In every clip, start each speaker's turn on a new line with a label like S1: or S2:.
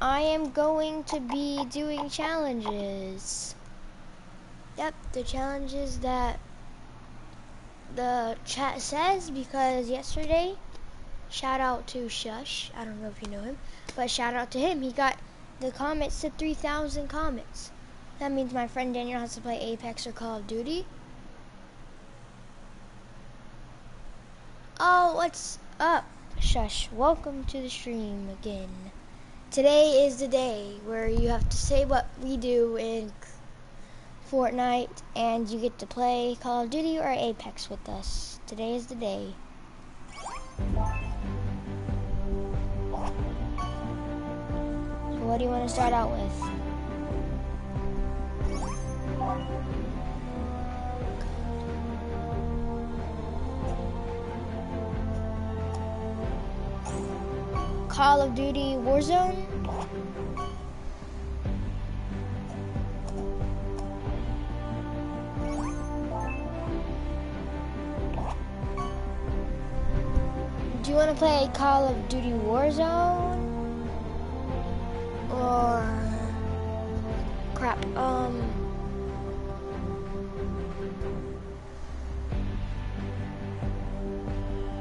S1: I am going to be doing challenges. Yep, the challenges that the chat says because yesterday, shout out to Shush, I don't know if you know him, but shout out to him. He got the comments to 3,000 comments. That means my friend Daniel has to play Apex or Call of Duty. Oh, what's up? Shush, welcome to the stream again. Today is the day where you have to say what we do in Fortnite and you get to play Call of Duty or Apex with us. Today is the day. So what do you want to start out with? Call of Duty Warzone. Do you want to play Call of Duty Warzone? Or crap, um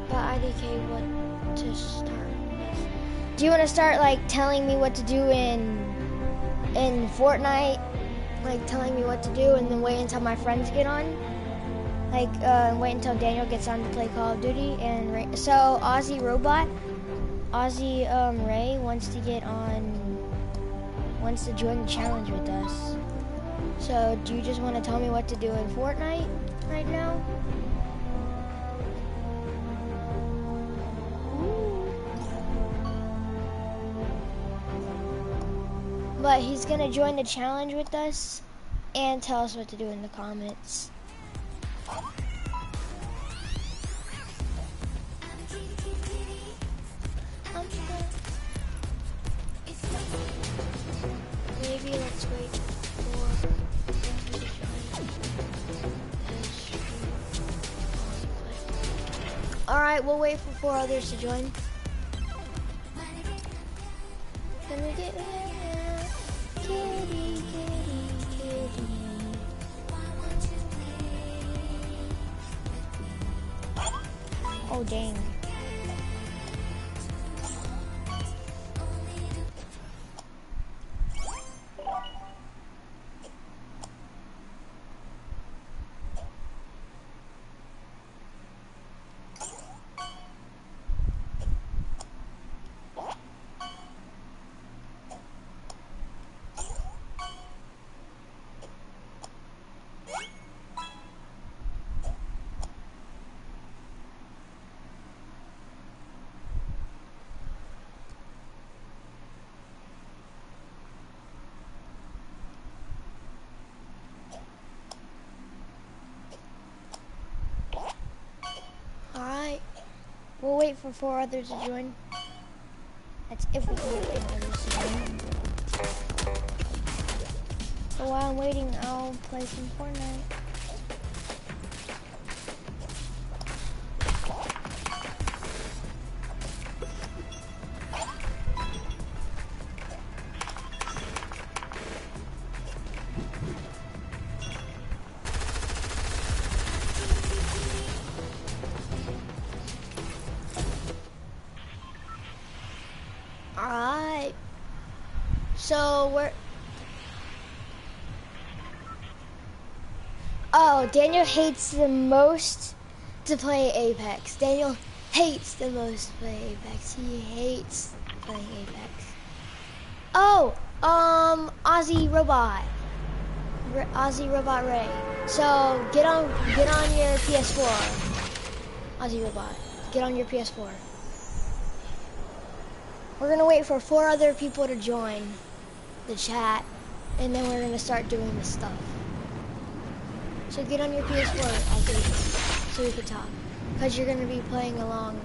S1: but IDK what to start with. Do you want to start like telling me what to do in in Fortnite? Like telling me what to do and then wait until my friends get on? Like uh, wait until Daniel gets on to play Call of Duty and so Aussie Robot, Aussie um, Ray wants to get on, wants to join the challenge with us. So do you just want to tell me what to do in Fortnite right now? But he's gonna join the challenge with us and tell us what to do in the comments. Alright, we'll wait for four others to join. Can we get kitty, kitty. Oh dang. Wait for four others to join. That's if we can get others to join. So while I'm waiting, I'll play some Fortnite. Daniel hates the most to play Apex. Daniel hates the most to play Apex. He hates playing Apex. Oh, um, Aussie Robot. Aussie Robot Ray. So get on, get on your PS4. Aussie Robot, get on your PS4. We're gonna wait for four other people to join the chat, and then we're gonna start doing this stuff. So get on your PS4, Aussie, so we can talk. Cause you're gonna be playing along.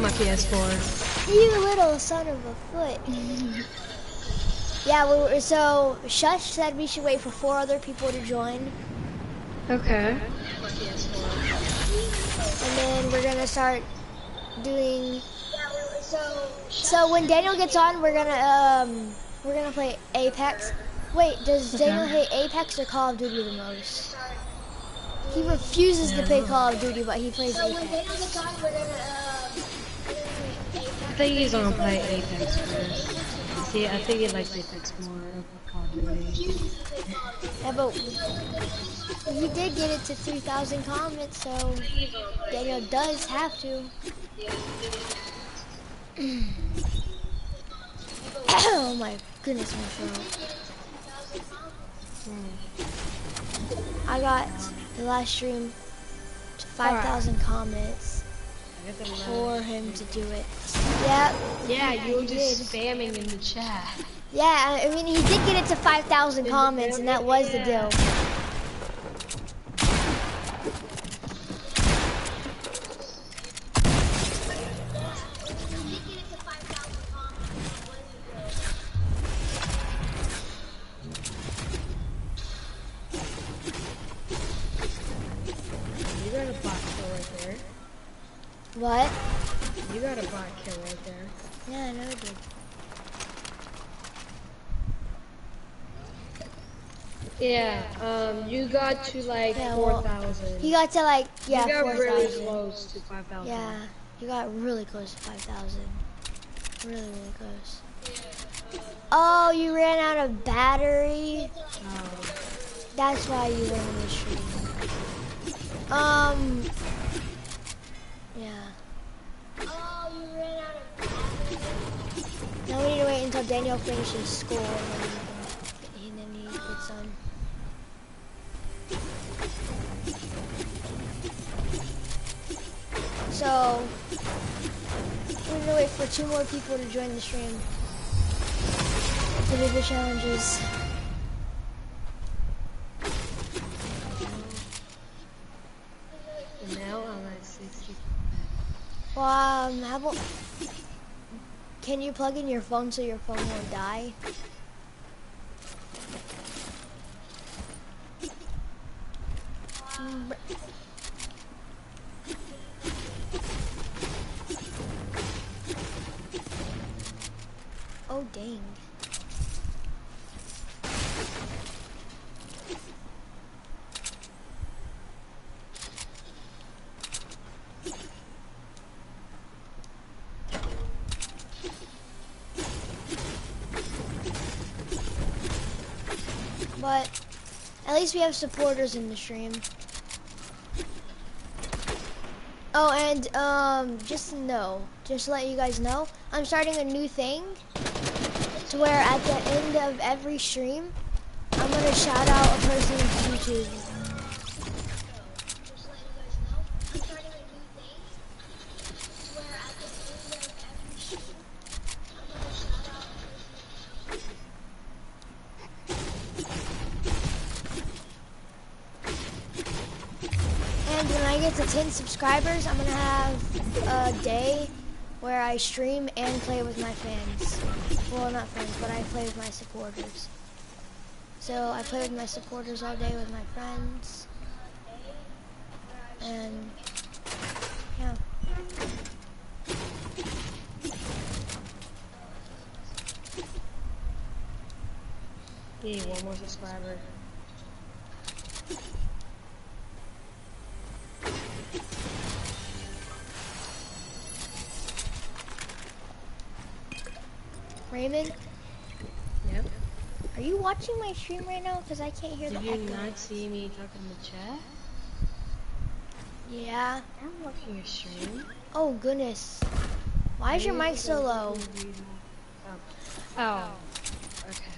S2: My PS4.
S1: You little son of a foot. yeah, we were, so Shush said we should wait for four other people to join,
S2: Okay.
S1: and then we're gonna start doing. Yeah, we were, so So when Daniel gets on, we're gonna um we're gonna play Apex. Wait, does
S2: Okay.
S1: Daniel hate Apex or Call of Duty the most? He refuses to
S2: Yeah, I
S1: play. Call of Duty, but he plays
S3: So
S1: Apex.
S3: Daniel gets on, we're gonna, we're gonna play
S2: I think he's gonna play Apex first. See, I think he likes Apex more over Call of Duty.
S3: Refuses to play Call of Duty.
S1: Yeah, but he did get it to 3,000 comments, so Daniel does have to. oh my goodness, my throat. I got the last stream to 5,000 comments
S2: I guess I'm
S1: for him to do it. Yeah,
S2: Yeah, you were just
S1: did.
S2: spamming in the chat.
S1: yeah, I I mean, he did get it to 5,000 comments, and that was the deal.
S2: Got to like
S1: Yeah, well,
S2: 4,000.
S1: He got to like, yeah,
S2: you got really
S1: 4,000.
S2: close to 5,000.
S1: Yeah, he got really close to 5,000. Really, really close. Oh, you ran out of battery?
S2: Um,
S1: That's why you went in the stream. Um, yeah.
S3: Oh, you ran out of battery.
S1: Now we need to wait until Daniel finishes school So, we're gonna wait for two more people to join the stream to do the challenges.
S2: now I'm at 60.
S1: Well, um, how about, can you plug in your phone so your phone won't die? Oh, dang. But at least we have supporters in the stream. Oh, and um, just know, just to let you guys know, I'm starting a new thing where at the end of every stream, I'm gonna shout out a person's YouTube.
S3: You guys know, I'm starting a new thing where at the end of every stream, I'm gonna shout out a person's
S1: And when I get to 10 subscribers, I'm gonna have a day where I stream and play with my fans. Well, not fans, but I play with my supporters. So I play with my supporters all day with my friends. And yeah.
S2: Need one more subscriber.
S1: Raymond,
S2: Yep.
S1: are you watching my stream right now? Because I can't hear
S2: Did
S1: the
S2: you
S1: echo.
S2: not see me talking in the chat?
S1: Yeah.
S2: I'm watching your stream.
S1: Oh goodness. Why is your mic so low?
S2: Oh. Oh. Okay.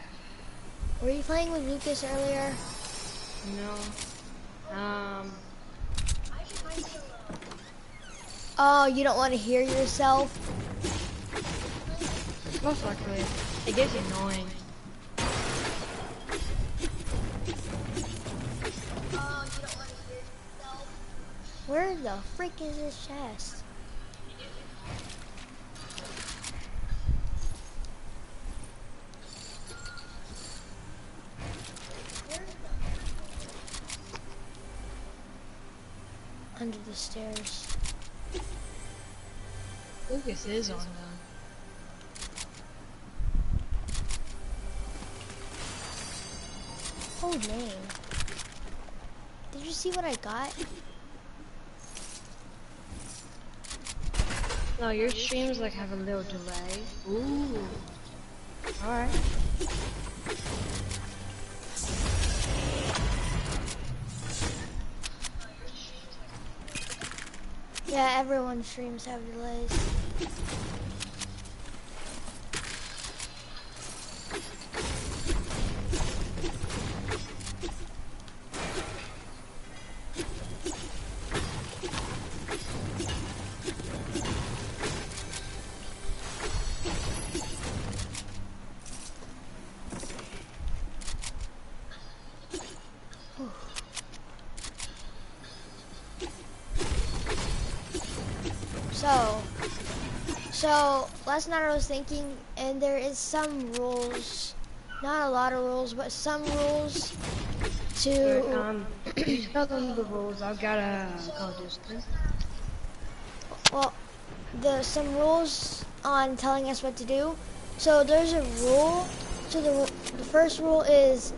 S1: Were you playing with Lucas earlier?
S2: No. Um.
S1: Oh, you don't want to hear yourself?
S2: Most likely. It gets annoying.
S3: Oh, you don't want to hear yourself?
S1: Where the freak is this chest? Under the stairs.
S2: Lucas is on though.
S1: Oh dang. Did you see what I got?
S2: No, your streams like have a little delay. Ooh. Alright.
S1: Yeah, everyone's streams have delays. So, so last night I was thinking, and there is some rules, not a lot of rules, but some rules
S2: But,
S1: to.
S2: um, tell them the rules. I've got a distance.
S1: Well, the some rules on telling us what to do. So there's a rule. So the the first rule is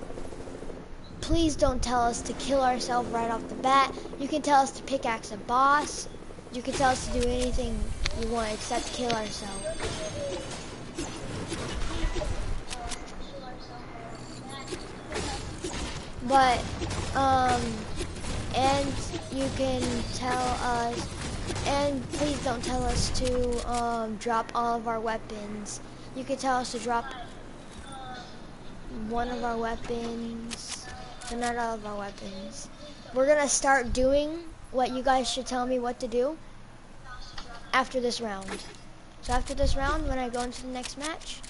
S1: please don't tell us to kill ourselves right off the bat. You can tell us to pickaxe a boss. You can tell us to do anything you want except kill ourselves. But um and you can tell us and please don't tell us to um, drop all of our weapons. You can tell us to drop one of our weapons, but not all of our weapons. We're gonna start doing what you guys should tell me what to do after this round. So after this round, when I go into the next match,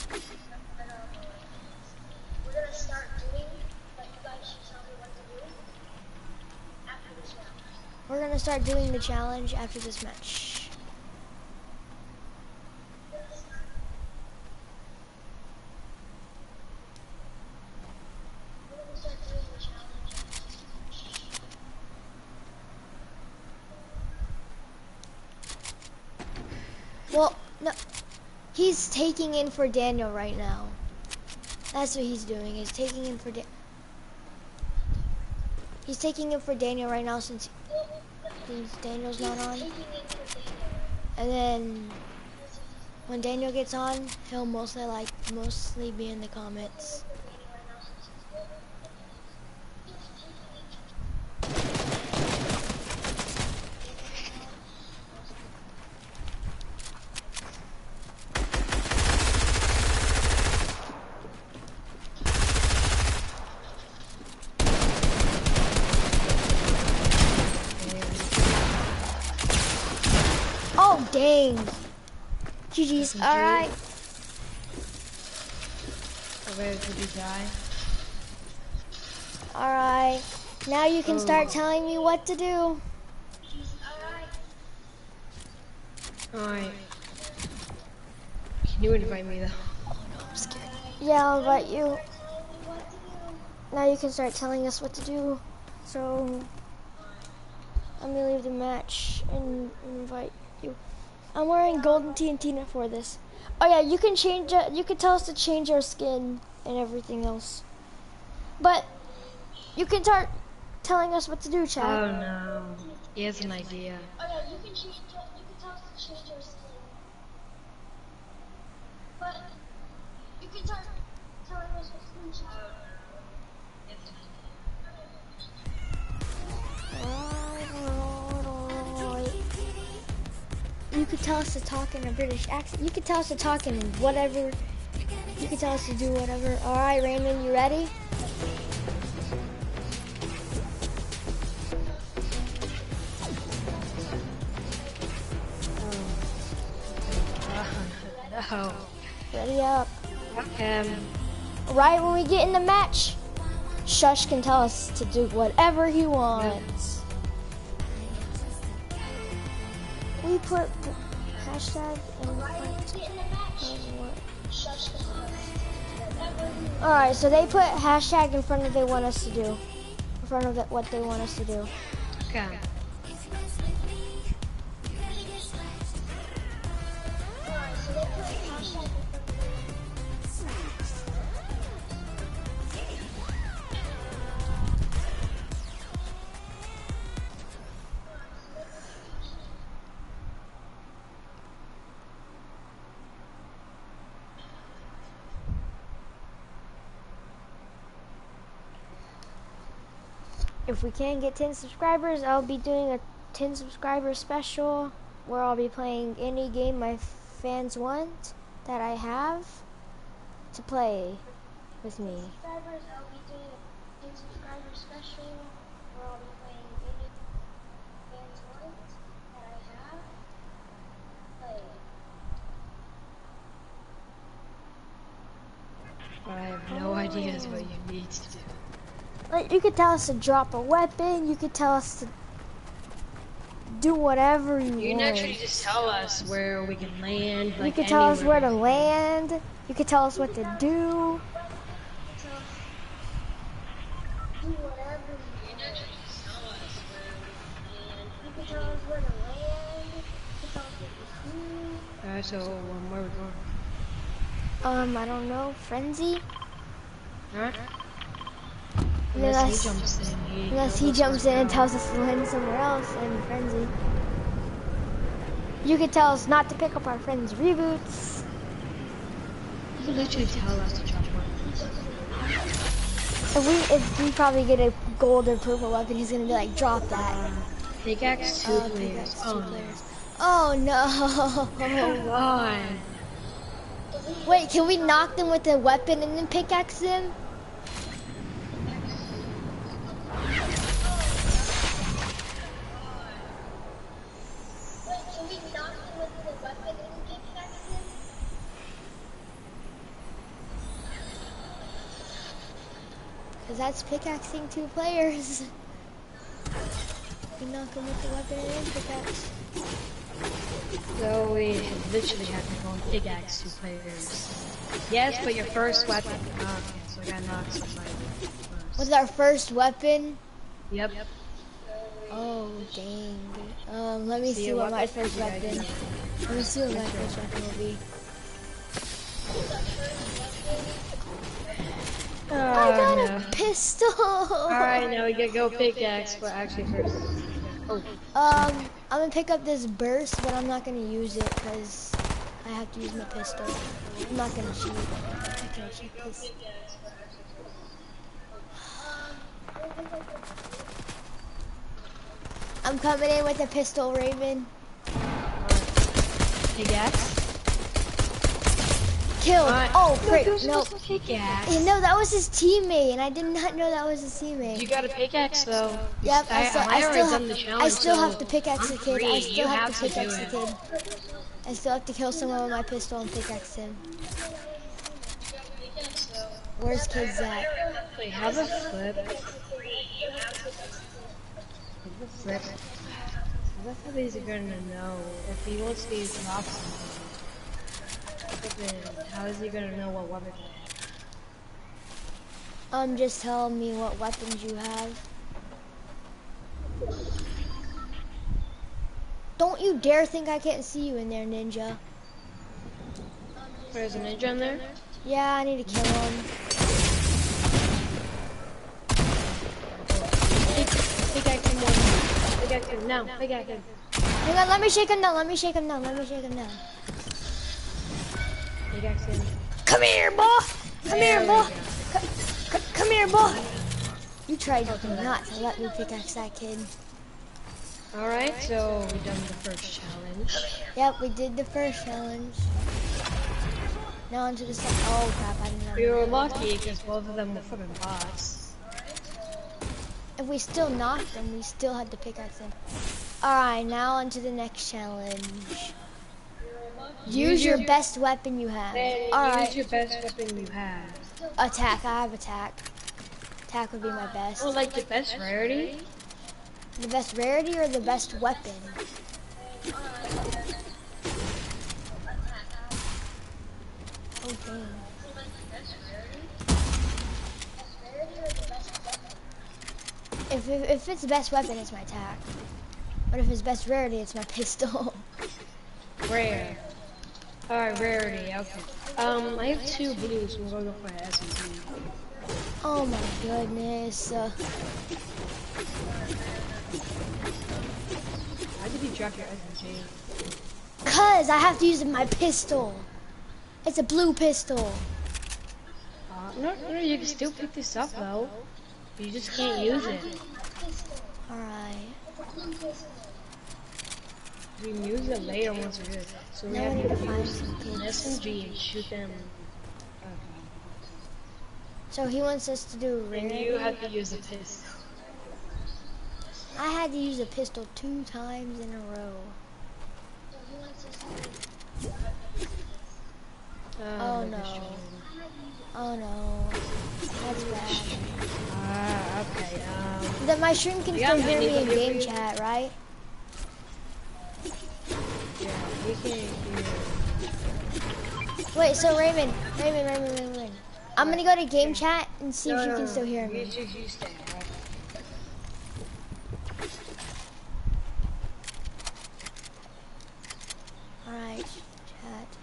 S3: We're gonna start doing
S1: the challenge after this match.
S3: We're gonna start doing the challenge.
S1: Well, no, he's taking in for Daniel right now. That's what he's doing. He's taking in for da- He's taking in for Daniel right now since, since Daniel's not on.
S3: Daniel.
S1: And then when Daniel gets on, he'll mostly like mostly be in the comments. Oh dang! GG's. All right.
S2: Oh, Where did you die?
S1: All right. Now you can start oh. telling me what to do.
S2: Alright. Can you invite me though?
S1: Yeah, I'll invite you. Now you can start telling us what to do. So, I'm gonna leave the match and invite you. I'm wearing golden TNT for this. Oh yeah, you can change. Uh, you can tell us to change our skin and everything else. But you can start telling us what to do, chat.
S2: Oh no. He has an idea.
S3: Oh yeah, you can change. You
S1: could tell us to talk in a British accent. You could tell us to talk in whatever. You could tell us to do whatever. All right, Raymond, you ready?
S2: No.
S1: Ready up.
S2: Um,
S1: Right when we get in the match, Shush can tell us to do whatever he wants.
S3: Whatever you
S1: All right, so they put hashtag in front of they want us to do, in front of what they want us to do.
S2: okay.
S1: If we can get 10 subscribers, I'll be doing a 10 subscriber special where I'll be playing any game my fans want that I have to play with me.
S3: Subscribers, I'll be doing a 10 subscriber special where I'll be playing any fans that I have.
S2: I have no oh. ideas what you need to do.
S1: Like you could tell us to drop a weapon, you could tell us to do whatever you,
S2: You can
S1: want.
S2: actually just tell us where we can land.
S1: you
S2: Like
S1: could tell us where to land. You could tell us what to do.
S3: So, do whatever you want. You can tell us where to land. You can tell us what to do.
S2: Alright, so um, where we going?
S1: Um, I don't know, frenzy.
S2: Alright.
S1: Unless-
S2: Unless he jumps in. He
S1: Unless he jumps in and tells us to land somewhere else in frenzy. You could tell us not to pick up our friends' reboots.
S2: You could literally tell us to drop one.
S1: If we if we probably get a gold or purple weapon, he's gonna be like, drop that.
S2: Pickaxe two
S1: Uh,
S2: players.
S1: pickaxe, two
S2: Oh no.
S1: players. Oh no!
S2: Come on.
S1: Wait, can we knock them with a weapon and then pickaxe them? Cause that's pickaxing two players. We knock them with the weapon and then pickaxe.
S2: So we literally have to go and pickaxe two players. Yes, but your first weapon. Okay, so we gotta knock first.
S1: With our first weapon.
S2: Yep.
S1: Oh dang. Um, let me
S2: See
S1: see
S2: what
S1: what my first weapon. Let me see what my first weapon will be.
S2: Oh,
S1: I got
S2: no.
S1: a pistol.
S2: Alright, now we gotta go pickaxe, but actually first. Oh,
S1: Um, I'm gonna pick up this burst, but I'm not gonna use it because I have to use my pistol. I'm not gonna shoot. I can't shoot this. I'm coming in with a pistol, Raven.
S2: pickaxe.
S1: Killed.
S2: Alright.
S1: Oh,
S2: No,
S1: great.
S2: it was
S1: No.
S2: pickaxe.
S1: Yeah, no, that was his teammate, and I did not know that was his teammate.
S2: You got a pickaxe though.
S1: Yep, I, still, I,
S2: already
S1: still,
S2: done the
S1: I
S2: challenge,
S1: still have to pickaxe the kid. I still have,
S2: have
S1: to
S2: to do
S1: pickaxe the kid. I still have to kill someone with my pistol and pickaxe him. Where's kids at?
S2: Wait, have a flip. Have a flip. What if he's gonna know if he wants to use drop something? How is he gonna know what weapon?
S1: Um, just tell me what weapons you have. Don't you dare think I can't see you in there, ninja.
S2: There's a ninja in there.
S1: Yeah, I need to kill him.
S2: Pickaxe him one. Pickaxe him now. Pickaxe him.
S1: Hang on, let me shake him down. Let me shake him down. Let me shake him down. Come here, boy. Come here, boy. Come, come here, boy. You tried not to let me pickaxe that kid.
S2: All right, so we done the first challenge.
S1: Yep, we did the first challenge. Now onto the second. Oh crap! I didn't know.
S2: We were lucky because both of them were fucking bots.
S1: If we still knocked them, we still had to pickaxe them. Alright, now onto the next challenge. Use, your,
S2: your-
S1: best weapon you have. Alright,
S2: use your best weapon you have.
S1: attack. I have attack. Attack would be my best.
S2: Well, like the best rarity.
S1: The best rarity or the best weapon? Oh dang. If, if, if it's the best weapon, it's my attack. But if it's best rarity, it's my pistol.
S2: Rare. Alright, rarity, okay. Um, I have two blues, so we're gonna go for an SMG.
S1: oh my goodness. Uh,
S2: Why did you drop your SMG?
S1: Cause I have to use my pistol. It's a blue pistol.
S2: Uh, no, no, you can still pick this up though. You just can't use it.
S1: Alright.
S3: It's a blue pistol.
S2: We can use it later once we're good. So we
S1: Now
S2: have
S1: need to
S2: to
S1: find
S2: use
S1: some
S2: an
S1: kids.
S2: SMG and shoot them.
S1: So he wants us to do
S2: And
S1: rarity.
S2: you have to use a pistol.
S1: I had to use a pistol two times in a row.
S3: So he wants us to
S2: Uh,
S1: Oh, no. Oh no. That's bad.
S2: Ah, okay. Um,
S1: That my stream can still hear me in game chat, right? Wait, so Raymond, Raymond, Raymond, Raymond. I'm gonna go to game chat and see if you
S2: no,
S1: can
S2: no.
S1: still hear me.
S2: alright?
S1: Chat.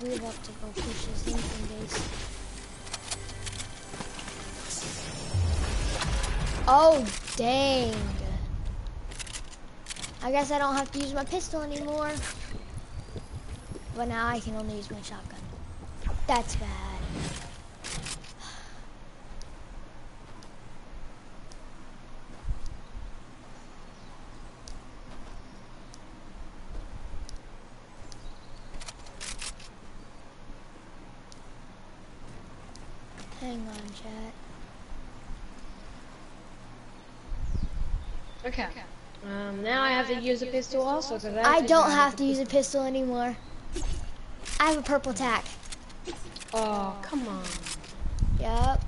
S1: We're about to go push this Oh, dang. I guess I don't have to use my pistol anymore. But now I can only use my shotgun. That's bad. Hang on, chat.
S2: Okay. Um, now I have to use a pistol also because
S1: I don't have to use a pistol anymore. I have a purple tack.
S2: Oh, come on.
S1: Yep.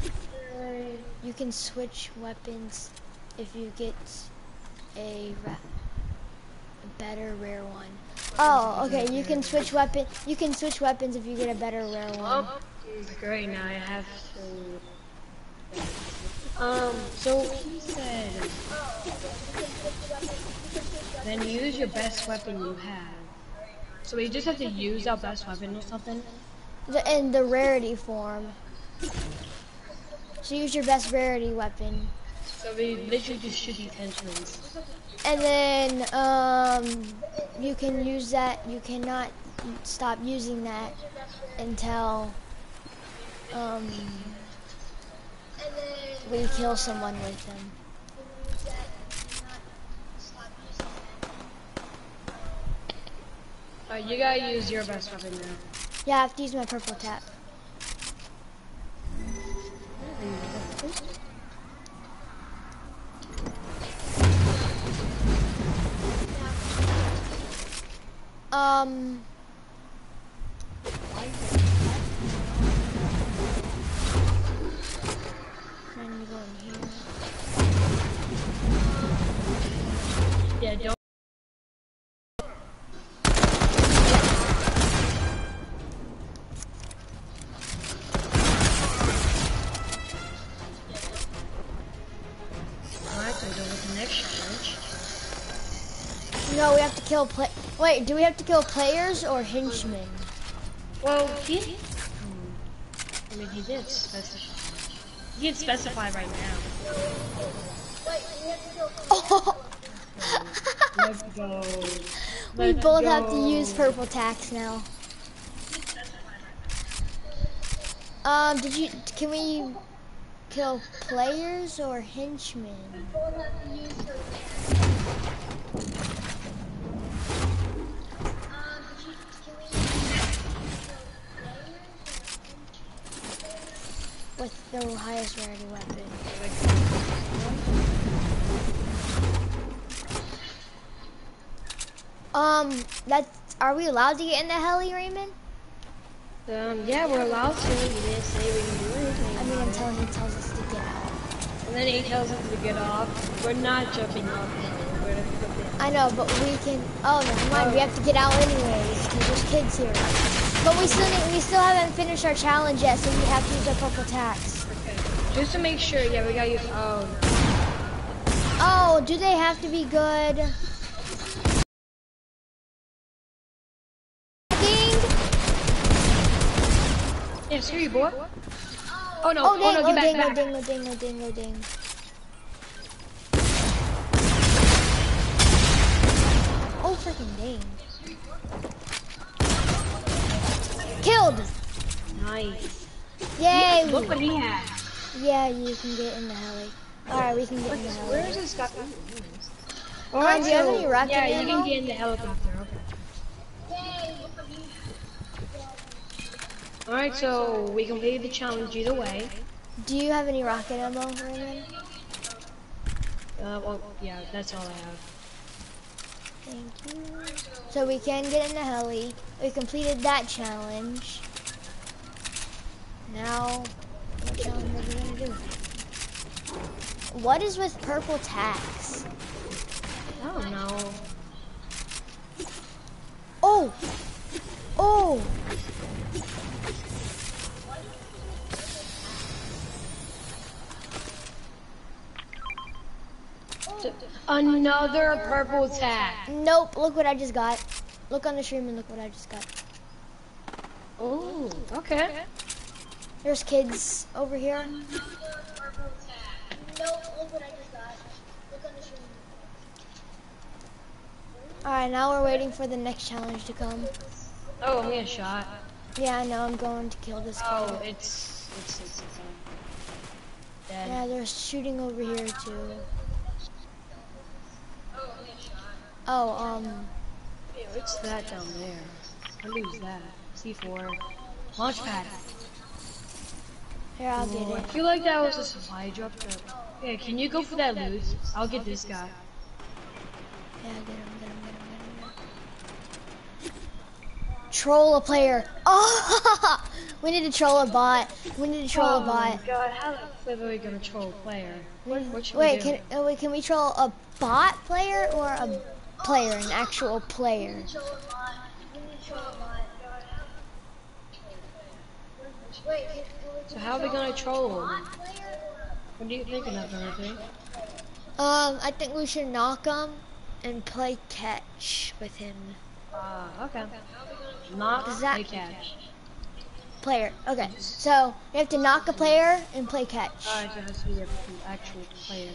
S1: You can switch weapons if you get a, ra- a better rare one. Oh, okay. You can switch weapon. You can switch weapons if you get a better rare one.
S2: Oh, great. Now I have to. Um. So he said, then use your best weapon you have. So we just have to use our best weapon or something.
S1: The, in the rarity form. So use your best rarity weapon,
S2: So we literally just shoot these henchmen.
S1: and then um, you can use that. You cannot stop using that until um, we kill someone with them.
S3: use that and not stop using that.
S2: You gotta use your best weapon now.
S1: Yeah, I have to use my purple tap. Um. I need to go in here.
S2: Yeah, don't.
S1: Kill play. Wait, do we have to kill players or henchmen?
S2: Well, he. I mean, he did specify. He did specify right now.
S3: Wait, we have to go.
S1: Oh.
S2: Let's go.
S1: we
S2: Let's
S1: both have to use purple tax now. Um, did you? Can we kill players or henchmen? With the highest rarity weapon. Um, that are we allowed to get in the heli, Raymond?
S2: Um, yeah, we're allowed to. He didn't say we can do anything.
S1: I mean, until he tells us to get out.
S2: And then he tells us to get off. We're not jumping off. We're gonna flip it.
S1: I know, but we can. Oh, never mind. We have to get out anyways because there's kids here. But we still need, we still haven't finished our challenge yet, so we have to use our purple tax.
S2: Okay. Just to make sure, yeah, we gotta use. Oh no.
S1: Oh, do they have to be good? Ding!
S2: Yeah, screw you, boy. Oh no!
S1: Oh,
S2: Oh,
S1: ding!
S2: no!
S1: Oh,
S2: Get back,
S1: ding! Oh,
S2: back.
S1: ding! Oh, ding! Oh, ding! Oh, ding! Oh, freaking dang. Killed!
S2: Nice.
S1: Yay!
S2: Look what he has.
S1: Yeah, you can get in the heli. Alright, we can get in the heli.
S2: Where is this guy?
S1: Oh, Ryan, do you have any rocket
S2: Yeah,
S1: ammo?
S2: you can get in the helicopter. Okay. Alright, so we can completed the challenge either way.
S1: Do you have any rocket ammo, Raymond?
S2: Uh, well, yeah, that's all I have.
S1: Thank you. So we can get in the heli. We completed that challenge. Now, what challenge are we gonna do? What is with purple tax?
S2: I don't know.
S1: Oh! Oh!
S2: Another purple tag.
S1: Nope, look what I just got. Look on the stream and look what I just got.
S2: Oh, okay.
S1: There's kids over here.
S3: No, look what I just got. Look on the screen.
S1: Alright, now we're waiting for the next challenge to come.
S2: Oh, I'm getting shot.
S1: Yeah, I know, I'm going to kill this
S2: Oh, it's it's it's, it's um, dead.
S1: Yeah, they're shooting over here too. Oh, um,
S2: what's that down there? What is that? C4. Launchpad.
S1: here, I'll get
S2: Oh, I feel like that was a supply drop. But... Yeah, can you go for that loot? I'll get this guy.
S1: Yeah, get him, get him, get him, get him. Troll a player. Oh! we need to troll a bot. We need to troll a
S2: bot. oh
S1: bot.
S2: god, how the flip are we gonna troll a player? What, what
S1: Wait,
S2: we
S1: can
S2: do?
S1: uh, wait, can we troll a bot player or a player, an actual player?
S3: Show a lot. We need to show a lot. Wait, can, can we
S2: So how are we gonna troll him?
S3: bot player or
S2: What are you thinking of, anything?
S1: Um, I think we should knock him and play catch with him.
S2: Ah, okay. Not
S1: Does that-
S2: play catch.
S1: Player. Okay, so you have to knock a player and play catch.
S2: Alright, so it has to be actual player.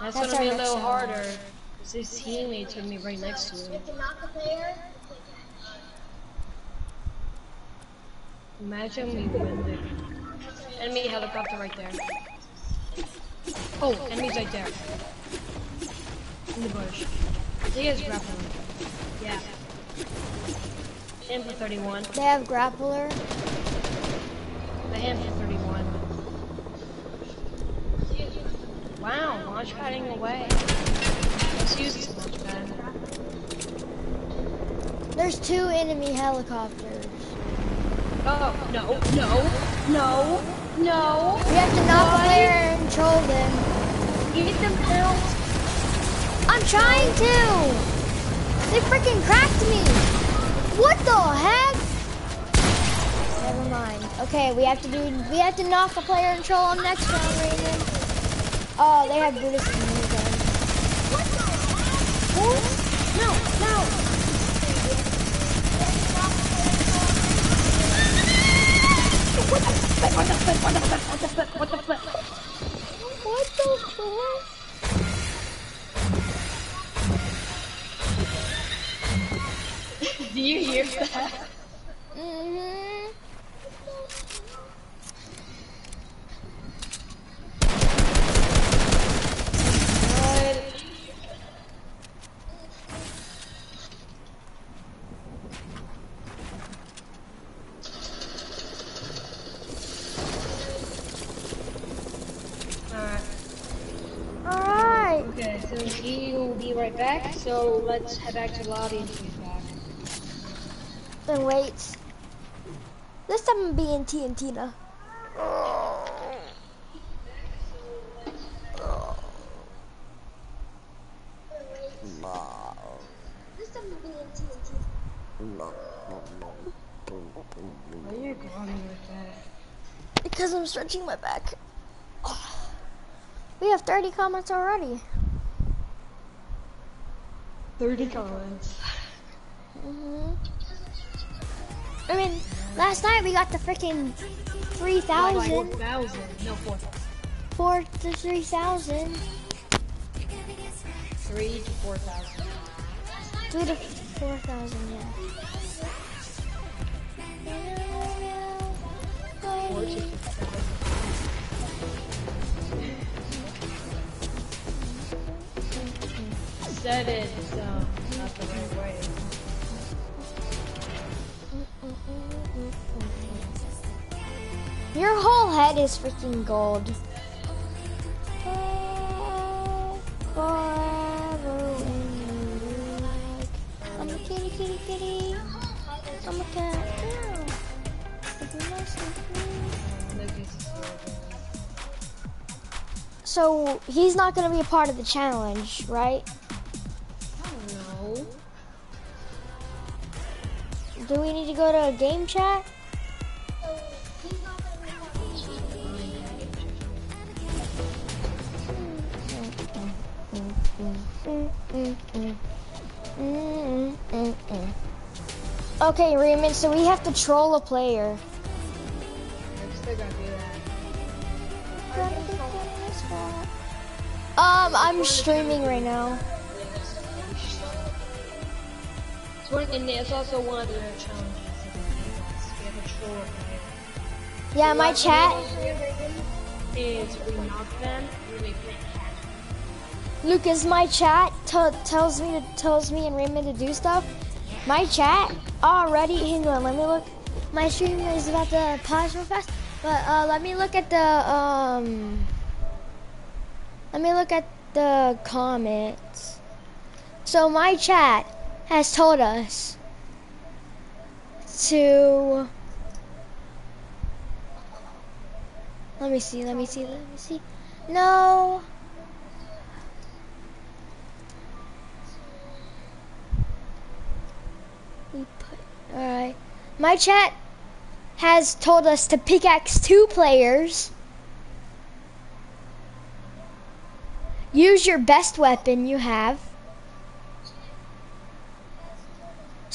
S2: That's,
S1: That's
S2: gonna be a little
S1: harder.
S2: harder. 'cause His teammates are gonna be right next to him.
S3: have to knock a player?
S2: Imagine we win the enemy helicopter right there. Oh, enemy's right there. In the bush. He has grappling. Yeah. Him for 31.
S1: They have grappler.
S2: The him for 31. Wow, launch padding away. Let's use this launch pad.
S1: There's two enemy helicopters.
S2: Oh, no, no, no, no.
S1: We have to knock a player and troll them.
S2: Get them out.
S1: I'm trying to! They freaking cracked me! What the heck? Never mind. Okay, we have to do we have to knock a player and troll them next round, Raymond. Oh, they have Brutus' minigun.
S2: No, no. What the flip? What the flip? What the flip? What the flip?
S1: What the fuck?
S2: Do you hear that?
S1: Mm-hmm.
S2: What? Alright.
S1: Alright.
S2: Okay, so he will be right back. So let's head back to the lobby and he's back.
S1: Then wait. This time I'm being TNT now.
S3: This time we'll be in TNT.
S2: Are you growling like that?
S1: Because I'm stretching my back. We have 30 comments already.
S2: 30 comments.
S1: hmm I mean, last night we got the freaking 3,000.
S2: 4,000. No, 4,000.
S1: 4 to 3,000.
S2: 3 to 4,000.
S1: 3 to 4,000, yeah.
S2: Four to fifty-seven. Said it, so not the right way.
S1: Your whole head is freaking gold. I'm a kitty, kitty, kitty. I'm a cat. So he's not gonna be a part of the challenge, right? Do we need to go to a game chat?
S3: So he's not gonna be part of the challenge.
S1: Okay, Raymond, so we have to troll a player.
S2: I'm still gonna do that.
S1: Um, I'm streaming right now.
S2: One, and it's also one of the challenges. that we have a troll.
S1: Yeah, my chat.
S2: Is we knock them, we them catch.
S1: Lucas, my chat t- tells me to, tells me and Raymond to do stuff. My chat already. Hang on, let me look. My stream is about to pause real fast, but uh, let me look at the um. Let me look at the comments. So my chat has told us to. Let me see. Let me see. Let me see. No. We put. Alright. My chat has told us to pickaxe two players. Use your best weapon you have.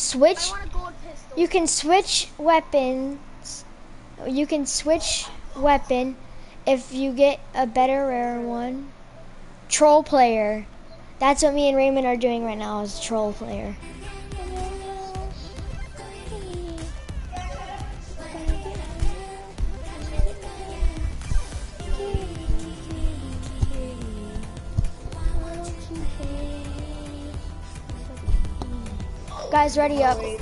S1: Switch.
S3: I want a gold pistol.
S1: You can switch weapons. You can switch weapon if you get a better rare one. Troll player. That's what me and Raymond are doing right now is troll player. Guys, ready up.
S2: Nope,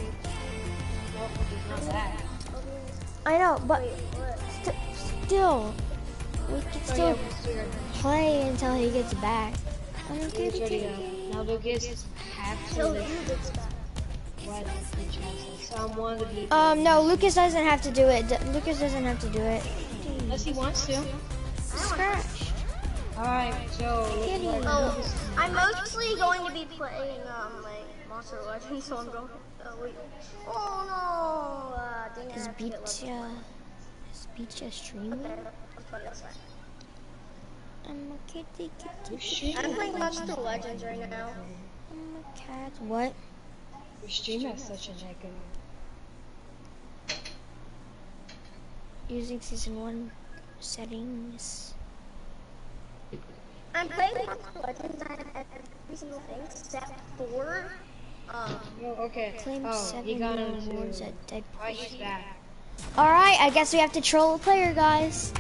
S2: it's not that.
S1: I know, but st- still, we can
S2: Oh,
S1: still
S2: we still got
S1: play until he gets back.
S2: It's ready up. Now Lucas has to
S3: Till
S2: live
S3: you gets back.
S2: what the chances. So I'm one of the
S1: Um, no, Lucas doesn't have to do it. D- Lucas doesn't have to do it.
S2: unless he wants to.
S1: Scratch.
S2: Alright, so
S3: Oh, I'm mostly going to be playing um like Monster Legends, so I'm going. Oh wait. Oh no! Uh, dang it,
S1: Is
S3: have
S1: Beach, uh, is Beach uh, streaming?
S3: Okay, let's put it outside.
S1: I'm a kitty, kitty.
S2: streaming.
S3: I'm playing Monster Legends right now.
S1: I'm a cat. What?
S2: We stream at such a negative.
S1: Using season one settings.
S3: I'm playing Monster Legends and every single thing except for um.
S2: Oh, okay.
S1: Claim
S2: oh,
S1: seven
S2: he got
S1: rewards at Dead
S2: Alright.
S1: All right, I guess we have to troll a player, guys.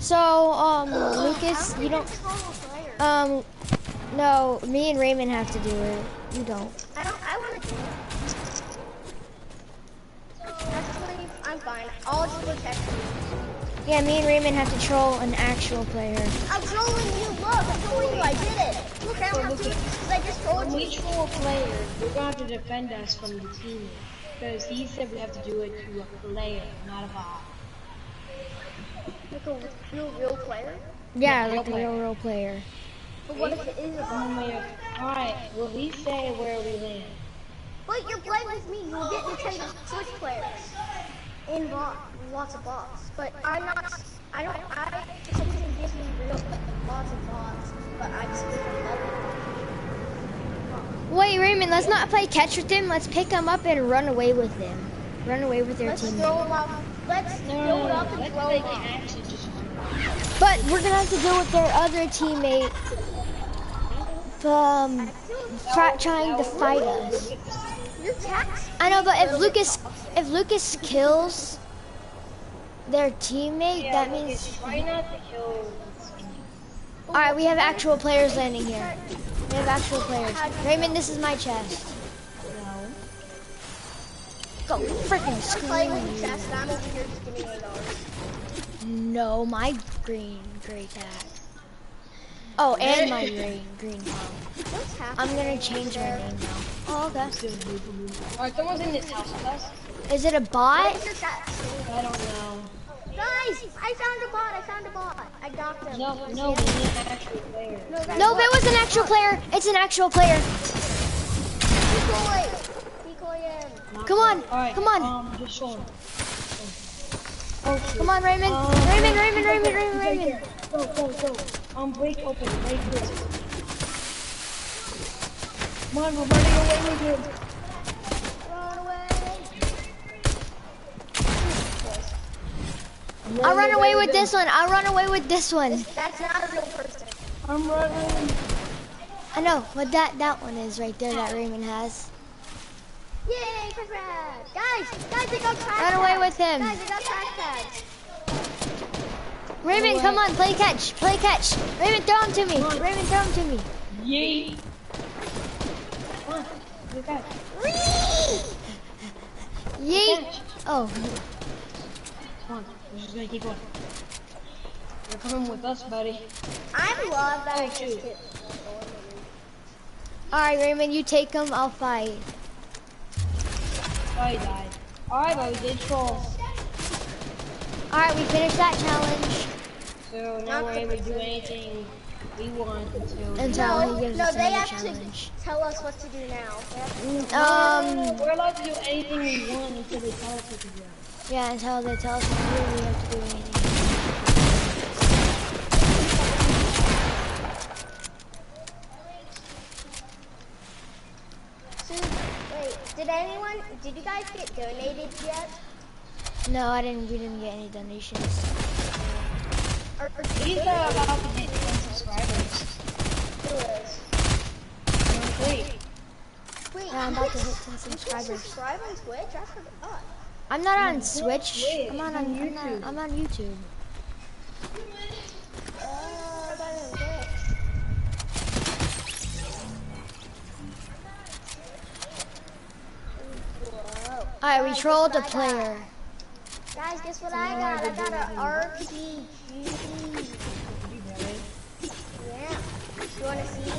S1: So, um, Lucas, you don't.
S3: control a player.
S1: Um, no, me and Raymond have to do it. You don't.
S3: I don't. I want to do it. Actually, I'm fine. I'll just protect you.
S1: Yeah, me and Raymond have to troll an actual player.
S3: I'm trolling you. Look, I'm trolling you. I did it. Look, I don't have to because I just told you.
S2: player, we're gonna have to defend us from the team. Because he said we have to do it to a player, not a bot.
S3: Like a real, real player.
S1: Yeah,
S2: real
S1: like a real, real player.
S3: But what if it is a bot?
S2: Alright, will we say where we land?
S3: But you're playing with me. You'll get Nintendo Switch players. In bot, lots of bots. But I'm not. I don't. I something gives me real lots of bots. But I just love it.
S1: Wait, Raymond, let's not play catch with him. Let's pick him up and run away with him. Run away with their
S3: Let's
S1: team.
S3: throw it up. Let's
S2: No,
S3: throw
S2: no,
S3: it up and
S2: let's
S3: throw
S2: play
S3: it up.
S2: catch and just
S1: But we're gonna have to deal with their other teammate. Um, trying to fight us.
S3: You're Your tax.
S1: I know, but if Lucas, if Lucas kills their teammate,
S2: Yeah,
S1: that
S2: okay,
S1: means.
S2: try not to kill.
S1: All right, we have actual players landing here. We have actual players. Raymond, this is my chest.
S2: No.
S1: Go freaking
S3: Playing with
S1: screw
S3: the
S1: you.
S3: chest, and I'm over here just giving eight dollars.
S1: No, my green gray tag. Oh, and my green green tag.
S3: What's happening?
S1: I'm gonna change my name now. Oh, okay.
S2: Alright, someone's in this house with us.
S1: Is it a bot?
S3: What's your tax?
S2: I don't know.
S3: Guys, I found a bot. I found a bot. I got them.
S2: No, no, we need an actual player.
S3: No, guys,
S1: No,
S3: look.
S1: it was an actual player. It's an actual player.
S3: Decoy. Decoy him.
S1: Come on,
S2: Alright,
S1: come on,
S2: Um, this one.
S1: come on, Raymond. Raymond, Raymond, Raymond, Raymond, Raymond.
S2: Go, go, go. Um, break open, break this. Come on, we're running away with him.
S1: I'll run away with this one. I'll run away with this one.
S3: That's not a real person.
S2: I'm running.
S1: I know what that that one is right there that Raymond has.
S3: Yay, crash pad. Guys, guys, they got trash
S1: Run away with him.
S3: Guys, they got trash pads.
S1: Raymond, come on, play catch, play catch. Raymond, throw him to me. Raymond, throw him to me.
S2: Yeet. Come on, look at
S1: Yeet.
S2: Catch.
S1: Oh,
S2: Come on, we're just gonna keep going. You're coming with us, buddy.
S3: I love that I just
S2: shoot.
S1: all right, Raymond, you take him. I'll fight.
S2: Oh, he died. Alright, but we did troll.
S1: All right, we finished that challenge
S2: So now we're able to do anything we want until.
S1: until
S3: No,
S1: he gives
S3: no,
S1: us
S3: they have
S1: challenge.
S3: to tell us what to do now. To-
S1: Um,
S2: We're allowed to do anything we want until they tell us what to do.
S1: Yeah, until they tell us what to do, we have to do anything.
S3: So, wait, did anyone, did you guys get donated yet?
S1: No, I didn't. We didn't get any donations.
S3: Or, or
S2: These are about to hit 10 subscribers.
S3: who is?
S2: Wait,
S3: Wait,
S1: Yeah, I'm about to hit 10 subscribers.
S3: subscribe on Twitch? I forgot.
S1: I'm not on Switch. I'm on,
S2: on
S1: I'm, not,
S2: YouTube.
S1: I'm on YouTube.
S3: Oh, that is good. Whoa.
S1: All right, we
S3: Guys,
S1: trolled a
S3: guess what I got?
S1: player.
S3: Guys, guess what I got? I got an RPG. Yeah. You want to see?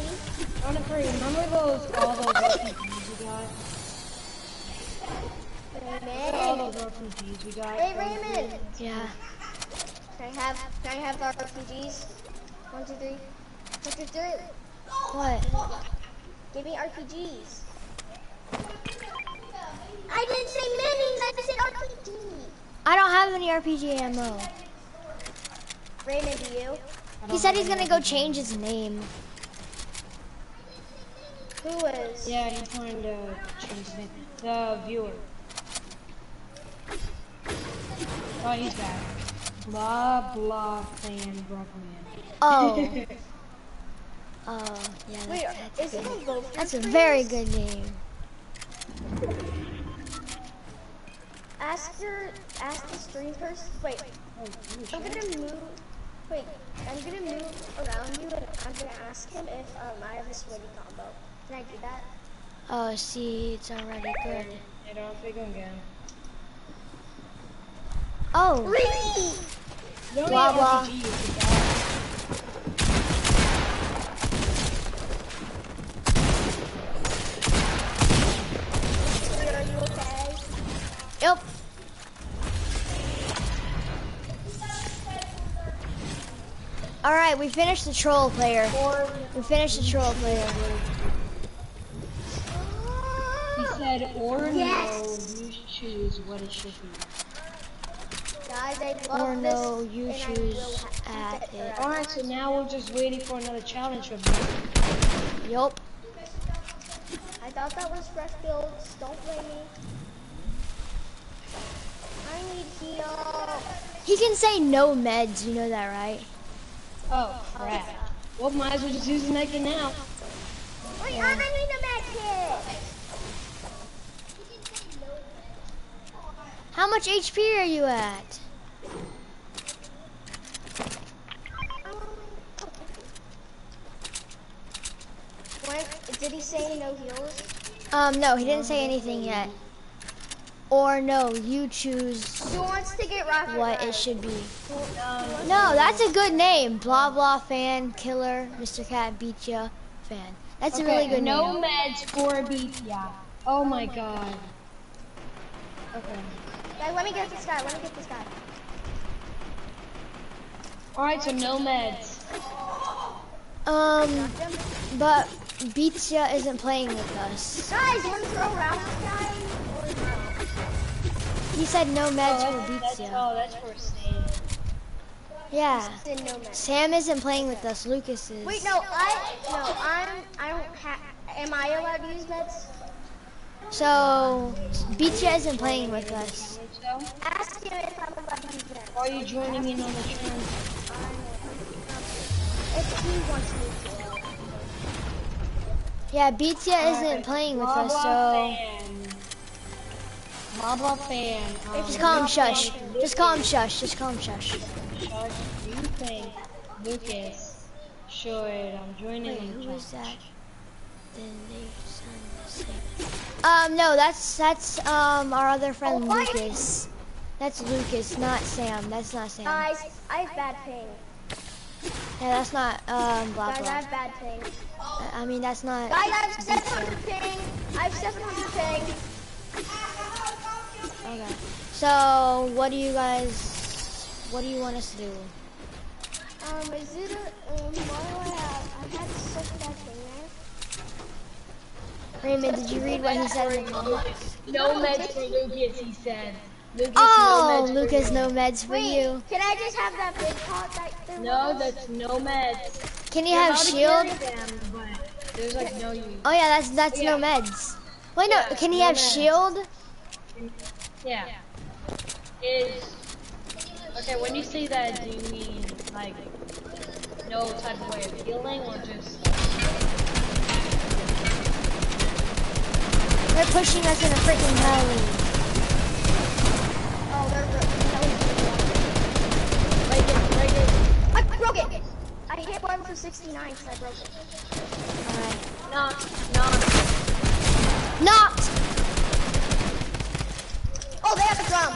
S2: Honestly, remember those, all those RPGs we got? All
S3: Raymond.
S2: those RPGs we got?
S3: Hey, Raymond.
S1: Yeah.
S3: Can I have, can I have the RPGs? One, two, three. One, two, three.
S1: What?
S3: Give me RPGs. I didn't say minis, I said RPG.
S1: I don't have any RPG ammo.
S3: Raymond, do you?
S1: He said he's gonna go change his name.
S3: Who is?
S2: Yeah, he's trying to change his name. The viewer. Oh, he's back. Blah, blah, fan, Brockman.
S1: Oh. Oh, yeah,
S3: Wait,
S1: that's,
S3: is it a
S1: that's a very good name.
S3: Ask your, ask the stream person. Wait,
S2: Oh,
S3: I'm gonna move. Wait, I'm gonna move around you and I'm gonna ask him if um, I have a sweaty combo. Can I do that?
S1: Oh, see, it's already good.
S2: I don't think again.
S1: Oh,
S2: only
S1: Blah, blah.
S2: RPG we got
S3: Are you okay?
S1: yep. All right, we finished the troll player. We finished the troll player.
S2: He said, or
S3: Yes.
S2: no, you choose what it should be.
S3: Guys, I love
S1: Or
S3: this.
S1: no, you
S3: and
S1: choose at
S3: keep
S1: it.
S2: Alright, so now we're just waiting for another challenge from you.
S1: Yup.
S3: I thought that was fresh builds. Don't blame me. I need heal.
S1: He can say no meds, you know that, right?
S2: Oh, crap. Well, might as well just use the naked now.
S3: Wait, I need a med
S1: How much HP are you at?
S3: When, did he say no heals?
S1: Um, no, he didn't say anything yet. Or no, you choose
S3: Who wants to get rocket?
S1: what it should be. No, that's a good name. Blah blah fan, killer, Mr. Cat beat ya, fan. That's a really good
S2: no
S1: name.
S2: meds for beat. Yeah. Oh my god. Okay.
S3: Guys, let me get this guy. Let me get this guy.
S2: Alright, so no meds.
S1: Um, but Beatsya isn't playing with us.
S3: Guys, you want to throw around this guy? Or no?
S1: He said no meds
S2: Oh,
S1: for
S2: that's,
S1: Beatsya.
S2: oh, that's for Sam.
S1: Yeah.
S3: No man.
S1: Sam isn't playing with us. Lucas is.
S3: Wait, no, I no, I'm I don't have. Am I allowed to use meds?
S1: So Beatsya isn't playing with us.
S2: So?
S3: Ask him if I'm allowed to use
S2: are you joining in on the trend?
S3: If he wants me to.
S1: Yeah, Beatsya isn't playing with us, so
S2: blah, fan. Blah blah fan. Um,
S1: just call him Shush. Just call him Shush. Just call him Shush.
S2: Shush. Do you think Lucas should um, join in
S1: Wait,
S2: the
S1: who was that? Then they the. Um, no, that's that's um our other friend
S3: Oh?
S1: Lucas. That's Lucas, not Sam. That's not Sam.
S3: Guys, I have bad ping.
S1: Yeah, that's not um blah
S3: Guys, I have bad ping.
S1: I mean, that's not.
S3: Guys, I have 700 ping. I have 700 ping.
S1: Okay. So, what do you guys? What do you want us to do?
S3: Um, is it a, um, what do I have? I had such bad ping.
S1: Raymond, did you read what he said? in the comments?
S2: No meds for Lucas, he said. Lucas,
S1: Oh,
S2: no meds
S1: Lucas,
S2: for you.
S1: no meds for
S3: Wait,
S1: you.
S3: can I just have that big pot back there?
S2: No,
S3: with
S2: that's no meds.
S1: Can he
S2: You're
S1: have shield?
S2: them, there's like no use.
S1: Oh yeah, that's that's no meds. Wait, no,
S2: Yeah,
S1: can he
S2: no
S1: have
S2: meds.
S1: shield?
S2: Yeah. Is okay. When you say that, do you mean like no type of way of healing, or just
S1: They're pushing us in a freaking heli.
S3: Oh, they're really.
S2: like it, like it?
S3: I broke it. I hit one for 69 because I broke it.
S1: Alright.
S2: Not.
S1: Knocked!
S3: Oh, they have a drum.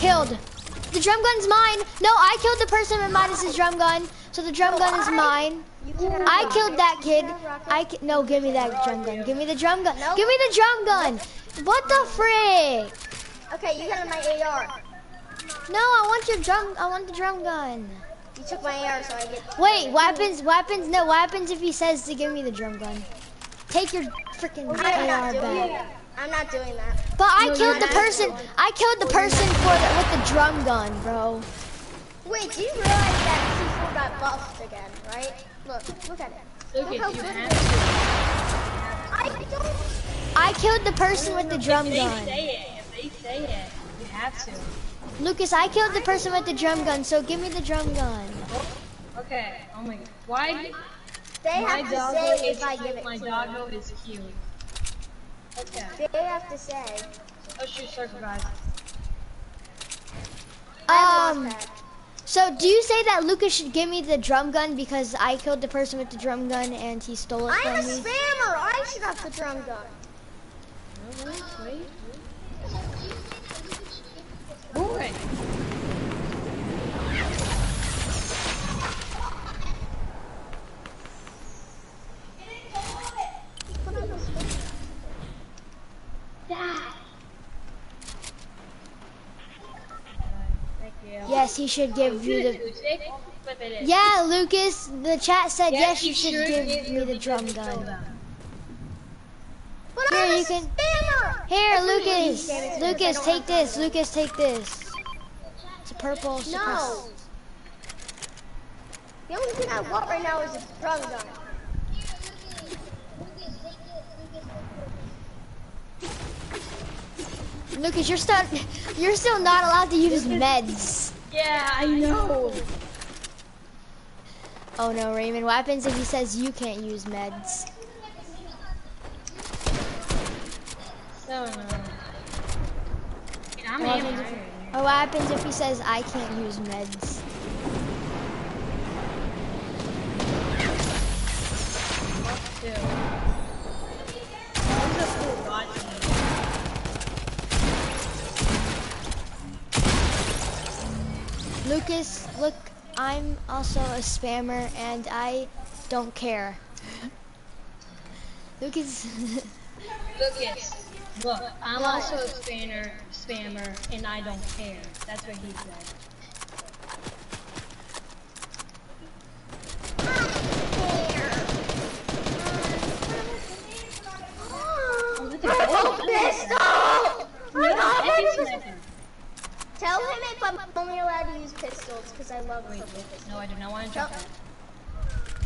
S1: Killed. The drum gun's mine. No, I killed the person with Midas's drum gun. So the drum oh, gun is mine.
S3: You can have
S1: I killed that
S3: You
S1: kid.
S3: can have.
S1: I ki- no, give me that drum gun. Give me the drum gun.
S3: Nope.
S1: Give me the drum gun. What the frick?
S3: Okay, you got my AR.
S1: No, I want your drum. I want the drum gun.
S3: You took my AR, so I get.
S1: Wait, weapons, weapons. No, weapons. if he says to give me the drum gun? Take your freaking
S3: I'm
S1: AR
S3: doing
S1: back.
S3: I'm not doing that.
S1: But I
S2: No,
S1: killed the person. I killed the person for the, with the drum gun, bro.
S3: Wait, do you realize that C4 got buffed again, right? Look, look at it.
S2: Lucas,
S3: Look how
S2: you
S3: good it is. I don't.
S1: I killed the person with the drum
S2: if they
S1: gun.
S2: say it, if they say it, you have to.
S1: Lucas, I killed the person with the drum gun, so give me the drum gun.
S2: Okay. Oh my. God. Why?
S3: They have to say if I give it
S2: My doggo is cute. Okay.
S3: They have to say.
S2: Let's shoot circle guys.
S1: Um. So do you say that Lucas should give me the drum gun because I killed the person with the drum gun and he stole it
S3: I'm a
S1: from me?
S3: spammer. I should have the drum gun.
S2: Wait, wait. Boy.
S3: Put on the spam.
S2: Thank you.
S1: Yes, he should give you the.
S2: Tuesday, flip it in.
S1: Yeah, Lucas, the chat said yes, you
S2: you
S1: should give me the drum gun.
S3: But
S1: Here,
S3: I'm a
S1: you can-
S3: spammer.
S1: Here,
S3: That's
S1: Lucas.
S3: gave it to me,
S1: Lucas, take
S3: don't
S1: this. Lucas, take this. It's a purple.
S3: No.
S1: suppress-
S3: The only thing I want right now is a drum gun.
S1: Lucas, you're still you're still not allowed to use meds.
S2: Yeah, I know.
S1: Oh no, Raymond. What happens if he says you can't use meds?
S2: No, no. I'm
S1: Well,
S2: aiming.
S1: Or what happens if he says I can't use meds? Lucas, look, I'm also a spammer and I don't care. Lucas,
S2: Lucas, look, I'm also a spammer, spammer, and I don't care. That's what he said. Oh, look at
S3: Purple
S2: that.
S3: pistol!
S2: Look at
S3: I'm
S2: that.
S3: not- Tell him if I'm only allowed to use pistols because I love
S2: Wait,
S3: purple pistols.
S2: no, I do not want to drop that.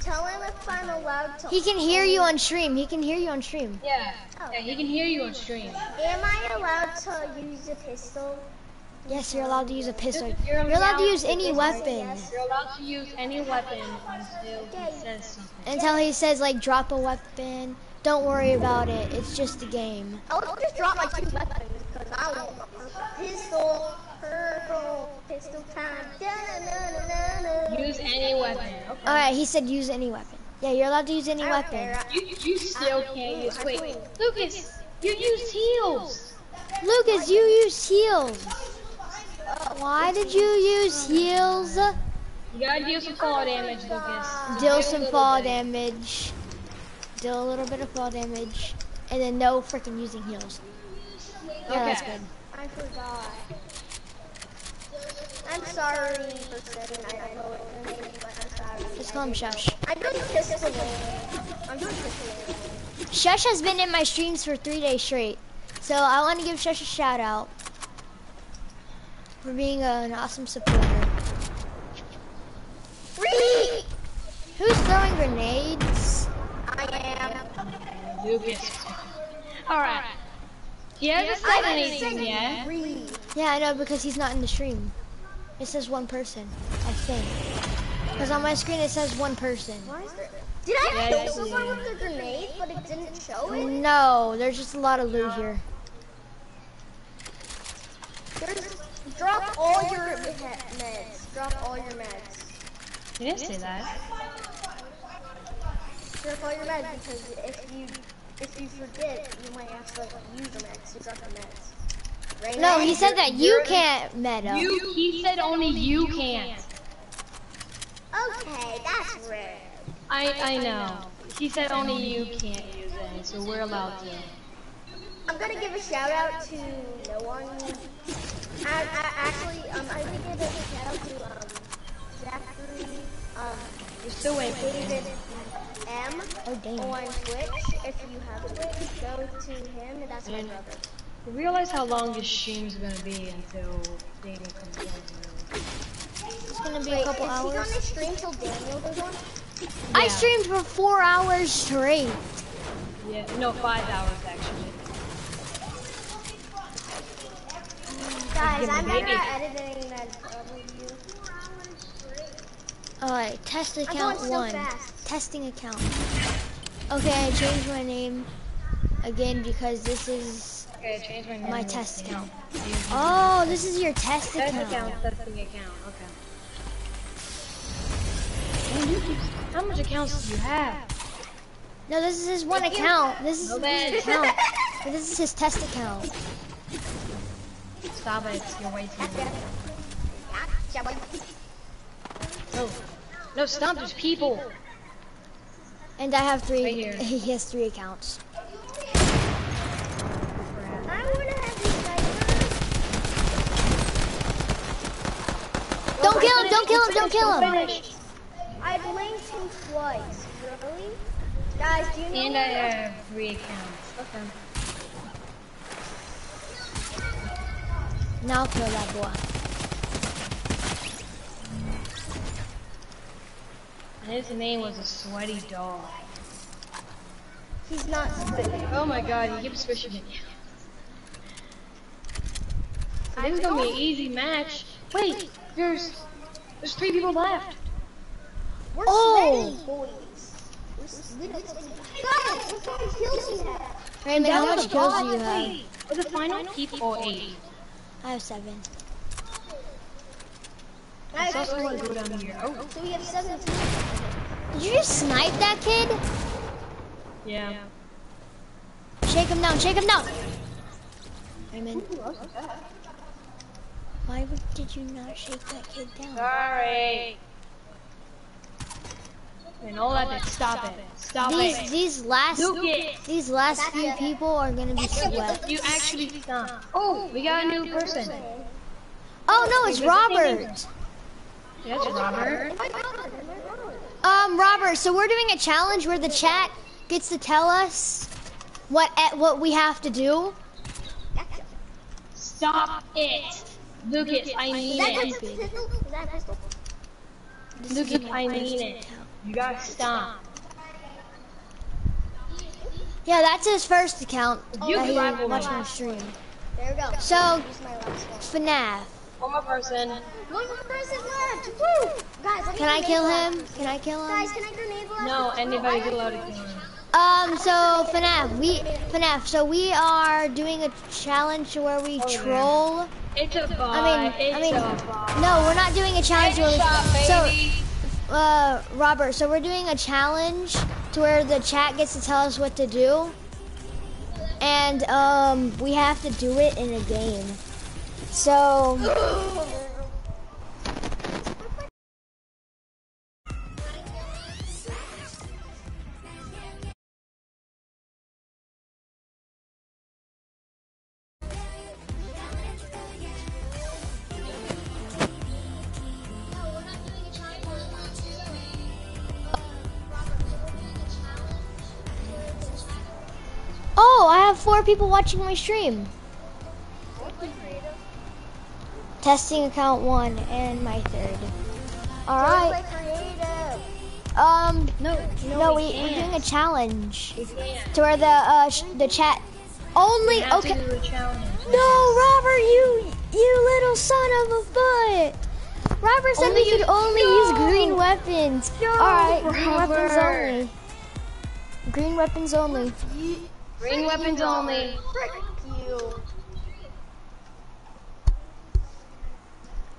S3: Tell him if I'm allowed to.
S1: he can hear you on stream. He can hear you on stream.
S2: Yeah, oh. yeah, he can hear you on stream.
S3: Am I allowed to use a pistol?
S1: Yes, you're allowed to use a pistol.
S2: You're
S1: You're allowed to use any weapon
S3: yes.
S2: You're allowed to use any weapon until he says something.
S1: until he says like drop a weapon. Don't worry about it. It's just a game.
S3: I'll just drop my two weapons because I want a pistol. Purple pistol time.
S2: Use any weapon. Okay.
S1: All right, he said use any weapon. Yeah, you're allowed to use any weapon.
S3: care.
S2: You, you still can't use. Wait, Lucas, you use heals.
S1: Lucas, you use heals. Why did you use heals?
S2: You gotta deal some fall damage, Lucas.
S1: Deal
S2: a
S1: some fall
S2: bit.
S1: damage. Deal a little bit of fall damage. And then no freaking using heals. Yeah, that's
S2: Okay.
S1: good.
S3: I forgot. I'm sorry for saying I don't know what your name is, but I'm sorry.
S1: Just call him Shush.
S3: I'm doing pistol lane. I'm doing pistol.
S1: Shush has been in my streams for three days straight. So I want to give Shush a shout out for being an awesome supporter.
S3: Three!
S1: Who's throwing grenades?
S3: I am.
S2: Lucas. Alright. He hasn't said anything yet.
S1: Yeah, I know because he's not in the stream. It says one person, I think. Because on my screen it says one person.
S3: Why is there? Did I
S2: Yeah,
S3: kill
S2: I see
S3: someone with a grenade, but it didn't show it?
S1: No, there's just a lot of loot here.
S3: There's, drop all your he- meds. Drop all your meds.
S2: You didn't say that.
S3: Drop all your meds because if you if you forget, you might have to like, use your meds. So drop your meds. Right
S1: No, he said that you can't meta.
S2: You, he said only you can't.
S3: Okay, that's rude.
S2: I, I know. He said only you can't use it, so we're allowed to.
S3: I'm gonna give a shout out to no one. I, I actually um I'm gonna give a shout out to um Zachary um
S2: We're still waiting for him.
S3: David M
S1: Oh,
S3: on Twitch. If you have Twitch, go to him. That's my brother.
S2: We realize how long this stream's gonna be until Daniel comes in.
S1: It's gonna be a couple
S3: is he
S1: hours.
S3: gonna stream till Daniel goes on?
S1: I streamed for four hours straight.
S2: Yeah, no, five hours actually.
S3: Guys, I'm
S2: Maybe.
S3: better at editing than W.
S1: Alright, test account
S3: so
S1: one.
S3: fast.
S1: Testing account. Okay, I changed my name again because this is
S2: Okay, I changed my name.
S1: my test account. Oh, this is your test
S2: Test
S1: account.
S2: account, testing account, okay. Man, you keep- How much accounts do you have?
S1: No, this is his one account. This is
S2: No,
S1: his account. This is his test account.
S2: Stop it, you're way too late. No, no, stop, there's people.
S1: And I have three.
S2: Right.
S1: He has three accounts.
S3: I wanna have these guys.
S1: Don't kill him! Don't kill him! Don't kill him!
S2: Finish.
S3: I blinked him twice. Really? Guys, do you know?
S2: And I have three accounts. Okay.
S1: Now kill that boy.
S2: His name was a sweaty dog.
S3: He's not spitting.
S2: Oh my god, he keeps fishing me. This is gonna be an easy match. Wait, there's there's three people left.
S3: We're
S1: Oh!
S3: sweaty boys. We're sweaty. Guys, look how many kills we have.
S1: Raymond, how much kills do you have?
S2: For the final peep or eight.
S1: I have seven.
S2: I saw someone go down here. Oh,
S3: So we have 17.
S1: Did you just snipe that kid?
S2: yeah.
S1: Shake him down, shake him down. Raymond, why would, did you not shake that kid down?
S2: Sorry. And all that, bit, stop it. Stop
S1: These
S2: it.
S1: these last
S2: Duke it.
S1: these last few people are gonna be swept.
S2: You actually stop. Oh, we got a new person.
S1: Oh no, it's Robert.
S2: Yes, Robert.
S1: Um, Robert. So we're doing a challenge where the chat gets to tell us what eh, what we have to do.
S2: Stop it. Lucas, I mean
S3: That
S2: it.
S3: is pistol? Is that a pistol?
S2: Lucas, I mean it. You gotta stop.
S1: Yeah, that's his first account
S2: You
S1: that he
S2: rival
S1: watched my stream.
S3: There we go.
S1: So
S3: Use my last one.
S1: FNAF.
S2: One more person.
S3: One more person left. Woo! Guys, let me
S1: Can I kill him? Can I kill him?
S3: Guys,
S1: him?
S3: can I grenade blast?
S2: No, anybody's allowed to kill him.
S1: Um, so FNAF, we FNAF. So we are doing a challenge to where we
S2: Oh, yeah.
S1: troll.
S2: It's a bot.
S1: I mean,
S2: it's
S1: I mean, no, we're not doing a challenge where we.
S2: Headshot,
S1: So, uh, Robert, so we're doing a challenge to where the chat gets to tell us what to do, and um, we have to do it in a game. So, four people watching my stream. Testing account one and my third. All right. Um,
S2: No,
S1: no, we, we're doing a challenge to where the uh sh- the chat only.
S2: have
S1: Okay.
S2: to do a challenge.
S1: No, Robert, you you little son of a butt. Robert said
S2: Only
S1: we could only
S2: No.
S1: use green weapons.
S2: No,
S1: All right, green weapons
S2: Robert.
S1: only. Green weapons only.
S2: Green weapons only.
S3: Frick you.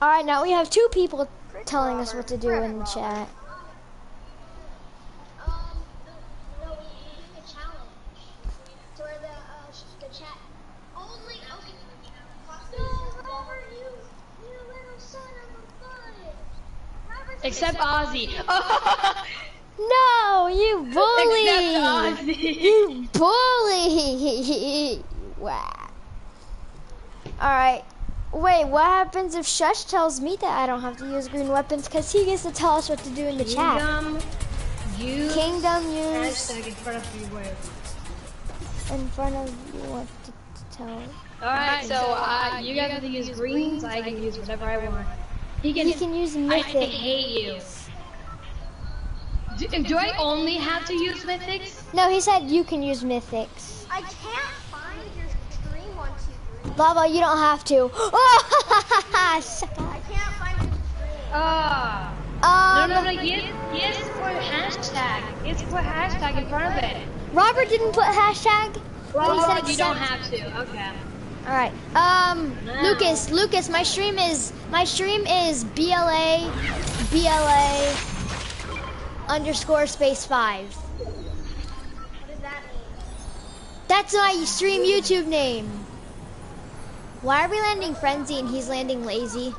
S1: All right, now we have two people telling us what to do in the chat.
S3: Um, no, we're doing a challenge. To where the, uh, sh- the chat. Only, okay. No, Robert, you, you little son of a butt. Robert,
S2: Except Ozzy.
S1: No, you bully!
S2: Except
S1: You bully! wow. Alright. Wait, what happens if Shush tells me that I don't have to use green weapons? Because he gets to tell us what to do in the chat.
S2: Kingdom. You.
S1: Kingdom use
S2: Hashtag in front of you. Where?
S1: in front of you what to, to tell.
S2: Alright, so uh, you guys have to use greens. I can use whatever I want. He can.
S1: He can use
S2: I,
S1: mythic.
S2: I hate you. Do, do I only have to use mythics?
S1: No, he said you can use mythics.
S3: I can't find your stream one, two, three.
S1: Lava, you don't have to. Oh, shut up.
S3: I can't find your stream.
S2: Ah. no,
S1: Um,
S2: no, no. Yes, yes, for hashtag. It's for hashtag in front of it.
S1: Robert didn't put hashtag.
S2: Well,
S1: he said
S2: you don't have to. Okay.
S1: All right. Um,
S2: No.
S1: Lucas, Lucas, my stream is my stream is BLA BLA underscore space five.
S3: What does that mean?
S1: That's my stream YouTube name. Why are we landing frenzy and he's landing lazy?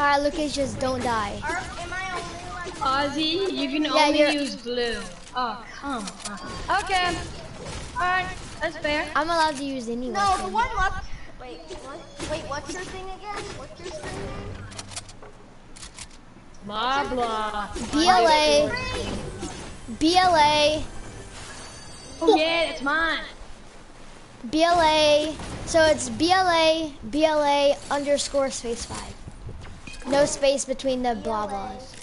S1: All right, ah, Lucas, just don't die.
S3: Are, am I only like
S2: Ozzy, you can
S1: Yeah,
S2: only
S1: you're-
S2: use blue. Oh, come on. Okay. Alright, that's fair.
S1: I'm allowed to use any
S3: No, the one left. Wait, what? Wait, what's your thing again? What's your thing?
S2: Blah, blah.
S1: BLA BLA
S2: Oh, yeah, it's mine.
S1: BLA. So it's BLA BLA underscore space five. No space between the blah blahs.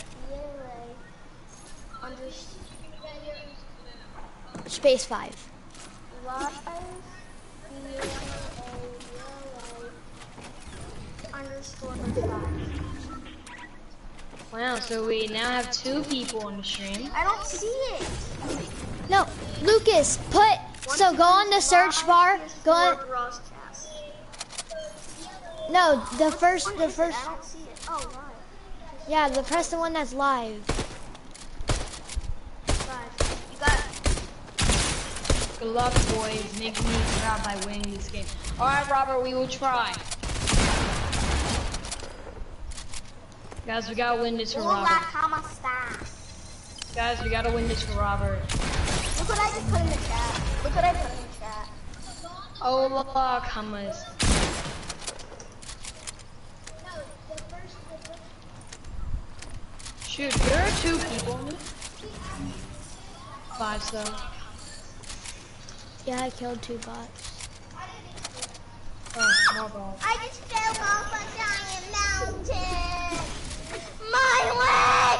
S1: Space five.
S3: live underscore five.
S2: Wow, so we now have two people on the stream.
S3: I don't see it.
S1: No, Lucas, put, so go on the search bar, go on,
S3: Roscast.
S1: no, the first, the first,
S3: I don't see it. Oh, right.
S1: yeah, the press the one that's live.
S3: Five. You got
S2: Good luck, boys. Make me proud by winning this game. Alright, Robert, we will try. Guys, we gotta win this for Robert. Guys, we gotta win this for Robert.
S3: Look what I just put in the chat. Look what I put in the chat.
S2: Oh, look, Hummus. Shoot, there are two people. Five, so.
S1: Yeah, I killed two bots.
S2: Oh.
S3: I just fell off a giant mountain. My leg!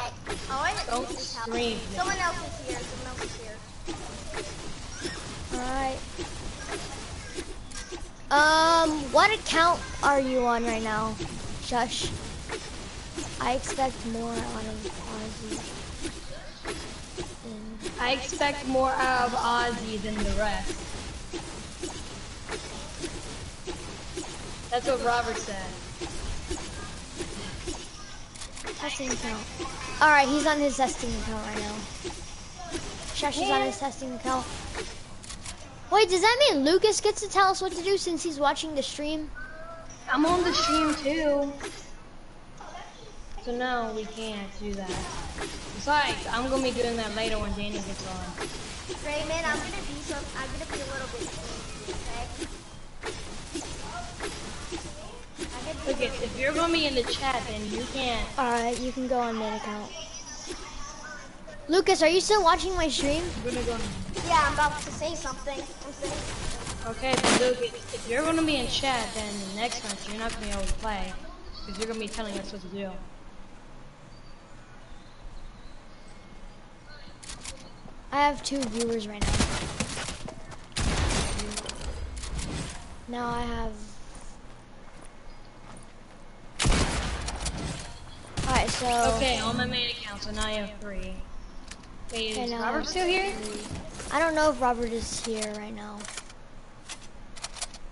S3: Oh, I
S2: Don't
S3: use this house.
S2: scream.
S3: Someone else is here. Someone else is here.
S1: Alright. Um, what account are you on right now? Shush. I expect more out of Ozzy. than-
S2: I expect more out of Ozzy than the rest. That's what Robert said.
S1: Testing account. Alright, he's on his testing account right now. Shush is on his testing account. Wait, does that mean Lucas gets to tell us what to do since he's watching the stream?
S2: I'm on the stream too. So no, we can't do that. Besides, I'm gonna be doing that later when Danny gets on.
S3: Raymond, I'm gonna be some. I'm gonna be a little bit
S2: Look, if if you're gonna be in the chat, then you can't.
S1: Alright, you can go on main account. Lucas, are you still watching my stream?
S2: Go.
S3: Yeah, I'm about to say something. Saying
S2: Okay, look, if, you're gonna be in chat, then the next match you're not gonna be able to play because you're gonna be telling us what to do.
S1: I have two viewers right now. Now I have. Alright, so.
S2: Okay, all my main accounts, so now I have three. Wait,
S1: Okay,
S2: is
S1: I
S2: Robert still here?
S1: I don't know if Robert is here right now.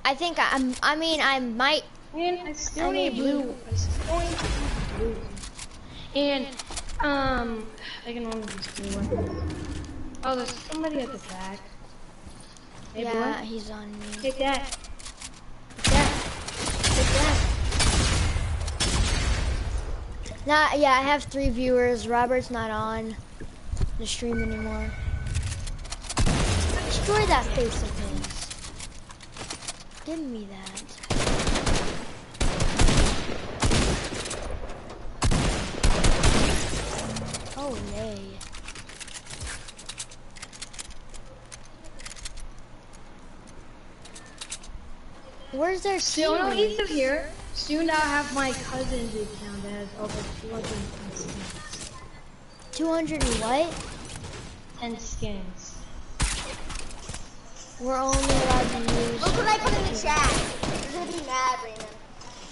S1: I think I'm. I mean, I might.
S2: Man, I still
S1: I
S2: need blue.
S1: blue.
S2: I still need blue. And, um, I can only just do one. Oh, there's somebody at the back. Hey,
S1: yeah,
S2: boy.
S1: he's on me.
S2: Take that. Take that. Take that.
S1: Nah, yeah, I have three viewers. Robert's not on the stream anymore. Destroy that face of his. Give me that. Oh, nay. Where's their
S2: Still no? Ether here. Soon I'll have my cousin's account that has over 200 skins.
S1: 200 and what?
S2: 10 skins.
S1: We're only allowed to use.
S3: Look what I put in the chat. You're gonna be mad, Raymond.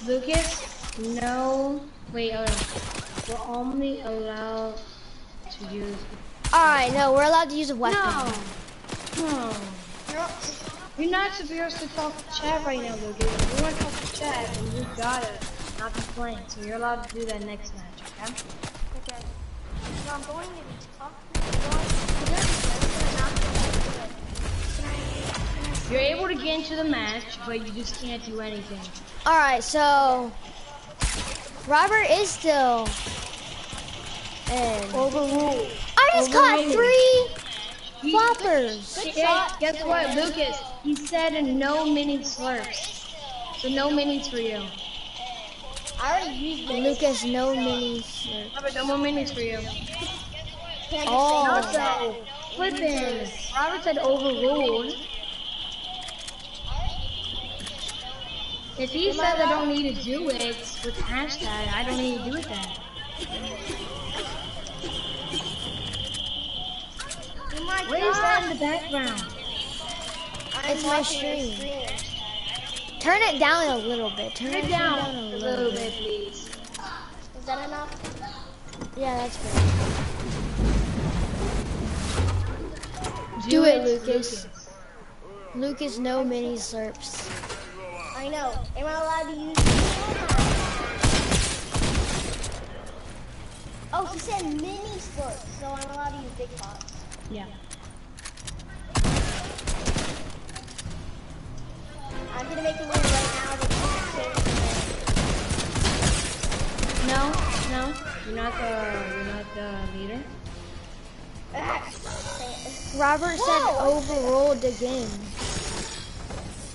S2: Lucas, no. Wait, hold on. We're only allowed to use.
S1: Alright, no, we're allowed to use a weapon.
S2: No. Hmm. No.
S3: You're,
S2: not supposed to talk to chat right now, Lucas. If you want to talk to chat, then you gotta not be playing. So you're allowed to do that next match, okay?
S3: okay. So I'm going to be talking. I'm going to be I'm not gonna do it. Can I? Can I
S2: You're able to get into the match, but you just can't do anything.
S1: Alright, so Robert is still in.
S2: Overruled.
S1: I just caught three Floppers.
S2: Guess what, Lucas? He said no mini slurps. So no minis for you.
S3: I already used it.
S1: Lucas, no minis.
S2: Robert, no more minis for you.
S3: Can I just
S1: Oh.
S2: Also, flippin'. Robert said overruled. If he says I don't need to do it with hashtag, I don't need to do it then.
S3: My
S2: What is
S3: God.
S2: that in the background?
S3: I'm
S1: It's my
S3: watching
S1: stream. Turn it down a little bit. Turn,
S2: Turn it down a little bit, please.
S3: Is that enough?
S1: Yeah, that's good. Do it, Lucas. Lucas, no mini slurps.
S3: I know. Am I allowed to use? Oh, he said mini slurps, so I'm allowed to use big pots.
S2: Yeah.
S3: I'm gonna make a move right now that you can
S2: No, no. You're not the you're not the leader.
S1: Robert said
S3: Whoa!
S1: overruled the game.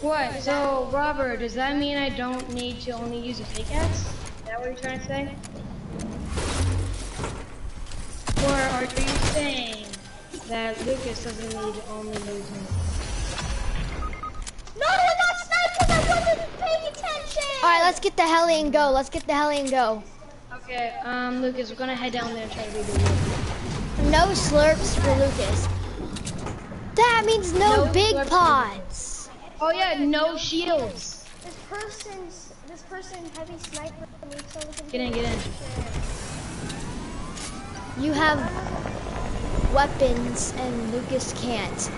S2: What? So Robert, does that mean I don't need to only use a pickaxe? Is that what you're trying to say? Or are you saying that Lucas doesn't need to only use me?
S3: No, I got sniped because I wasn't paying attention.
S1: All right, let's get the heli and go. Let's get the heli and go.
S2: Okay, um, Lucas, we're gonna head down there and try to redo it.
S1: No slurps for Lucas. That means no,
S2: No
S1: big
S2: slurps
S1: pods.
S2: Oh yeah, no shields.
S3: This person's this person heavy sniper needs something.
S2: Get in, get in.
S1: You have weapons and Lucas can't.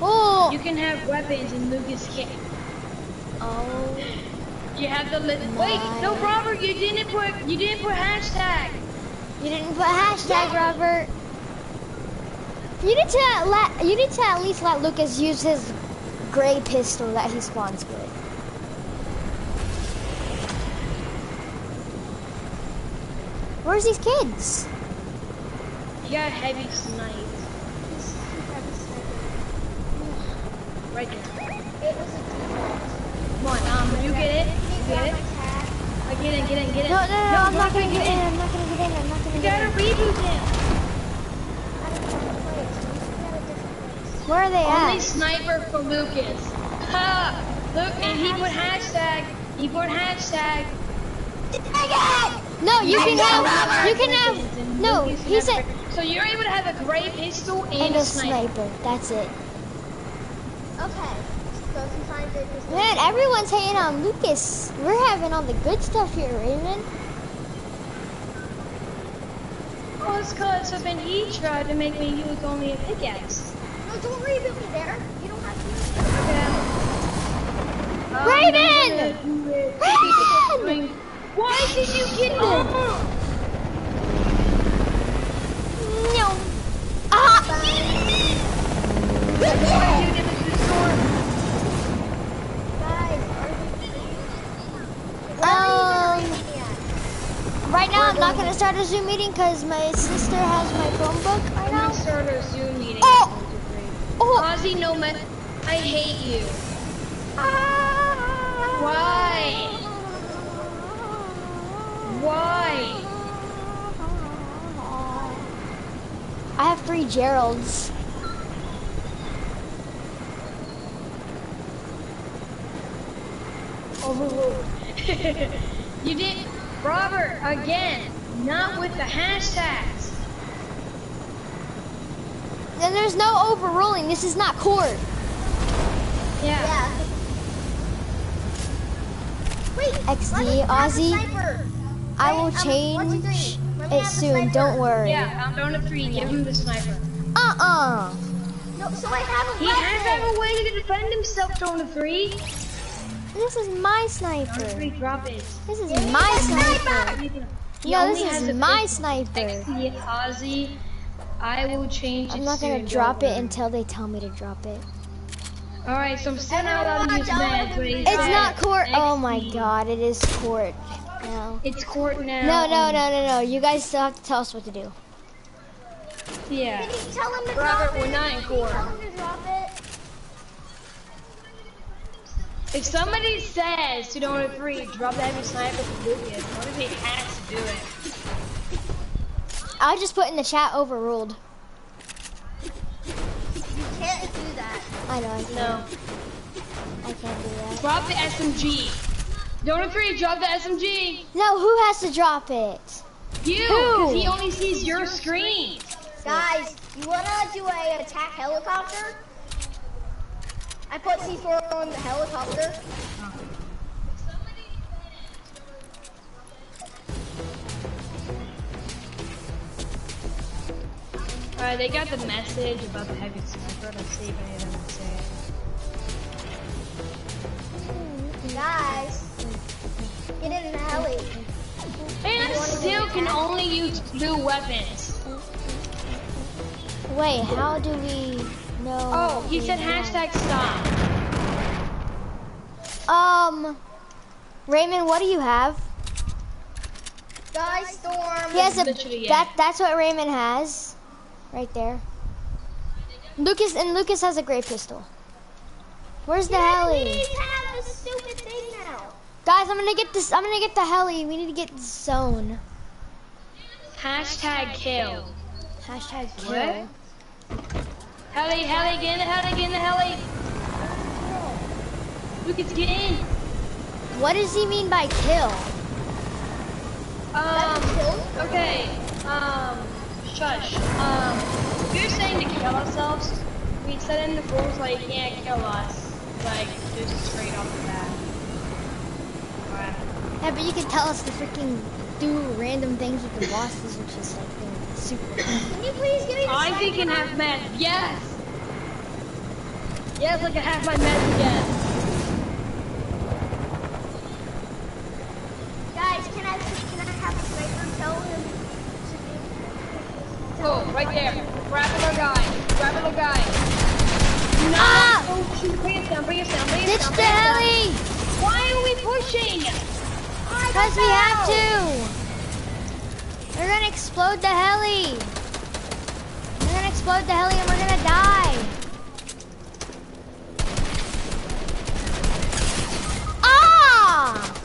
S1: Oh,
S2: You can have weapons and Lucas can't.
S1: oh,
S2: You have the lit. Wait, no, Robert, you didn't put you didn't put hashtag.
S1: you didn't put hashtag Robert. You need to let you need to at least let Lucas use his gray pistol that he spawns with. Where's these kids?
S2: You got heavy snipe
S3: He's, he's heavy sniper.
S2: right there.
S3: It was a.
S2: Come on, um, you get it? You get it? I get in, get in, get in.
S1: No, no, no, no I'm not gonna get in. I'm not gonna get in. I'm not gonna get in.
S2: You gotta
S3: reboot him. Different place. We at a different place.
S1: Where are they
S2: Only
S1: at?
S2: Only sniper for Lucas. Ha! Look, and he put hashtag. He put hashtag.
S1: No, you can have. You can have. No, he said.
S2: Have- So you're able to have a gray pistol and,
S1: And
S2: a
S1: a
S2: sniper.
S1: sniper. That's it.
S3: Okay. So if you find it, just
S1: Man, everyone's hating on Lucas. We're having all the good stuff here, Raymond.
S2: Oh, it's cause so then he tried to make me use only a pickaxe.
S3: No, don't rebuild me there. You don't have to.
S2: Okay. Um,
S1: Raven!
S2: I'm gonna do it.
S1: Raven!
S2: Why did you get him?
S1: No. Ah!
S2: Why did you get the sword?
S3: Guys, are you?
S1: Um,
S3: Where are you meeting at?
S1: right now I'm not gonna start a Zoom meeting because my sister has my Chromebook right
S2: I'm
S1: now.
S2: gonna start a Zoom meeting.
S1: Oh! Oh!
S2: Ozzy, no man, I hate you.
S1: Ah!
S2: Why? Why?
S1: I have three Geralds.
S2: Overruled. you did, Robert, again, not with the hashtags.
S1: Then there's no overruling. This is not court.
S2: Yeah.
S3: Yeah. Wait.
S1: XD,
S3: let me have a
S1: Ozzy. I will change
S3: three.
S1: It soon. Don't worry.
S2: Yeah, I'm down to three. Give him the sniper.
S1: Uh-uh.
S3: No, so I have a
S2: He
S3: weapon.
S2: has have a way to defend himself, down to three.
S1: This is my
S2: Down to
S1: sniper.
S2: three, drop it.
S1: This is
S3: Give me
S1: my
S3: the
S1: sniper.
S2: He
S1: No, this is my sniper.
S2: XD, Ozzy, I will change
S1: I'm
S2: it
S1: not gonna drop it until they tell me to drop it.
S2: Alright, so I'm still not allowed to use meds,
S1: It's not court. Oh my god, it is court now.
S2: It's court now.
S1: No, no, no, no, no. You guys still have to tell us what to do.
S2: Yeah.
S3: Can you tell him to
S2: Robert,
S3: drop
S2: we're not in court.
S3: Tell him to drop it.
S2: If somebody says to don't agree, drop the heavy sniper for Lucas, what if he has to do it?
S1: I'll just put in the chat overruled.
S3: You can't do that.
S1: I know. I can't.
S2: No.
S1: I can't do that.
S2: Drop the SMG. Don't agree, drop the SMG.
S1: No, who has to drop it?
S2: You, because he only sees your screen.
S3: Guys, you wanna do a attack helicopter? I put C4 on the helicopter.
S2: Alright, they got the message about the heavy sniper. Let's see if any of them say it.
S3: Guys, get in the heli.
S2: And I still can only use blue weapons.
S1: Wait, how do we know?
S2: Oh, he said hashtag stop.
S1: Um, Raymond, what do you have?
S3: Guys, storm.
S1: He has a
S2: yeah.
S1: that. That's what Raymond has, right there. Lucas and Lucas has a great pistol. Where's the
S3: Yeah, we
S1: heli?
S3: need to have this stupid thing now.
S1: Guys, I'm gonna get this. I'm gonna get the heli. We need to get the zone.
S2: Hashtag kill.
S1: Hashtag kill.
S2: What? Heli, heli, get in the heli, get in the heli. Lucas, get in.
S1: What does he mean by kill?
S2: Um, okay, um, shush. Um, you're saying to kill ourselves, we set in the rules like you can't kill us. Like, just straight off the bat. Alright.
S1: Yeah, but you can tell us to freaking do random things with the bosses, which is like thing- super.
S3: Can you please give me the
S2: I think can have meds. Yes! Yes, I can have my meds again.
S3: Guys, can I can I have a sniper tell him to
S2: Oh, right there. Grab the little guy. Grab the little guy. No!
S1: Ah!
S2: Oh, shoot. Bring us down, bring us down, bring us
S1: Ditch
S2: down.
S1: the
S2: bring
S1: heli!
S2: Why are we pushing?
S1: Because we have to! We're gonna explode the heli! We're gonna explode the heli and we're gonna die! Ah!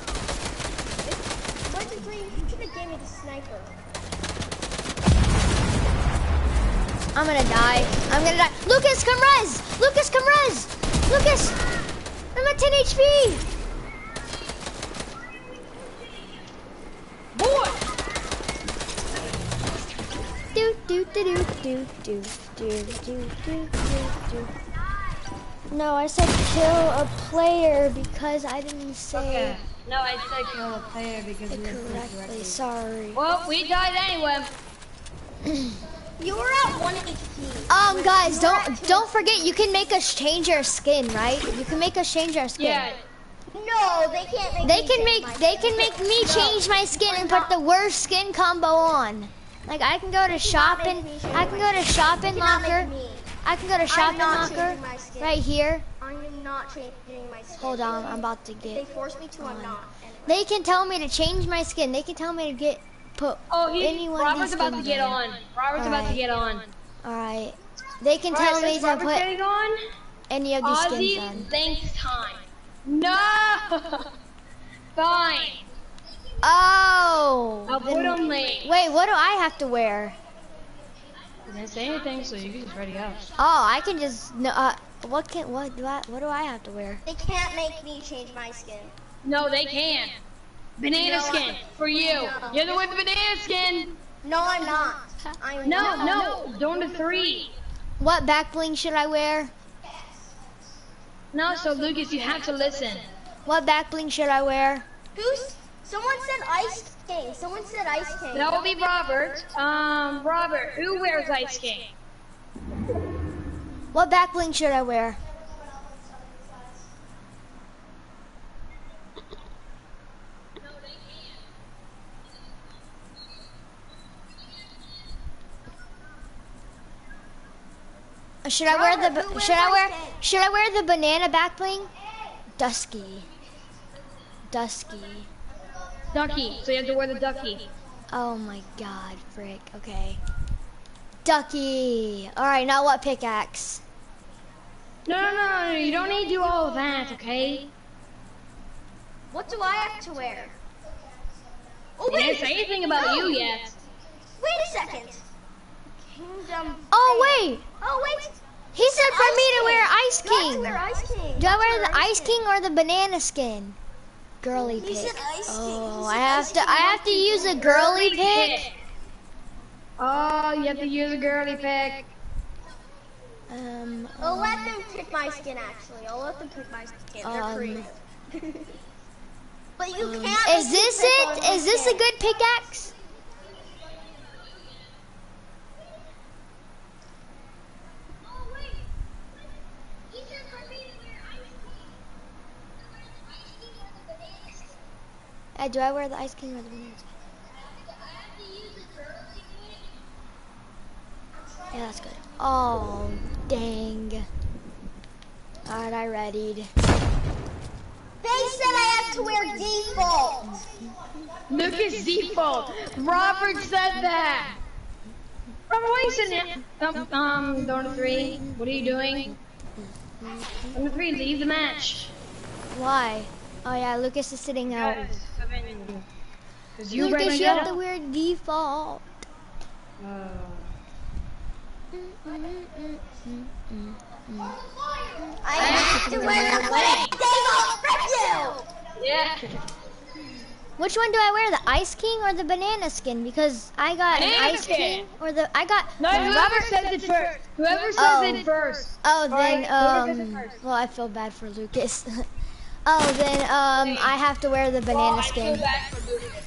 S1: I'm gonna die. I'm gonna die. Lucas, come res! Lucas, come res! Lucas! I'm at 10 HP!
S2: Boy!
S1: Do do do do do do do do do do do. No, I said kill a player because I didn't say
S2: Okay. No, I said kill a player because
S1: it
S2: we didn't
S1: correctly.
S2: correctly.
S1: Sorry.
S2: Well, we died anyway.
S3: You were at one HP.
S1: Um, guys,
S3: You're
S1: don't don't forget you can make us change our skin, right? You can make us change our skin.
S2: Yeah.
S3: No, they can't make.
S1: They
S3: me
S1: can make
S3: my
S1: they
S3: skin.
S1: can make me
S3: No.
S1: change my skin and put the worst skin combo on. Like I can go to shop and I can go to shop
S3: They
S1: locker. I can go to shop and locker
S3: changing my skin.
S1: right here.
S3: I am not changing my skin.
S1: Hold on, I'm about to
S3: If they
S1: get.
S3: force me to, I'm not.
S1: They can tell me to change my skin. They can tell me to get put
S2: Oh, he,
S1: any one of
S2: Robert's about to get on. Robert's about to get on.
S1: All right. They can
S2: Alright,
S1: tell me to put
S2: on,
S1: any of these skins on.
S2: thanks time. No! Fine.
S1: Oh.
S2: I'll put him late.
S1: Wait, what do I have to wear?
S2: I didn't say anything, so you can just ready up.
S1: Oh, I can just no. Uh, what can what do I what do I have to wear?
S3: they can't make me change my skin.
S2: No, they can. Banana
S3: No,
S2: skin for you.
S3: No.
S2: You're the one with the banana skin.
S3: No, I'm not. I'm
S2: No,
S3: not.
S2: no, don't to three.
S1: What back bling should I wear?
S2: No, so Lucas, you have to listen.
S1: What back bling should I wear?
S3: Who's? Someone said Ice King. Someone said Ice King.
S2: That will be Robert. Um, Robert, who wears Ice King?
S1: What back bling should I wear? Should I wear the
S3: who
S1: ba-
S3: wears
S1: should I wear should I wear the banana back bling? Dusky. Dusky.
S2: Ducky. So you have to wear the ducky.
S1: Oh my god, frick. Okay. Ducky. Alright, now what pickaxe?
S2: No, no, no, no, you don't need to do all of that, okay?
S3: What do I have to wear? Oh wait!
S2: They didn't say anything about
S3: No.
S2: you yet.
S3: Wait a second. Kingdom.
S1: Oh wait!
S3: Oh wait.
S1: He said for me to wear Ice
S3: You have to
S1: King.
S3: wear Ice King.
S1: Do I
S3: You
S1: wear the Ice King or the banana skin? Girly pick.
S3: Ice
S1: Oh, I have
S3: Ice
S1: to I have to use a girly pick.
S2: Oh, you have to use a girly pick.
S1: Um,
S3: I'll let them pick my skin. Actually, I'll let them pick my skin. They're
S1: Um,
S3: creative. but you
S1: um,
S3: can't.
S1: is
S3: make me
S1: this
S3: pick
S1: it?
S3: on my
S1: Is this a good pickaxe? Uh, do I wear the Ice King or the Banana Yeah, that's good. Oh, dang. Alright, I readied.
S3: They said I have to wear default.
S2: Lucas default. Robert said that. Robert, why are you sitting there? Um, um, Donor 3, what are you doing? Donor 3, leave the match.
S1: Why? Oh yeah, Lucas is sitting out.
S2: Because you
S1: Lucas, you have to wear default.
S2: Uh,
S3: I have to wear the default. Frick you.
S2: yeah.
S1: Which one do I wear? The Ice King or the Banana Skin? Because I got an Ice
S2: Skin.
S1: King or the I got.
S2: No, whoever says it first. Whoever says
S1: Oh.
S2: it first.
S1: Oh, then
S2: Alright, whoever says it
S1: um. Well, I feel bad for Lucas. oh, then um, I have to wear the Banana Skin.
S2: bad for Lucas.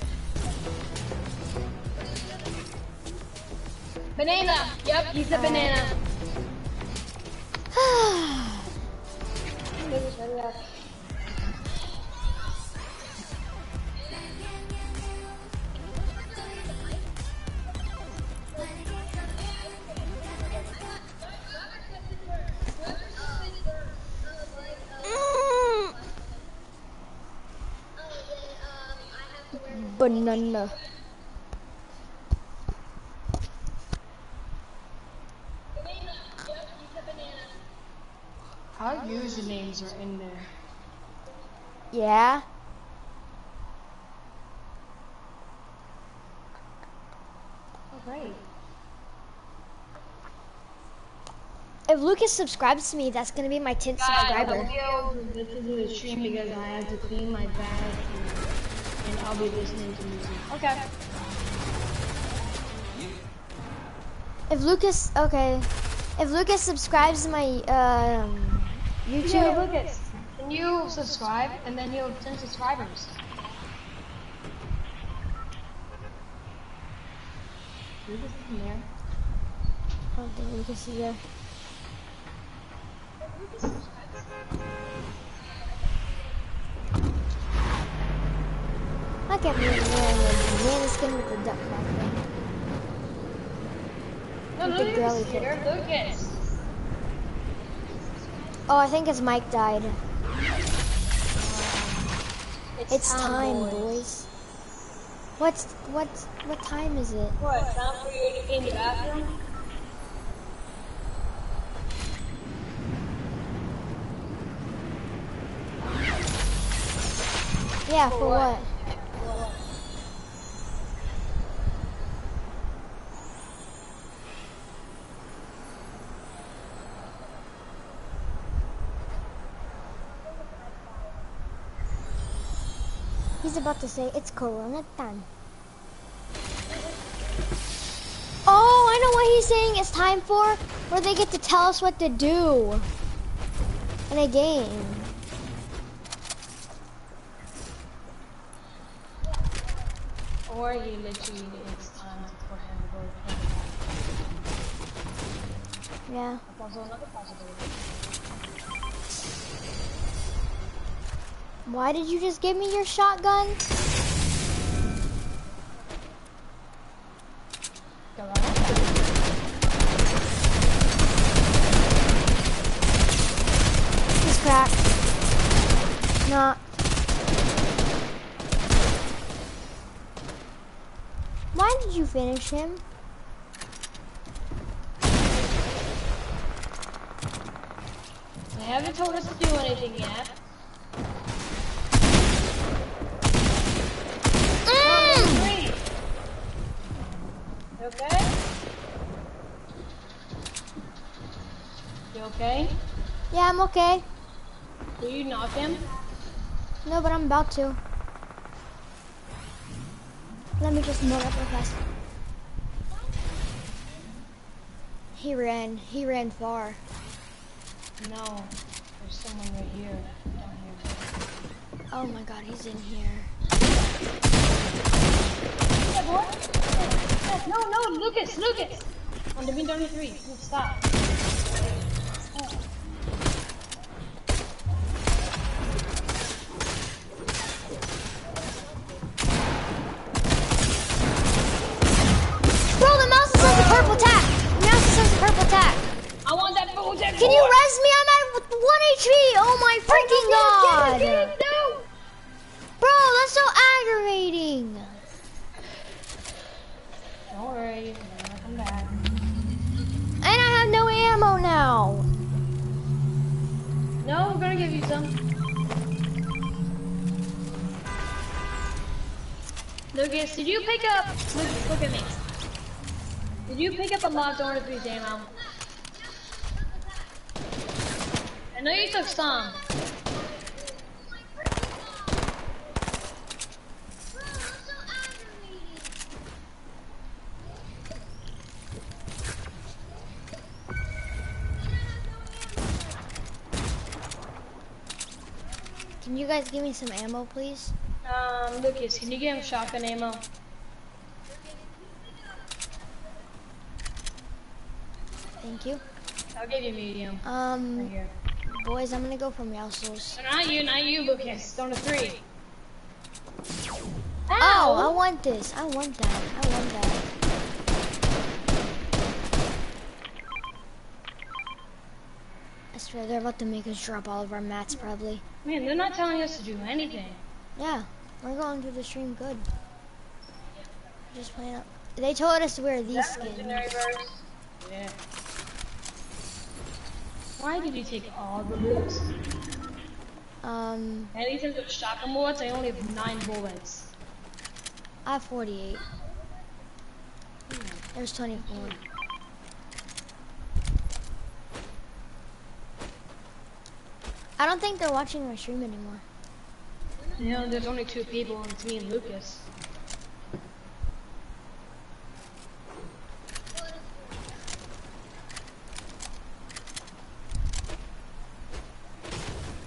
S2: Banana. Yep, he's a banana.
S1: Banana.
S2: Our usernames are in there.
S1: Yeah.
S2: Oh, great.
S1: If Lucas subscribes to me, that's gonna be my 10th subscriber.
S2: This is the stream because I have to clean my bag I'll be listening to music. Okay.
S1: If Lucas, okay. If Lucas subscribes to my um,
S2: Yeah,
S1: YouTube,
S2: Lucas, can you subscribe and then you'll 10 subscribers? Lucas is in there.
S1: I don't think Lucas is there. I can't believe wearing a banana skin with a duck back there.
S2: No,
S1: With the girly
S2: is. Lucas.
S1: Oh, I think his mic died. It's time,
S2: boys.
S1: boys. What's what what time is it?
S2: What, time for you to clean the bathroom?
S1: Yeah, for
S2: what?
S1: what? He's about to say it's Corona time. Oh, I know what he's saying it's time for, where they get to tell us what to do in a game.
S2: Or he literally it's time for him to go to
S1: Yeah.
S2: That's also another possibility.
S1: Why did you just give me your shotgun? He's cracked. Not. Why did you finish him?
S2: They haven't told us to do anything yet.
S1: Mm!
S2: Three. You okay? You okay?
S1: Yeah, I'm okay.
S2: Did you knock him?
S1: No, but I'm about to. Let me just move up real fast. He ran. He ran far.
S2: No. There's someone right here. Down here.
S1: Oh my god, he's in here.
S2: Yeah, boy. Yeah, no, no, Lucas, Lucas! On the win 23, stop.
S1: Bro, the mouse is on the purple tack! Mouse is on the purple!
S2: I want that purple! Can you
S1: res me? I'm at 1 HP!
S2: Oh
S1: my oh, freaking oh, god! Get it, get
S2: it, no.
S1: Bro, that's so aggravating!
S2: I'll come back. And
S1: I have no ammo now.
S2: No, we're gonna give you some. Lucas, did you pick up? Look, look at me. Did you pick up a locked door to be ammo? I know you took some.
S1: Can you guys give me some ammo, please?
S2: Um, Lucas, can you give him shotgun ammo?
S1: Thank you.
S2: I'll give you medium. Right
S1: Um,
S2: here.
S1: boys, I'm gonna go for Meowscles.
S2: No, not you, not you, Lucas. Down to three.
S1: Oh, I want this. I want that. I want that. I they're about to make us drop all of our mats, probably.
S2: Man, they're not telling us to do anything.
S1: Yeah, we're going through the stream good. Just playing up. They told us to wear these
S2: That
S1: skins.
S2: legendary. Yeah. Why did you take all the loot?
S1: Um,
S2: At least in the shotgun bullets, I only have nine bullets.
S1: I have 48. There's 24. I don't think they're watching my stream anymore.
S2: You know, there's only two people, and it's me and Lucas.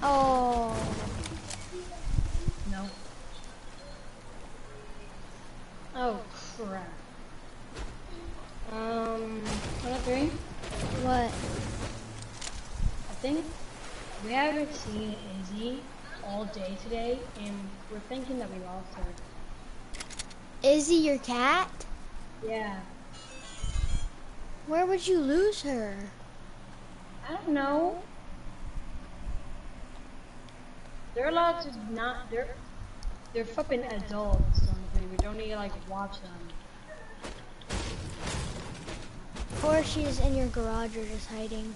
S1: Oh,
S2: No. Oh, crap. Um, one of three?
S1: what?
S2: I think we haven't seen Izzy all day today, and we're thinking that we lost her.
S1: Izzy your cat?
S2: Yeah.
S1: Where would you lose her?
S2: I don't know. They're allowed to not. They're they're fucking adults. on the video. We don't need to like watch them.
S1: Or she's in your garage or just hiding.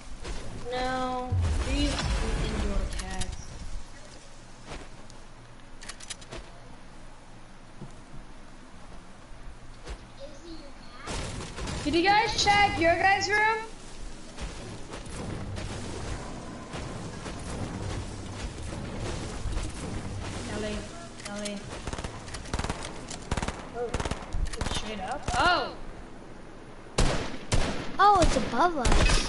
S2: No, these are indoor cats. Did you guys check your guys' room? Ellie, Ellie. Oh, it's straight up. Oh,
S1: Oh, it's above us.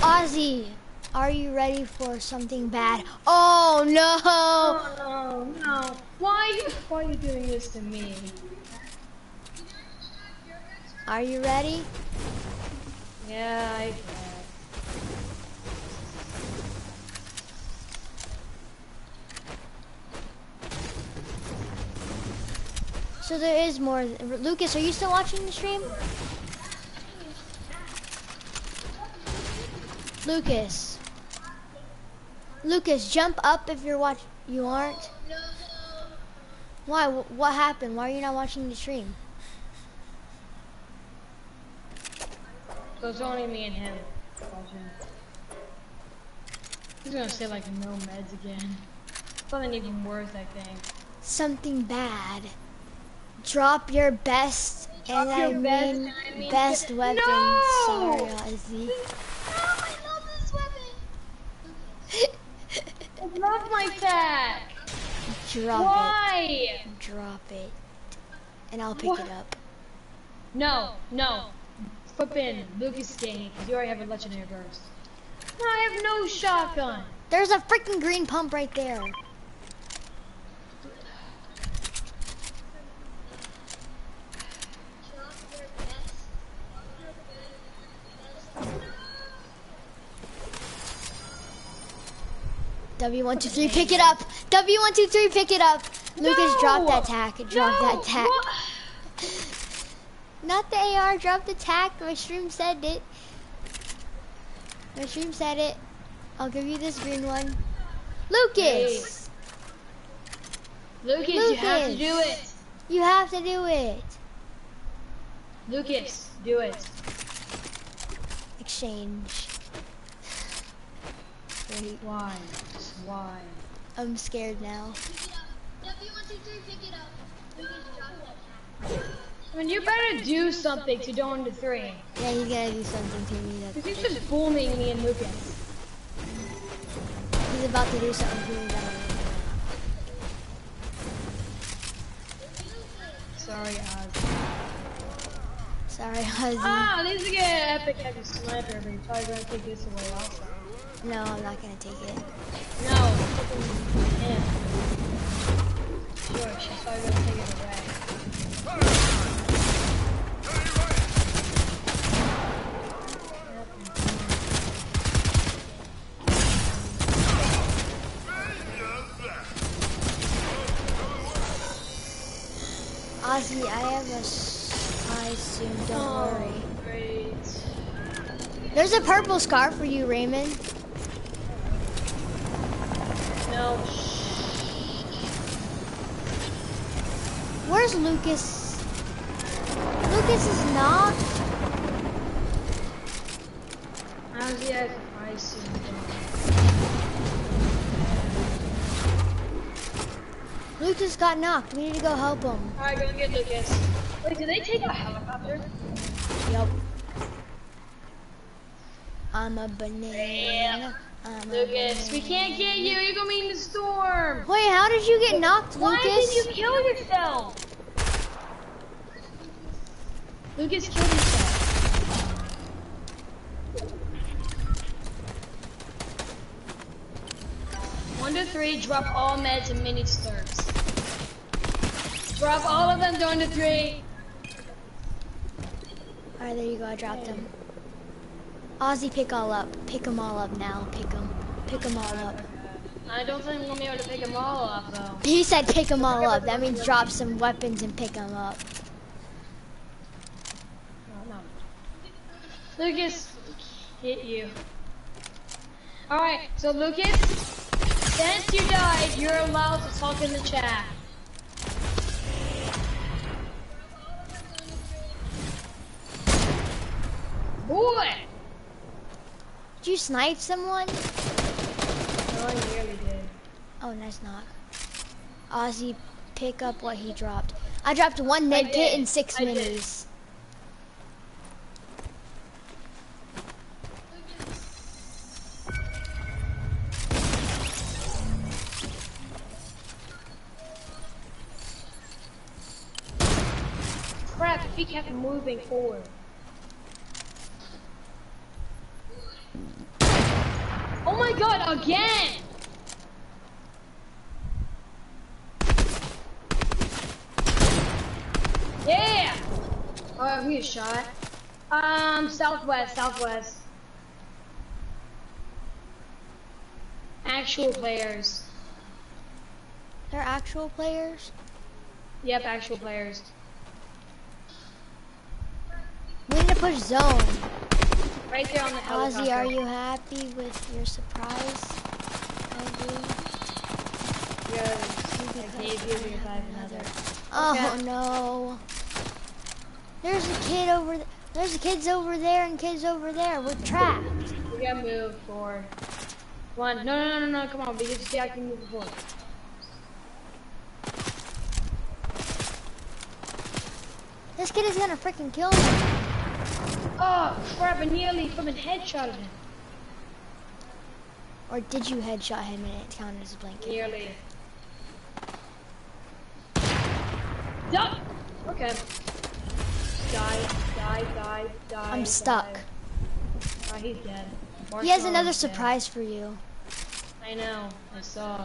S1: Ozzy, are you ready for something bad? Oh no!
S2: oh no, no. Why, are you, why are you doing this to me?
S1: Are you ready?
S2: Yeah, I.
S1: So there is more. Lucas, are you still watching the stream? Lucas. Lucas, jump up if you're watch. You aren't. No. Why? What happened? Why are you not watching the stream?
S2: So it's only me and him. watching. He's gonna say like no meds again. Something even worse, I think.
S1: Something bad. Drop your best, and
S2: Drop
S1: I
S2: best,
S1: mean,
S2: and I mean
S1: best
S2: be-
S1: weapon.
S2: No!
S1: Sorry, Ozzy.
S3: I love this weapon.
S2: I love my tag.
S1: Drop
S2: Why?
S1: it. Drop it. And I'll pick
S2: What?
S1: it up.
S2: No, no. Flip in. Lucas is because you already have a legendary burst. I have no shotgun.
S1: There's a freaking green pump right there. W123, pick it up. W123, pick it up. Lucas, drop that tack. Drop
S2: No,
S1: that tack.
S2: what?
S1: Not the AR, drop the tack. My stream said it. My stream said it. I'll give you this green one. Lucas!
S2: Lucas, Lucas, you have to do it.
S1: You have to do it.
S2: Lucas, do it.
S1: Exchange. Wait.
S2: Why? Why?
S1: I'm scared now.
S2: I mean, you better do something to go into three.
S1: Yeah, he's gotta do something to me. That
S2: Because he's just bullying me and Lucas.
S1: he's about to do something to me.
S2: Sorry, Oz.
S1: Sorry, Ozzy.
S2: Ah, this is an epic heavy sniper, but you're probably gonna take this away also.
S1: No, I'm not gonna take it.
S2: No, yeah. Sure, she's probably gonna take it away.
S1: Ozzy, I have a surprise soon. Don't
S2: Oh,
S1: worry.
S2: great.
S1: There's a purple scar for you, Raymond.
S2: No.
S1: Where's Lucas? Lucas is knocked.
S2: How's he at soon?
S1: Lucas got knocked. We need to go help him.
S2: Alright, go and get Lucas. Wait, did they take a helicopter?
S1: Yup. I'm a banana. I'm a
S2: Lucas, we can't get you. You're gonna be in the storm.
S1: Wait, how did you get knocked,
S2: Why
S1: Lucas?
S2: did you kill yourself? Lucas killed himself. One to three, drop all meds and mini slurps. Drop all of them down to three.
S1: Alright, there you go. I dropped them. Ozzy, pick all up. Pick them all up now. Pick them. Pick them all up.
S2: I don't think gonna be able to pick them all up though.
S1: He said pick them all up. That means drop some weapons and pick them up.
S2: No, no. Lucas, hit you. Alright, so Lucas, since you died, you're allowed to talk in the chat. Boy!
S1: Did you snipe someone?
S2: Oh, I nearly did.
S1: Oh, nice knock. Ozzy, pick up what he dropped. I dropped one med kit and six
S2: I
S1: minis.
S2: Crap, if he kept moving forward. Oh my god, again! Yeah! Oh, we shot. Um, southwest, southwest. Actual players.
S1: They're actual players.
S2: Yep, actual players.
S1: We need to push zone.
S2: Right there on the helicopter.
S1: Ozzy, are you happy with your surprise? Ozzy?
S2: Yes, I gave you another.
S1: Oh
S2: Okay.
S1: no. There's a kid over th There's a kids over there and kids over there. We're trapped.
S2: We gotta move forward. One. No, no, no, no, no. Come on. We just see I can move forward.
S1: This kid is gonna freaking kill me.
S2: Oh crap! I nearly from a headshot him.
S1: Or did you headshot him and it counted as a blanket?
S2: Nearly. Yup. Okay. Die, die, die, die.
S1: I'm stuck.
S2: Oh, he's dead.
S1: He has another
S2: dead.
S1: surprise for you.
S2: I know. I saw.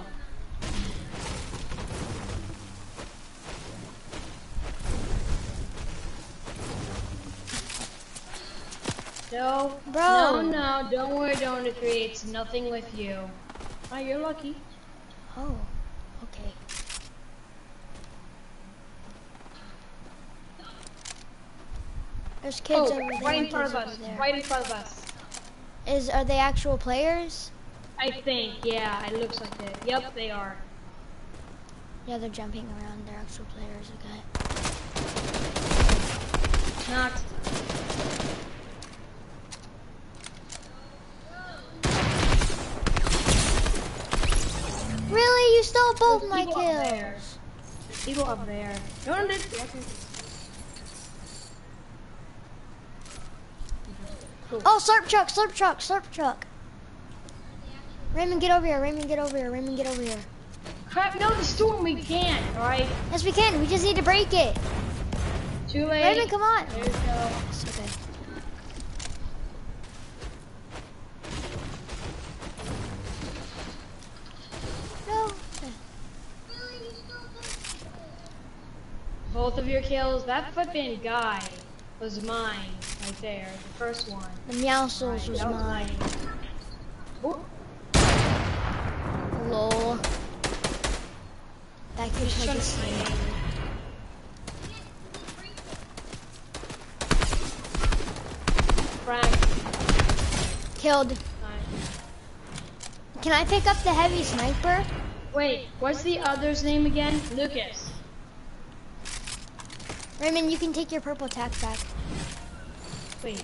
S2: No,
S1: Bro.
S2: no, no, don't worry, don't agree. It's nothing with you. Oh, you're lucky.
S1: Oh, okay. There's kids
S2: oh,
S1: over there.
S2: right in front of us. Right in front of us.
S1: Is are they actual players?
S2: I think, yeah, it looks like it. Yep, they are.
S1: Yeah, they're jumping around. They're actual players. Okay.
S2: Not.
S1: Really? you stole both
S2: There's
S1: my
S2: people up there.
S1: kills.
S2: People up there. No, no, no.
S1: Oh, slurp truck, slurp truck, slurp truck. Raymond, get over here. Raymond, get over here. Raymond, get over here.
S2: Crap, no, the storm, we can't, alright?
S1: Yes, we can. We just need to break it.
S2: Too late.
S1: Raymond, come on.
S2: There you go.
S1: No.
S2: Both of your kills. That flipping guy was mine, right there. The first one.
S1: The Meowscles was
S2: was
S1: mine.
S2: Ooh,
S1: Lol. That kid
S2: just
S1: tried
S2: trying
S1: to
S2: to
S1: sneak.
S2: slay me. Frank.
S1: Killed. Can I pick up the heavy sniper?
S2: Wait, what's the other's name again? Lucas.
S1: Raymond, you can take your purple tack back.
S2: Wait.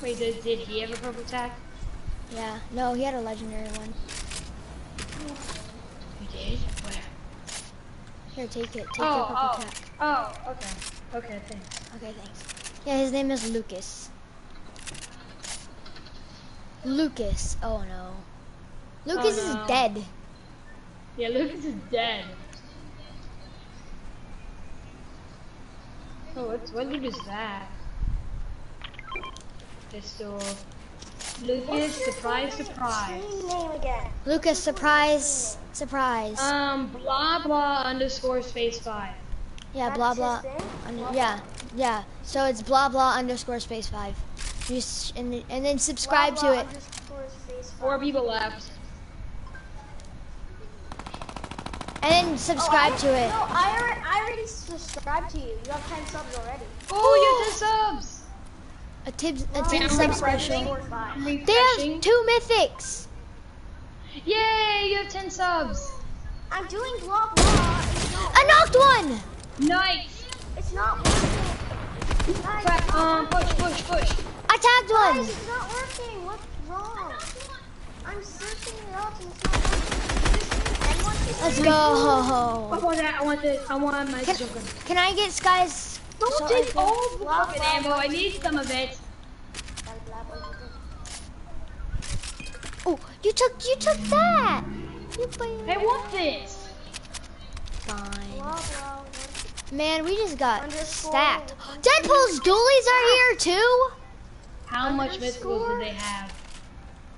S2: Wait, did, did he have a purple tag?
S1: Yeah. No, he had a legendary one.
S2: He did? Where?
S1: Here, take it. Take
S2: Oh,
S1: your purple
S2: oh,
S1: tack.
S2: oh, okay. Okay, thanks.
S1: Okay, thanks. Yeah, his name is Lucas. Lucas. Oh no. Lucas oh,
S2: no.
S1: is dead.
S2: Yeah, Lucas is dead. Oh, what's, what loot is that? Pistol. Lucas, surprise, surprise.
S3: Name again.
S1: Lucas, surprise, surprise.
S2: Um, blah blah underscore space five.
S1: yeah, blah blah. Under, yeah, yeah. So it's blah blah underscore space five. You s- and, then- and then subscribe
S3: Blah, blah,
S1: to it.
S2: Four people left.
S1: And then subscribe
S3: Oh, I-
S1: to it.
S3: No, I already, I already subscribed to you. You have 10 subs already.
S2: Oh, you have 10 subs!
S1: A tib a
S3: Wow.
S1: team
S2: I'm
S1: sub special.
S3: Four,
S1: They have two mythics.
S2: Yay, you have 10 subs!
S3: I'm doing blah blah.
S1: I knocked one.
S2: Nice!
S3: it's not working. Guys,
S2: Crap, um, push, push, push.
S1: I tagged
S3: guys,
S1: one.
S3: it's not working. What's wrong? I'm searching it up and it's not working.
S1: Let's go.
S2: I want that, I want this, I want my
S1: Can,
S2: shotgun.
S1: can I get Skye's?
S2: Don't take all the fucking ammo, I need some of it.
S1: Oh, you took you took that. You
S2: I want this.
S1: fine.
S3: Blah, blah, blah.
S1: Man, we just got
S3: Underscore.
S1: stacked. Deadpool's dualies are here too.
S2: How much mythicals do they have?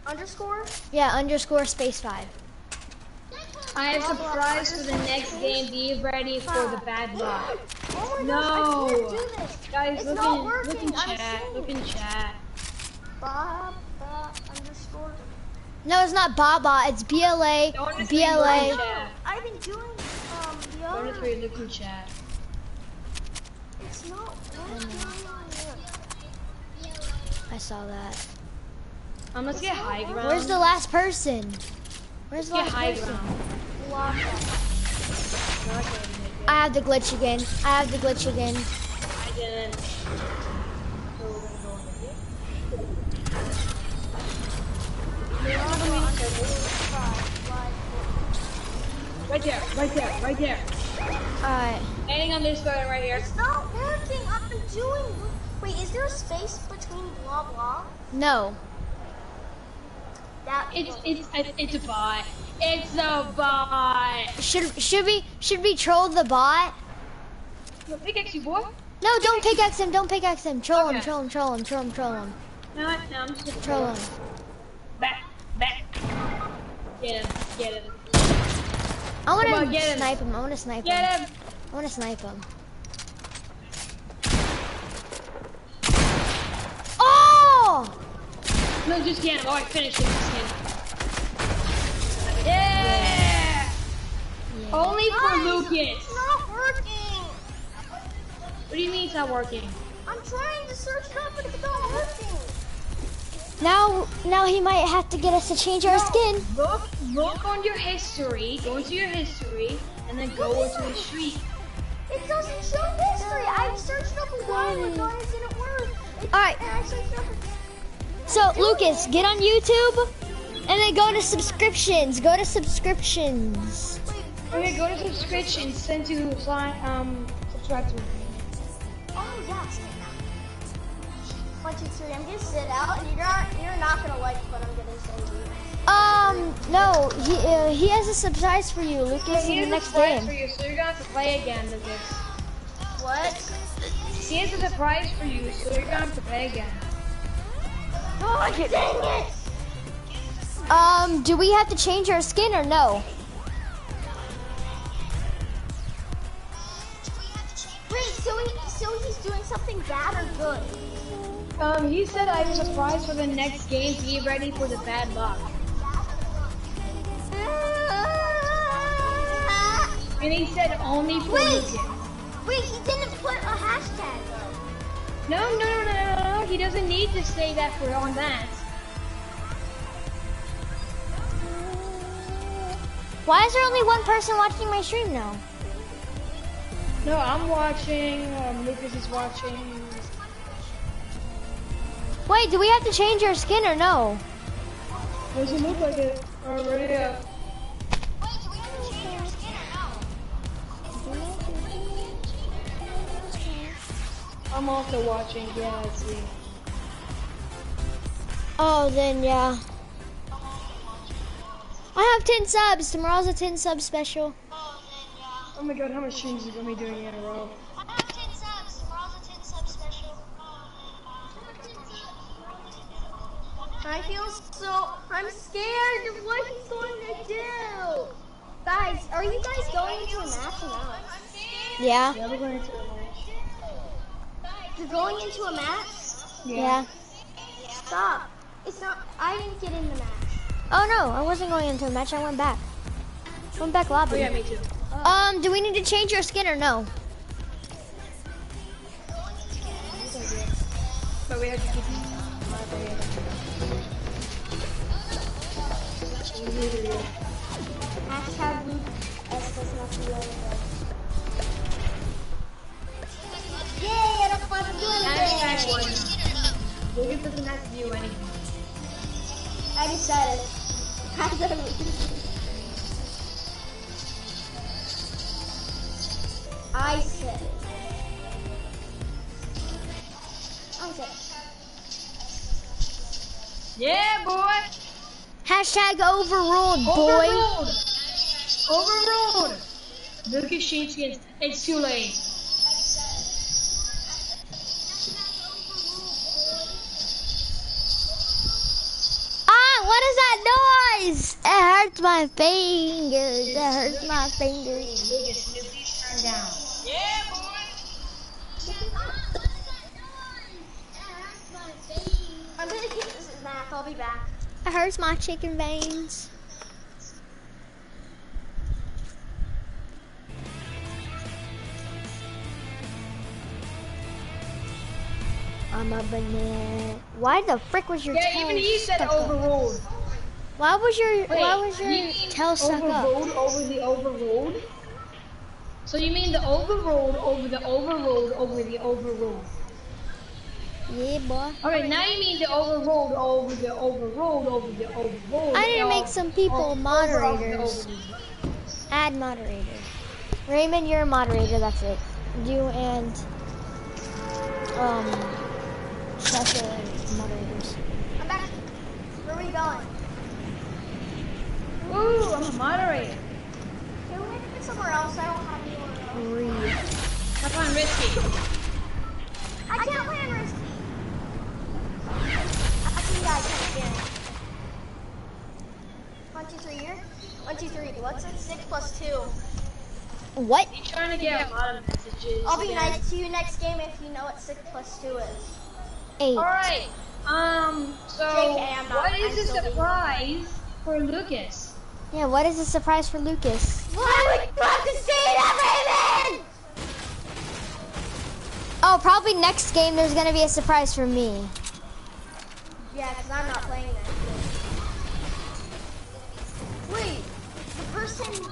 S3: Underscore?
S1: Yeah, underscore space five.
S2: I have surprise for the next game. Be ready for the bad luck.
S3: Oh
S2: No.
S3: gosh, I can't do this.
S2: Guys,
S3: It's
S2: look
S3: not
S2: in,
S3: working,
S2: look in
S3: I'm
S2: chat.
S3: seeing
S2: Look in chat.
S3: Blah, blah, underscore.
S1: No, it's not Baba. It's BLA.
S2: Don't just read look in
S1: BLA.
S2: chat.
S3: I've been doing um the
S2: Don't
S3: other.
S2: just look in chat.
S3: It's not working.
S1: I saw that.
S2: Um, let's get high ground.
S1: Where's the last person? Where's the
S2: Let's get
S1: last
S2: high
S1: person?
S2: ground.
S3: Blah, blah.
S2: Not getting it yet.
S1: I have the glitch again. I have the glitch again.
S2: I didn't. So we're gonna go in here. Right there, right there, right there.
S1: Alright.
S2: Landing on this button right here.
S3: It's not working. I've been doing. Wait, is there a space between blah blah?
S1: No.
S3: That
S2: It's it's it's a bot. It's a bot.
S1: Should should we should we troll the bot?
S2: No, pickaxe you boy.
S1: No, don't pickaxe him. Don't pickaxe him. Troll him. Troll him. Troll him. Troll him. Troll him.
S2: No, no, I'm just gonna
S1: Troll him.
S2: Back, back. Get him, get him,
S1: I want to
S2: him.
S1: snipe him. I want to snipe him.
S2: get him.
S1: I want to snipe him. Oh!
S2: No, just get him. Alright, finish him. Just get him. Yeah!
S1: Yeah.
S2: Only for
S3: Guys,
S2: Lucas.
S3: It's not working.
S2: What do you mean it's not working?
S3: I'm trying to search it up, but it's not working.
S1: Now, now he might have to get us to change our skin.
S2: Look, look on your history. Go into your history, and then go into the street.
S3: It doesn't show history. I've searched up a while ago and it didn't work. It,
S1: All right. So, Lucas, get on YouTube And then go to subscriptions. Go to subscriptions.
S2: Okay, go to subscriptions. send to sign, um, subscribe to me.
S3: Oh yes. One, two, three. I'm gonna sit out, and you're not you're not gonna like what I'm gonna say to you.
S1: Um, no, he uh, he has a surprise for you, Lucas, in the
S2: Here's a
S1: next
S2: surprise
S1: game.
S2: for you, so you're gonna have to play again, Lucas.
S3: What?
S2: has a surprise for you, so you're gonna have to play again.
S3: Oh, dang it!
S1: Um, do we have to change our skin or no?
S3: Wait, so he so he's doing something bad or good?
S2: Um, he said I have a surprise for the next game. To be ready for the bad luck. And he said only for
S3: Wait.
S2: Lucas.
S3: Wait, he didn't put a hashtag though.
S2: No, no, no, no, no, no. He doesn't need to say that for on that.
S1: Why is there only one person watching my stream now?
S2: No, I'm watching. Um, Lucas is watching.
S1: Wait, do we have to change our skin or no?
S2: Doesn't look like it. Already up. I'm also watching. Yeah, I see.
S1: Oh, then yeah. I have 10 subs. Tomorrow's a 10 sub special.
S2: Oh my god, how much streams is going to me doing in a row?
S3: I feel so. I'm scared of what he's going to do. Guys, are you guys going into a match or not?
S1: Yeah?
S2: Yeah, we're going to the match.
S3: You're going into a match?
S1: Yeah.
S3: Stop. It's not. I didn't get in the match.
S1: Oh no, I wasn't going into a match. I went back. Went back lobby.
S2: Oh yeah, me too.
S1: Um, do we need to change our skin or no?
S2: But we have to keep.
S3: Hashtag Luke S does not
S2: Lucas doesn't have to do anything.
S3: I just said it. I said it. I said it.
S2: Yeah, boy.
S1: Hashtag overruled, boy.
S2: Overruled. Overruled. Lucas Sheepskins. It's too late.
S1: Hurts my fingers. It hurts my fingers.
S2: Lucas, Snoopy's turned down. Yeah, boy.
S3: I'm gonna keep this snack. I'll be back.
S1: It hurts my chicken veins. I'm a banana. Why the frick was your
S2: Yeah,
S1: tail
S2: even he said overruled.
S1: Why was your
S2: Wait,
S1: Why was your
S2: mean
S1: tail stuck up?
S2: overruled over the overruled? So you mean the overruled over the overruled over the overruled?
S1: Yeah, boy.
S2: Alright, now you mean the overruled over the overruled over the overruled.
S1: I need to make some people
S2: over- over the
S1: moderators. Add moderator. Raymond, you're a moderator. That's it. You and um, Sasha are moderators.
S3: I'm back. Where are we going?
S2: Ooh, I'm a moderator.
S3: Can we go somewhere else? I don't have anywhere else.
S1: Three.
S2: That's on risky.
S3: I can't plan risky. Actually, yeah, I can. One, two, three here. One, two, three. What's it? Six plus two.
S1: What?
S2: You're trying to get a lot of messages.
S3: I'll be
S2: yeah.
S3: nice to you next game if you know what six plus two is.
S1: Eight.
S2: All right. Um. So,
S3: JK, I'm not-
S2: what
S3: I'm
S2: is the surprise for Lucas?
S1: Yeah. What is the surprise for Lucas?
S3: I would to see everything!
S1: Oh, probably next game there's gonna be a surprise for me.
S3: Yeah, because I'm not playing that game. Wait, the person.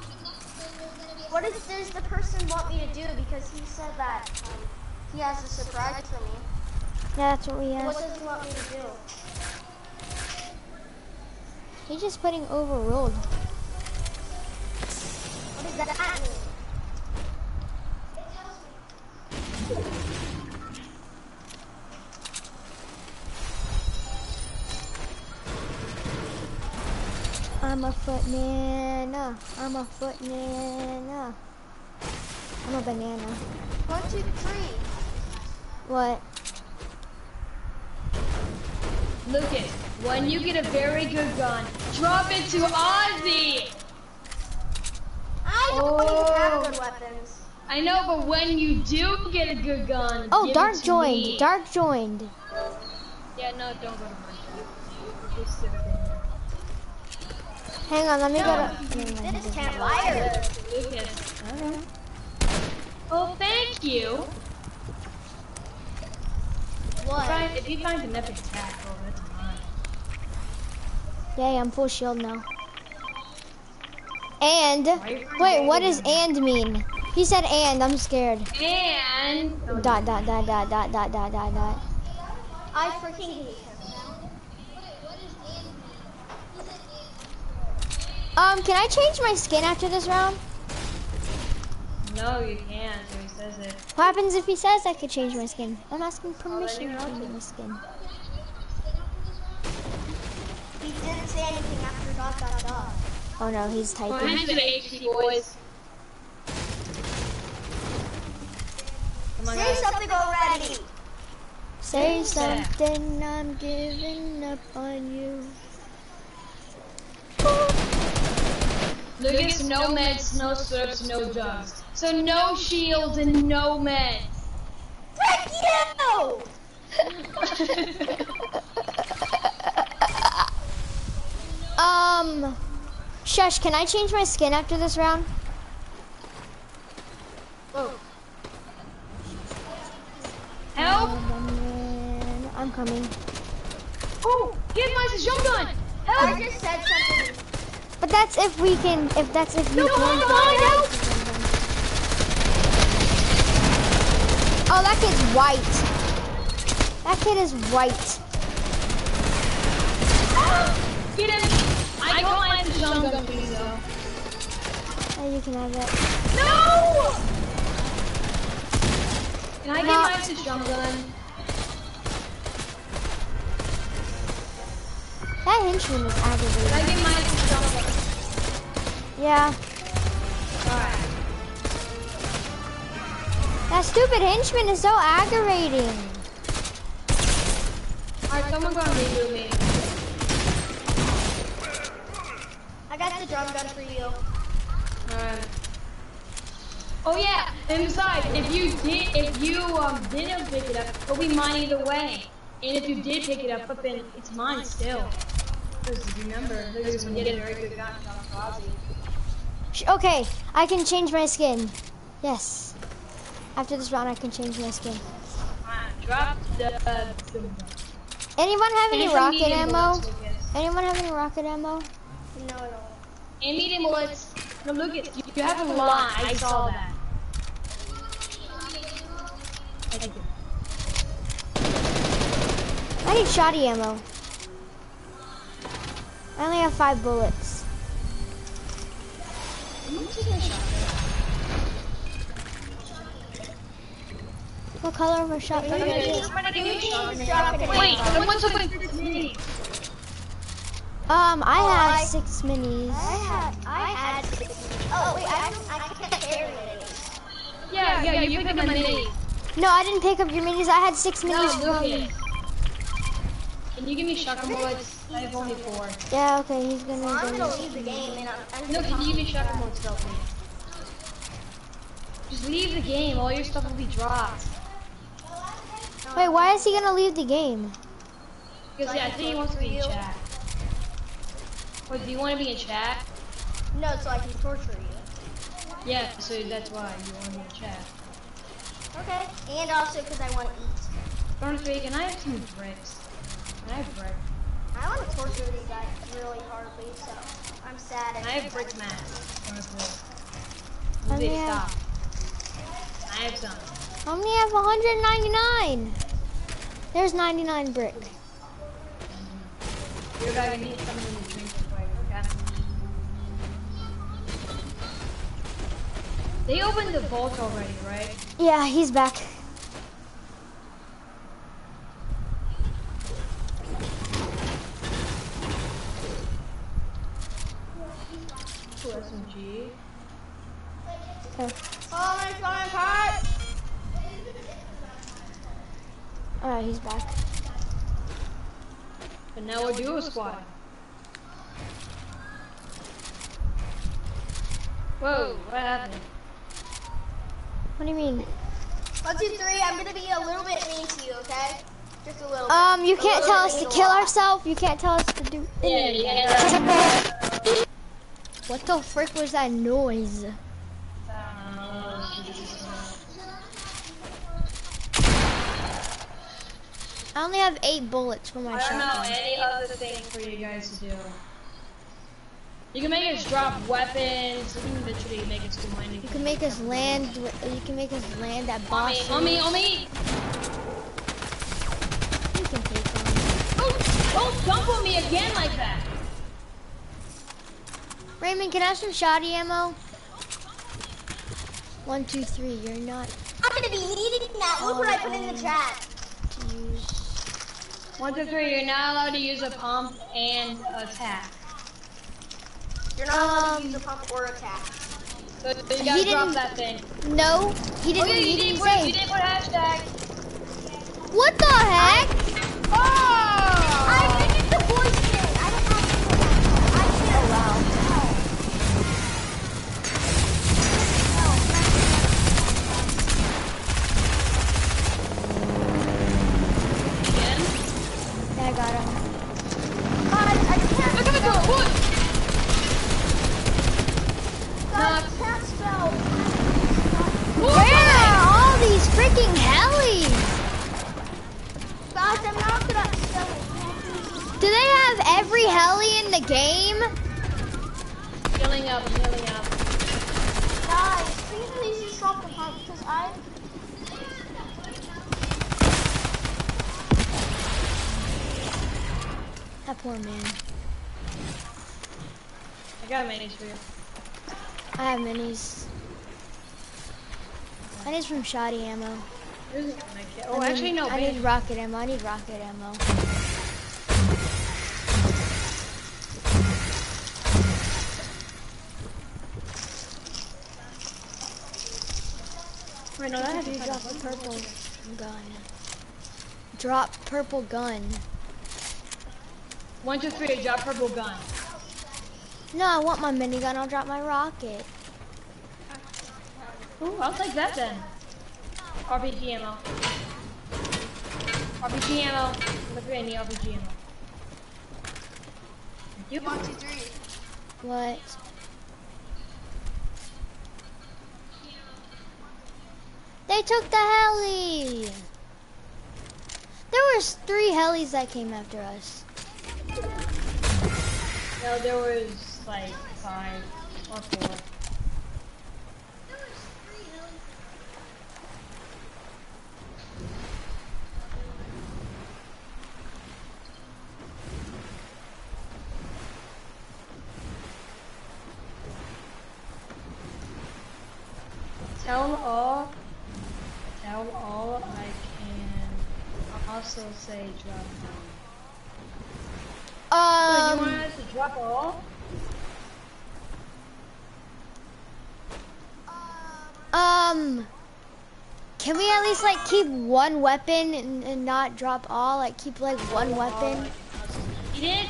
S3: What is, does the person want me to do? Because he said that um, he has a surprise for me.
S1: Yeah, that's what we
S3: asked.
S1: What
S3: does he want me to do?
S1: He's just putting overruled.
S3: What does that?
S1: I'm a foot nana. Uh, I'm a foot nana. Uh. I'm a banana.
S3: One, two, three.
S1: What?
S2: Lucas, when you get a very good gun, drop it to Ozzy.
S3: I don't
S2: Oh.
S3: have good weapons.
S2: I know, but when you do get a good gun,
S1: Oh,
S2: give
S1: Dark
S2: it to
S1: joined.
S2: me.
S1: Dark joined.
S2: Yeah, no, don't go to Dark. Just sit.
S1: Hang on, let me go
S2: No.
S1: to. Never mind,
S3: This can't
S1: doesn't.
S2: Lucas.
S1: Okay.
S2: Oh, thank you.
S3: What?
S2: Find- If you find an epic tackle, that's fine.
S1: Yay, I'm full shield now. And
S2: Why are you
S1: wait, what does and mean? He said and. I'm scared.
S2: And
S1: Dot dot dot dot dot dot dot dot dot.
S3: I freaking hate him.
S1: Um, can I change my skin after this round?
S2: no, you can't. He says it.
S1: What happens if he says I could change my skin? I'm asking permission to change my skin.
S3: Say anything after dot dot dot.
S1: Oh no, he's typing.
S2: hands to the HP boys. Come
S3: Say
S2: guys.
S3: something already.
S1: Say
S2: Say.
S1: something, I'm giving up on you.
S2: Lucas, no meds, no strips, no drugs. So no shields and no meds.
S3: Frick you!
S1: Um, Shush, can I change my skin after this round?
S3: Oh,
S2: Help!
S1: Man, I'm coming.
S2: Oh, get my jump gun!
S3: I
S2: Help!
S3: just said something.
S1: But that's if we can, if that's if you
S2: No,
S1: can.
S2: help!
S1: Oh, that kid's white. That kid is white.
S2: Get him! I don't like the jump gun, though.
S1: Oh, you can have that.
S2: No! Can I get my jump gun?
S1: That henchman is
S2: Can I
S1: aggravating.
S2: get my jump gun?
S1: Yeah.
S2: Alright.
S1: That stupid henchman is so aggravating.
S2: Alright, someone go and reboot me.
S3: I got the drum gun for you.
S2: Alright. Oh yeah, and besides, if you did, if you um didn't pick it up, it'll be mine either way. And if you did pick it up, but then it's mine still. Because remember, Lucas, when you get a very good gun, it's on Ozzy.
S1: Sh- Okay, I can change my skin. Yes. After this round, I can change my skin.
S2: Drop the. Uh, the
S1: Anyone have any rocket ammo?
S2: bullets, Lucas.
S1: Anyone have any rocket ammo?
S3: No,
S2: Andy Mullets. No, look at you, you have a lot. I saw that. Thank you.
S1: I need shoddy ammo. I only have five bullets. What color of a shotgun?
S2: Wait, someone's opening.
S1: Um, I
S3: Oh,
S1: have
S3: I-
S1: six minis.
S3: I had, I had six. Oh, wait, I, I can't carry it.
S2: Yeah, yeah, you pick up my mini.
S1: No, I didn't pick up your minis. I had six
S2: No,
S1: minis from.
S2: Lucas. Can you give me shotgun bullets? I have only four.
S1: Yeah, okay, he's gonna.
S3: I'm gonna leave the game and I'm, I'm
S2: No, can you give me shotgun bullets still, please? Just leave the game. All your stuff will be dropped.
S1: Wait, why is he gonna leave the game?
S2: Because yeah, I think he wants to be in chat. Wait, do you want to be in chat?
S3: No, so I can torture you.
S2: Yeah, so that's why you want to be in chat.
S3: Okay. And also because I want to eat.
S2: Honestly, can I have some bricks? Can I have brick?
S3: I want to torture these guys really hardly, so I'm sad.
S2: I have brick mats? Honestly.
S1: Oh, Let me have-
S2: stop. I have some.
S1: Oh, I only have 199. There's 99 brick.
S2: You're gonna need something They opened the vault already, right?
S1: Yeah, he's back.
S2: SMG.
S1: Okay.
S3: Oh, my flying part!
S1: Alright, he's back.
S2: But now we're duo squad. Whoa, what happened?
S1: What do you mean?
S3: One, two, three. I'm gonna be a little bit mean to you, okay? Just a little.
S1: Um, you can't tell us to kill ourselves. You can't tell us to do
S2: Yeah, yeah.
S1: What the frick was that noise? I only have eight bullets for my
S2: I don't know
S1: shotgun.
S2: any other thing for you guys to do. You can make us drop weapons. You can literally make us do anything.
S1: You can make us land. You can make us land at
S2: On me,
S1: bosses.
S2: on me, on me!
S1: You can take them.
S2: Oh, don't jump on me again like that!
S1: Raymond, can I have some shoddy ammo? One, two, three. You're not
S3: I'm gonna be needing that. Look what I put in the oh.
S1: chat. use.
S2: One, two, three, you're not allowed to use a pump and attack.
S3: You're not allowed
S1: Um,
S3: to use a pump or attack.
S2: So you
S1: He
S2: gotta drop
S1: didn't-
S2: that thing.
S1: No, he
S2: Oh
S1: didn't.
S2: yeah,
S1: he
S2: you
S1: didn't
S2: didn't put,
S1: say.
S2: you didn't put hashtag.
S1: What the heck?
S2: Oh!
S3: I did the voice thing. I don't have to put that. I did. Oh wow.
S2: Again?
S1: Yeah, I got him.
S3: Guys, I can't.
S2: Look at the door, what?
S3: Guys, I can't spell.
S1: Where are all these freaking helis?
S3: Guys, I'm not good at spelling.
S1: Do they have every heli in the game?
S2: Healing up, healing up.
S3: Guys, please, please just drop the pump because I.
S1: That poor man.
S2: I got a minis for you.
S1: I have minis. Minis from shoddy ammo.
S2: Here's my kit. Oh,
S1: I need-
S2: actually no,
S1: I need rocket ammo. I need rocket ammo.
S2: Wait, no, that to
S1: You drop a purple gun. Drop purple gun.
S2: One, two, three, drop purple gun.
S1: No, I want my minigun. I'll drop my rocket.
S2: Ooh, I'll take that then. RPG ammo. RPG ammo. Look at any RPG ammo. Thank you.
S3: One, two, three.
S1: What? They took the heli. There was three helis that came after us.
S2: No, there was like five or four. Tell all, tell all I can also drop all. So you
S1: Um,
S2: want us to drop all?
S1: um, can we at least like keep one weapon and, and not drop all? Like keep like one weapon?
S2: He did?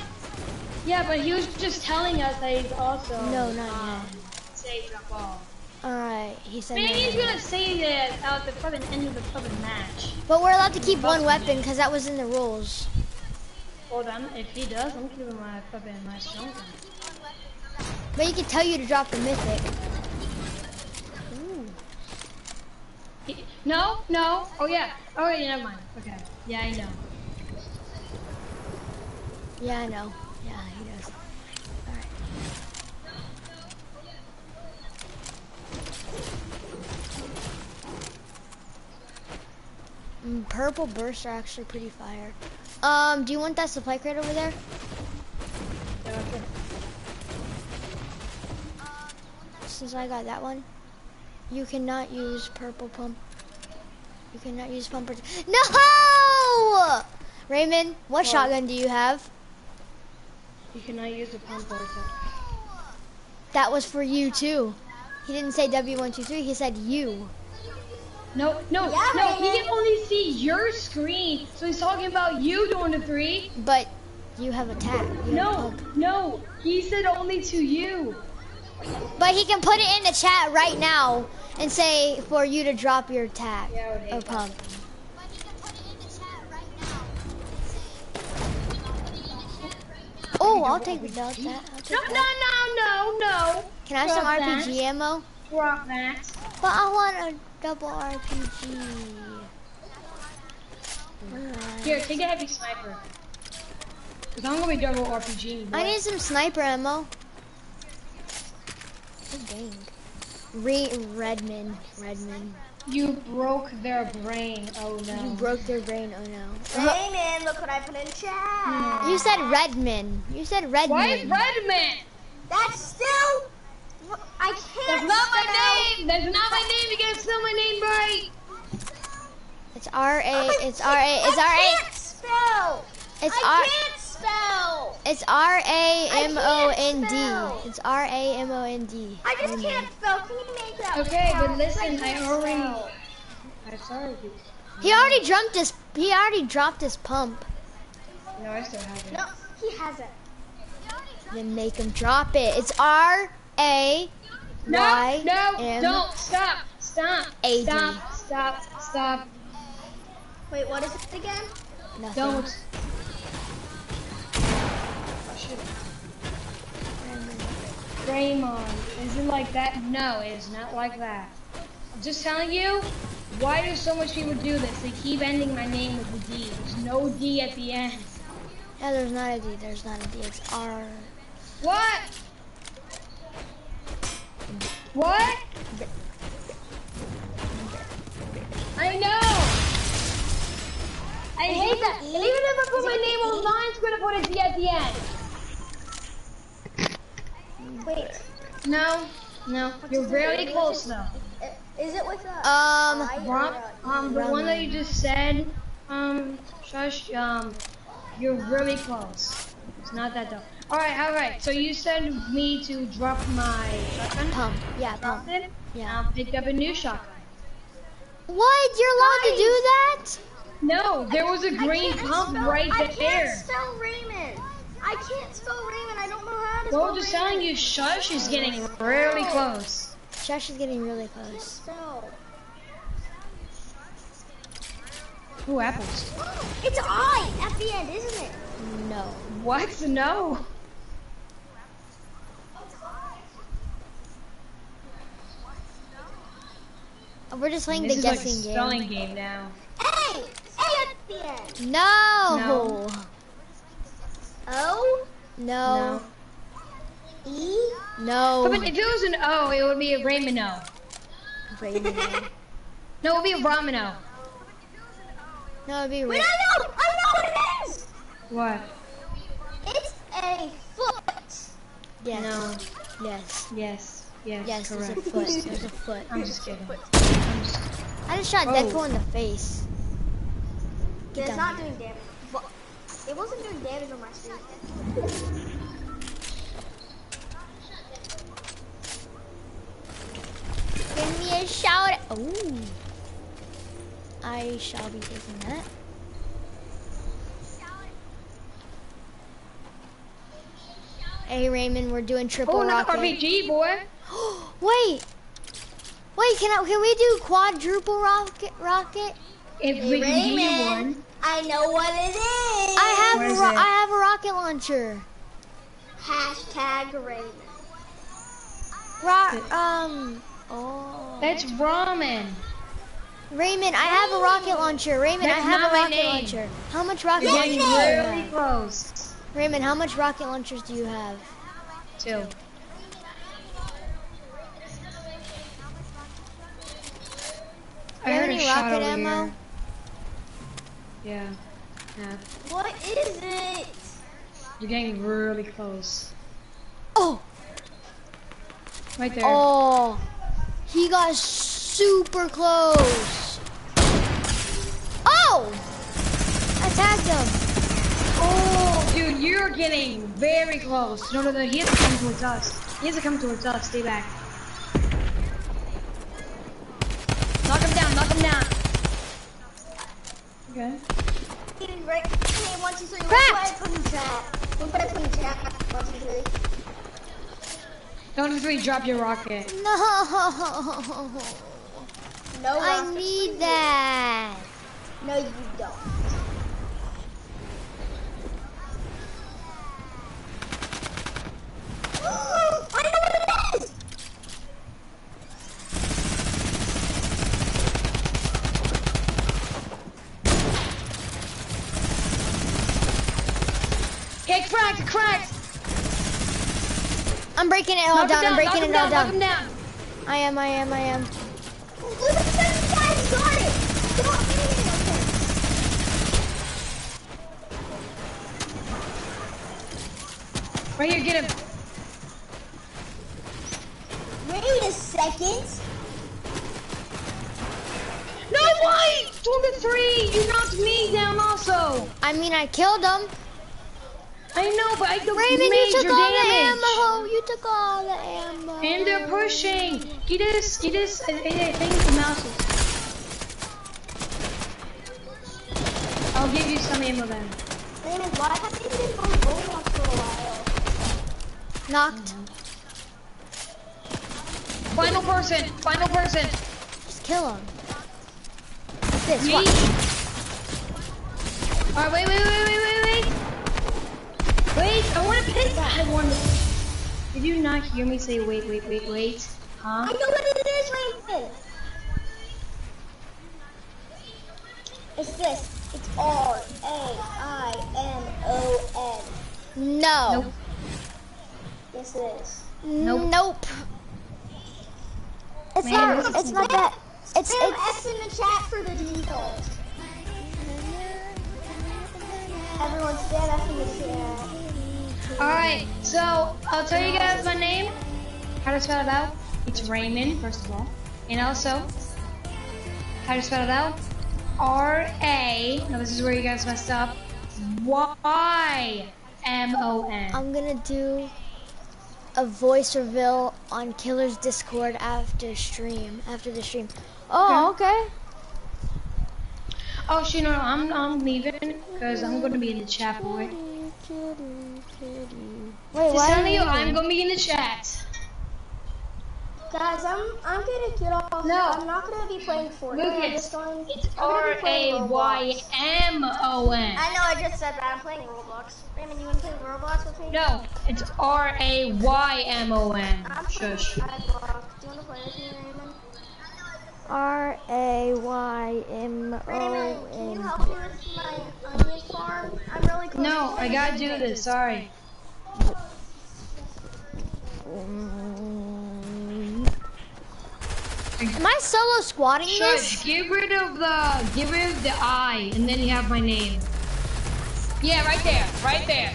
S2: Yeah, but he was just telling us that he's also.
S1: No, not
S2: um, Say drop all.
S1: All right, he said.
S2: Maybe he's gonna say that at the fucking end of the fucking match.
S1: But we're allowed to keep one weapon because that was in the rules.
S2: Hold on, if he does, I'm keeping my fucking my strong gun.
S1: But he can tell you to drop the mythic. Ooh.
S2: No, no. Oh yeah. Oh yeah, never mind. Okay. Yeah, I know.
S1: Yeah, I know. Yeah, he does. Alright. Mm, purple bursts are actually pretty fire. Um, do you want that supply crate over there?
S2: Yeah, okay.
S1: since I got that one. You cannot use purple pump. You cannot use pumper. No! Raymond, what shotgun do you have?
S2: You cannot use the pump or
S1: That was for you too. He didn't say W123, he said you.
S2: No, no,
S3: Yeah,
S2: no, he can only see your screen, so he's talking about you doing the three.
S1: But you have a tag. you
S2: No,
S1: pump.
S2: no, he said only to you.
S1: But he can put it in the chat right now and say for you to drop your tag
S2: Yeah, I would hate
S1: or
S2: that.
S1: pump. Oh, I'll take that. I'll take
S2: No,
S1: that.
S2: no, no, no, no. No.
S1: Can I have some RPG ammo?
S2: Drop that.
S1: But I want a double RPG.
S2: Here, take a heavy sniper. Cause I'm gonna be double RPG.
S1: I need some sniper ammo. Oh, dang. Re Redmond. Redmond.
S2: You broke their brain. Oh no.
S1: You broke their brain. Oh no.
S3: Raymond, look what I put in chat.
S1: You said Redman. You said Redman.
S2: Why is Redman?
S3: That's still. I can't.
S2: That's not my
S3: spell-
S2: name. That's not my name. You gotta spell my name right.
S1: It's R A. It's R A. It's R
S3: I
S1: A.
S3: can't spell.
S1: It's
S3: I
S1: R.
S3: can't spell.
S1: It's R A M O N
S3: can't spell.
S1: D. It's R A M O N D.
S3: I just can't spell. Can you make that?
S2: Okay, but listen,
S3: I,
S2: I already. I'm sorry.
S1: He already dropped his. He already dropped his pump.
S2: No, I still have it.
S3: No, he hasn't.
S1: Then make him drop it. It's R A
S2: No,
S1: Y
S2: no,
S1: M
S2: don't stop, stop,
S1: A D.
S2: stop, stop, stop.
S3: Wait, what is it again?
S1: Nothing.
S2: Don't. Raymond, is it like that? No, it is not like that. I'm just telling you, why do so much people do this? They keep ending my name with a D. There's no D at the end.
S1: Yeah, there's not a D. There's not a D. It's R.
S2: What? What? I know. I hate that. Even if I put my name online, it's gonna put a D at the end.
S3: Wait,
S2: No, no. You're really close though.
S3: is it with a
S1: Um.
S3: A-
S2: um, the one that you just said, um, shush, um, you're really close. It's not that dumb. All right, all right. So you said me to drop my shotgun.
S1: Pump. Yeah, pump.
S2: It.
S1: Yeah.
S2: Now pick up a new shotgun.
S1: What? You're allowed to do that?
S2: No, there was a green pump
S3: spell-
S2: right
S3: I can't spell Raymond. I can't spell Raymond. I don't know how to
S2: Well,
S3: spell
S2: just telling you, shush is getting really close.
S1: Shush is getting really close.
S2: Ooh, apples.
S3: It's I at the end, isn't it?
S1: No.
S2: What? No.
S1: We're just playing
S2: This
S1: the
S2: is like a
S1: guessing
S2: spelling
S1: game.
S2: game now.
S3: A. A at the end.
S1: No.
S2: No.
S3: O.
S1: No.
S3: E.
S1: No.
S2: But if it was an O, it would be a Raymond
S1: Raymond.
S2: No, it would be a Ramino.
S1: No, it'd be
S3: Wait, I know. I know what it is.
S2: What?
S3: It's a foot.
S1: Yes.
S2: No.
S1: Yes.
S2: Yes. Yes.
S1: Yes, there's a foot. There's a foot.
S2: I'm just kidding.
S1: I just shot
S2: Oh.
S1: Deadpool in the face. Get
S3: It's not doing damage. But it wasn't doing damage on my screen.
S1: Give me a shout. Oh. I shall be taking that. Hey Raymond, we're doing triple
S2: Oh,
S1: rocket.
S2: RPG, boy.
S1: Wait. Wait, can I can we do quadruple rocket rocket?
S2: If we can give you
S3: Raymond,
S2: one.
S3: I know what it is.
S1: I have a
S2: is it?
S1: I have a rocket launcher.
S3: Hashtag Raymond.
S1: Ro- um oh
S2: That's ramen.
S1: Raymond, I have a rocket launcher. Raymond,
S2: That's
S1: I have a rocket
S2: name.
S1: launcher. How much rocket
S2: You're
S1: launchers do you
S2: really
S1: have?
S2: close.
S1: Raymond, how much rocket launchers do you have?
S2: Two.
S1: Do you have
S2: heard a
S1: any
S2: shot
S1: rocket
S2: over
S1: ammo?
S2: here. Yeah. Yeah.
S3: What is it?
S2: You're getting really close.
S1: Oh,
S2: Right there.
S1: Oh, he got super close. Oh, I tagged him.
S2: Oh, dude, you're getting very close. No, no, no, he has to come towards us. He has to come towards us. Stay back. Knock him down, knock. Okay.
S3: Right, hey, one, two, three. What
S1: Cracked.
S3: do I put in chat? What do I put in chat? One, two, three.
S2: Don't three, drop your rocket.
S1: No,
S3: No,
S1: I need that.
S3: No, you don't. I know what it is!
S2: Okay, cracked, cracked.
S1: I'm breaking it all
S2: Knock him
S1: down. I'm breaking it all down.
S2: down.
S1: I am. I am. I am.
S3: Look at this guy's got it! Stop hitting.
S2: Right here, get him.
S3: Wait a second.
S2: No, why? Two to three. You knocked me down also.
S1: I mean, I killed him.
S2: I know, but I took
S1: Raymond, you took all the ammo. You took all the ammo.
S2: And they're pushing. Get this, get this. I, I, I think the mouse is. I'll give you some ammo then.
S3: Raymond, why have you been on Roblox for a while?
S1: Knocked.
S2: Final person. Final person.
S1: Just kill him. This
S2: Yeet.
S1: one.
S2: All right, wait, wait, wait, wait, wait, wait. Wait, I want to pick that. I want to. Did you not hear me say wait, wait, wait, wait? Huh?
S3: I know what it is, Raymond. It's this. It's R A I N O N.
S1: No.
S2: Nope.
S3: Yes, it is.
S2: Nope.
S1: Nope. It's
S2: Man,
S1: not. It's not that. It's
S3: Spam
S1: it's.
S3: S in the chat for the default. Everyone spam F in the chat.
S2: All right, so I'll tell you guys my name. How to spell it out? It's Raymond, first of all, and also how to spell it out? R A. Now this is where you guys messed up. Y M O N.
S1: I'm gonna do a voice reveal on Killer's Discord after stream. After the stream. Oh, okay.
S2: Oh, shit, no, no, I'm I'm leaving because I'm gonna be in the chat for it.
S1: Wait,
S2: To
S1: why are
S2: you? I'm gonna be in the chat.
S3: Guys, I'm I'm gonna get off.
S2: No.
S3: I'm not gonna be playing Fortnite. I'm just going.
S2: it's R A. Y M O N.
S3: I know. I just said that. I'm playing Roblox. Raymond, you wanna play Roblox with me?
S2: No, it's R A Y M O N.
S3: I'm
S2: Shush.
S3: Do you wanna play with me, Raymond?
S1: R A Y M O N.
S3: help me with my onion farm? I'm really.
S2: No, I gotta do this. Sorry.
S1: Am I solo squatting
S2: Shush.
S1: this?
S2: Get rid of the get rid of the I, and then you have my name. Yeah, right there, right there.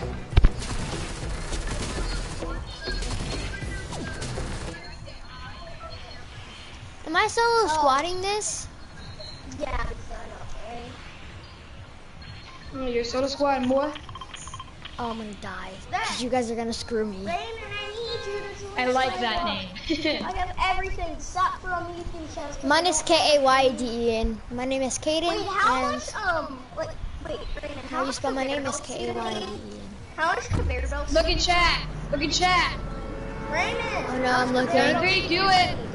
S1: Am I solo squatting this?
S3: Yeah, okay.
S2: Mm, You're solo squad, boy.
S1: Oh, I'm gonna die. Cause you guys are gonna screw me.
S3: Raymond, I need you to join
S2: I like that
S3: Roblox.
S2: name.
S3: I have everything except for a meeting chest.
S1: Mine is K A Y D E N. My name is Kaden.
S3: Wait, how
S1: and
S3: much, um, wait, wait, Raymond, how
S1: how you spell my name is
S3: belts do
S1: K
S3: you
S1: A Y D E
S3: need?
S1: N.
S3: How much conveyor belts?
S2: Look at chat. Look at chat.
S3: Raymond.
S1: Oh, no, I'm looking.
S2: Hey, three, do it.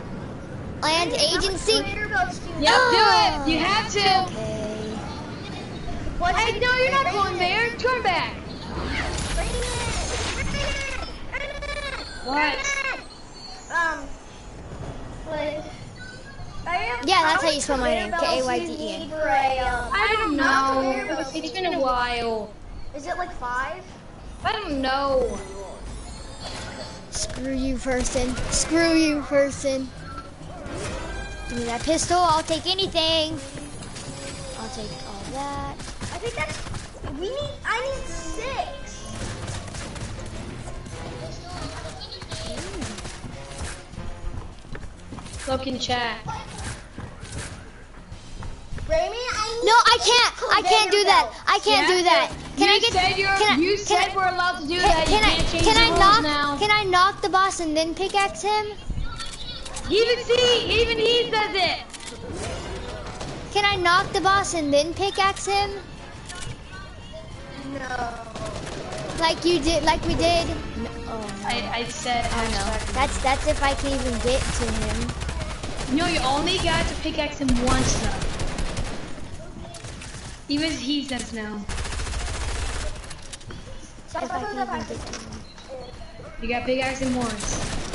S1: Land agency.
S3: Conveyor do
S2: Yep,
S3: need?
S2: do it. You have to.
S1: Okay.
S3: What?
S2: Hey, no, you're not going there. Turn back. What?
S3: Um, like, I
S1: Yeah, that's how you spell my name,
S3: conveyor belts
S1: K-A-Y-D-E-N.
S3: do you need for a, um,
S2: I don't know. It's been a while.
S3: Is it like five?
S2: I don't know.
S1: Screw you, person. Screw you, person. Give me that pistol. I'll take anything. I'll take all that.
S3: I think that's. We need. I need six.
S2: Look in chat.
S3: Raymond, I
S1: No, I can't. I can't do that. I can't
S2: Yeah?
S1: do that. Can I get?
S2: you're,
S1: can I,
S2: you
S1: can
S2: said
S1: I,
S2: we're allowed to do
S1: can,
S2: that. You
S1: can I?
S2: can't change
S1: Can
S2: the
S1: I
S2: rules
S1: knock?
S2: now.
S1: Can I knock the boss and then pickaxe him?
S2: Even see, even he says it.
S1: Can I knock the boss and then pickaxe him?
S3: no.
S1: Like you did, like we did. No, oh, no.
S2: I, I said
S1: I know. That's that's if I can even get to him.
S2: No, you only got to pickaxe him once though. Even he says no.
S1: If I can even get to him.
S2: You got pickaxe him once.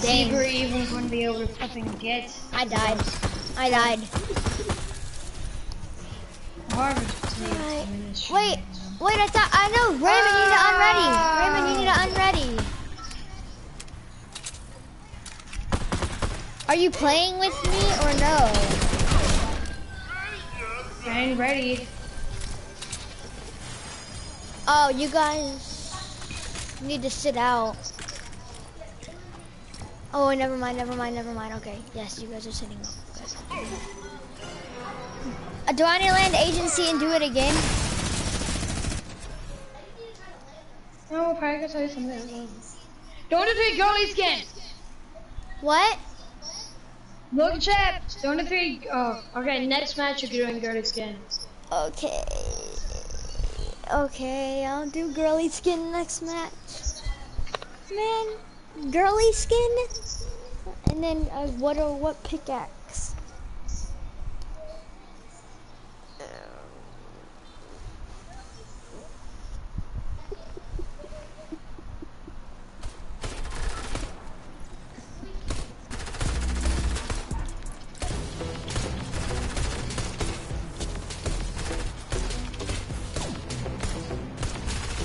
S1: Oh
S2: we're even to be able to fucking get
S1: I died. I died. Wait, wait. I thought I know. Raymond, you need to unready. Raymond, you need to unready. Are you playing with me or no?
S2: I ain't ready.
S1: Oh, you guys need to sit out. Oh, never mind, never mind, never mind. Okay, yes, you guys are sitting up. Good. Do I need to land agency and do it again?
S2: No, probably gonna tell you something. Don't defeat girly skin.
S1: What?
S2: Look at chat. Don't defeat. Oh, okay. Next match you're doing girly skin.
S1: Okay. Okay, I'll do girly skin next match. Man, girly skin? And then uh, what or what pickaxe?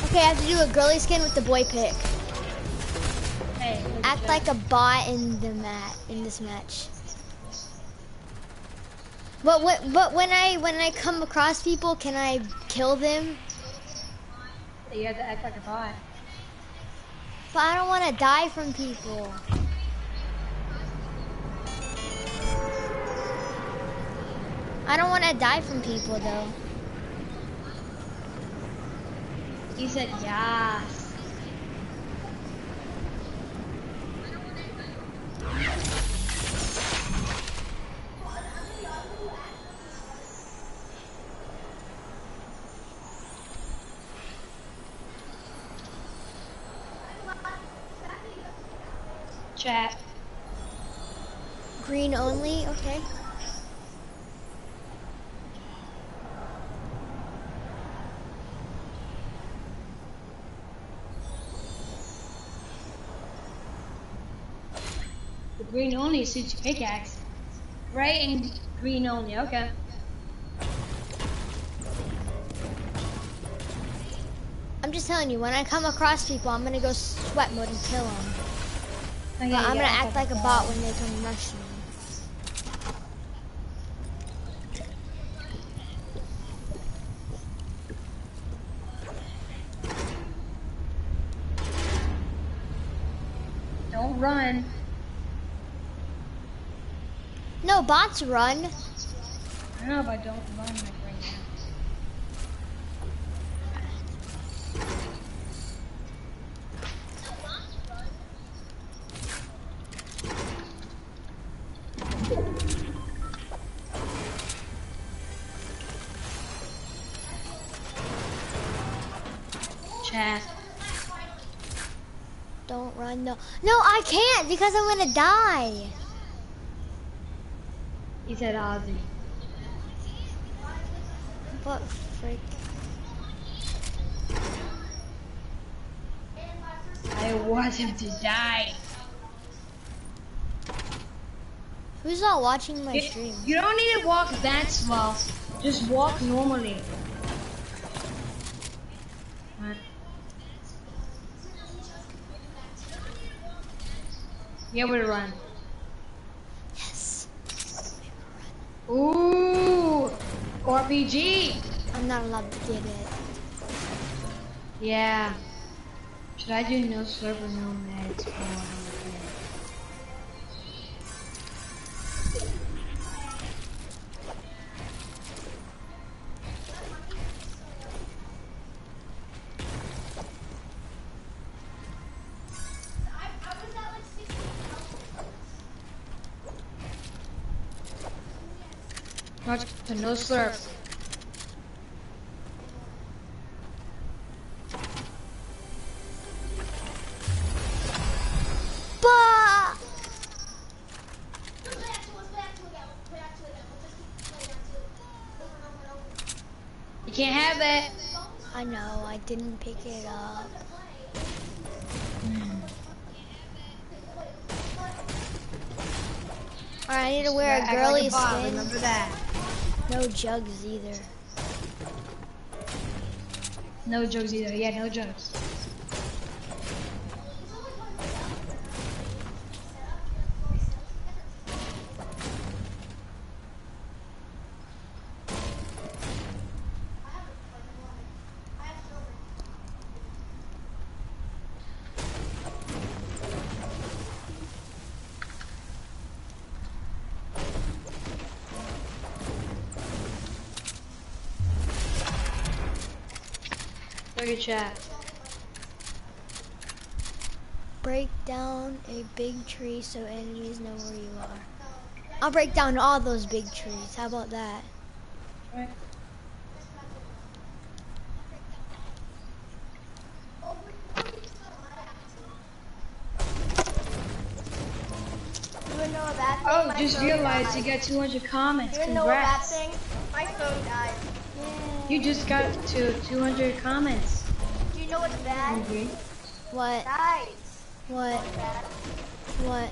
S1: Okay, I have to do a girly skin with the boy pick.
S2: Hey. look at
S1: Act like a bot in the mat in this match. But what? But when I when I come across people, can I kill them?
S2: You have to act like a bot.
S1: But I don't want to die from people. I don't want to die from people though.
S2: He said yes. Chat.
S1: Green only, okay.
S2: Green only suits your pickaxe. Right and green only, okay.
S1: I'm just telling you, when I come across people, I'm gonna go sweat mode and kill them.
S2: Okay,
S1: But I'm
S2: yeah,
S1: gonna act like a bot when they come rush me.
S2: Don't run.
S1: No, bots run.
S2: I know, but don't run like right now. Chat.
S1: Don't run, no. No, I can't because I'm gonna die.
S2: Said Ozzy.
S1: But freak.
S2: I want him to die.
S1: Who's not watching my
S2: You,
S1: stream?
S2: you don't need to walk that slow. Just walk normally. Yeah, we're run. Ooh, RPG.
S1: I'm not allowed to get it.
S2: Yeah. Should I do no server, no meds? I don't know. Not to no slurp.
S1: Bah!
S2: You can't have it.
S1: I know, I didn't pick it up. Alright, I need to wear a
S2: Act like
S1: girly
S2: Bob,
S1: skin.
S2: Remember that.
S1: No jugs either.
S2: No jokes either. Yeah, no jokes. Chat.
S1: Break down a big tree so enemies know where you are. I'll break down all those big trees. How about that?
S2: Right.
S3: You wanna know a bad thing?
S2: Oh,
S3: My
S2: just realized
S3: died.
S2: you got 200 comments.
S3: You wanna know a bad
S2: Congrats.
S3: thing? My phone died.
S2: You just got to 200 comments.
S3: What's bad?
S2: Agree.
S1: What? What? What?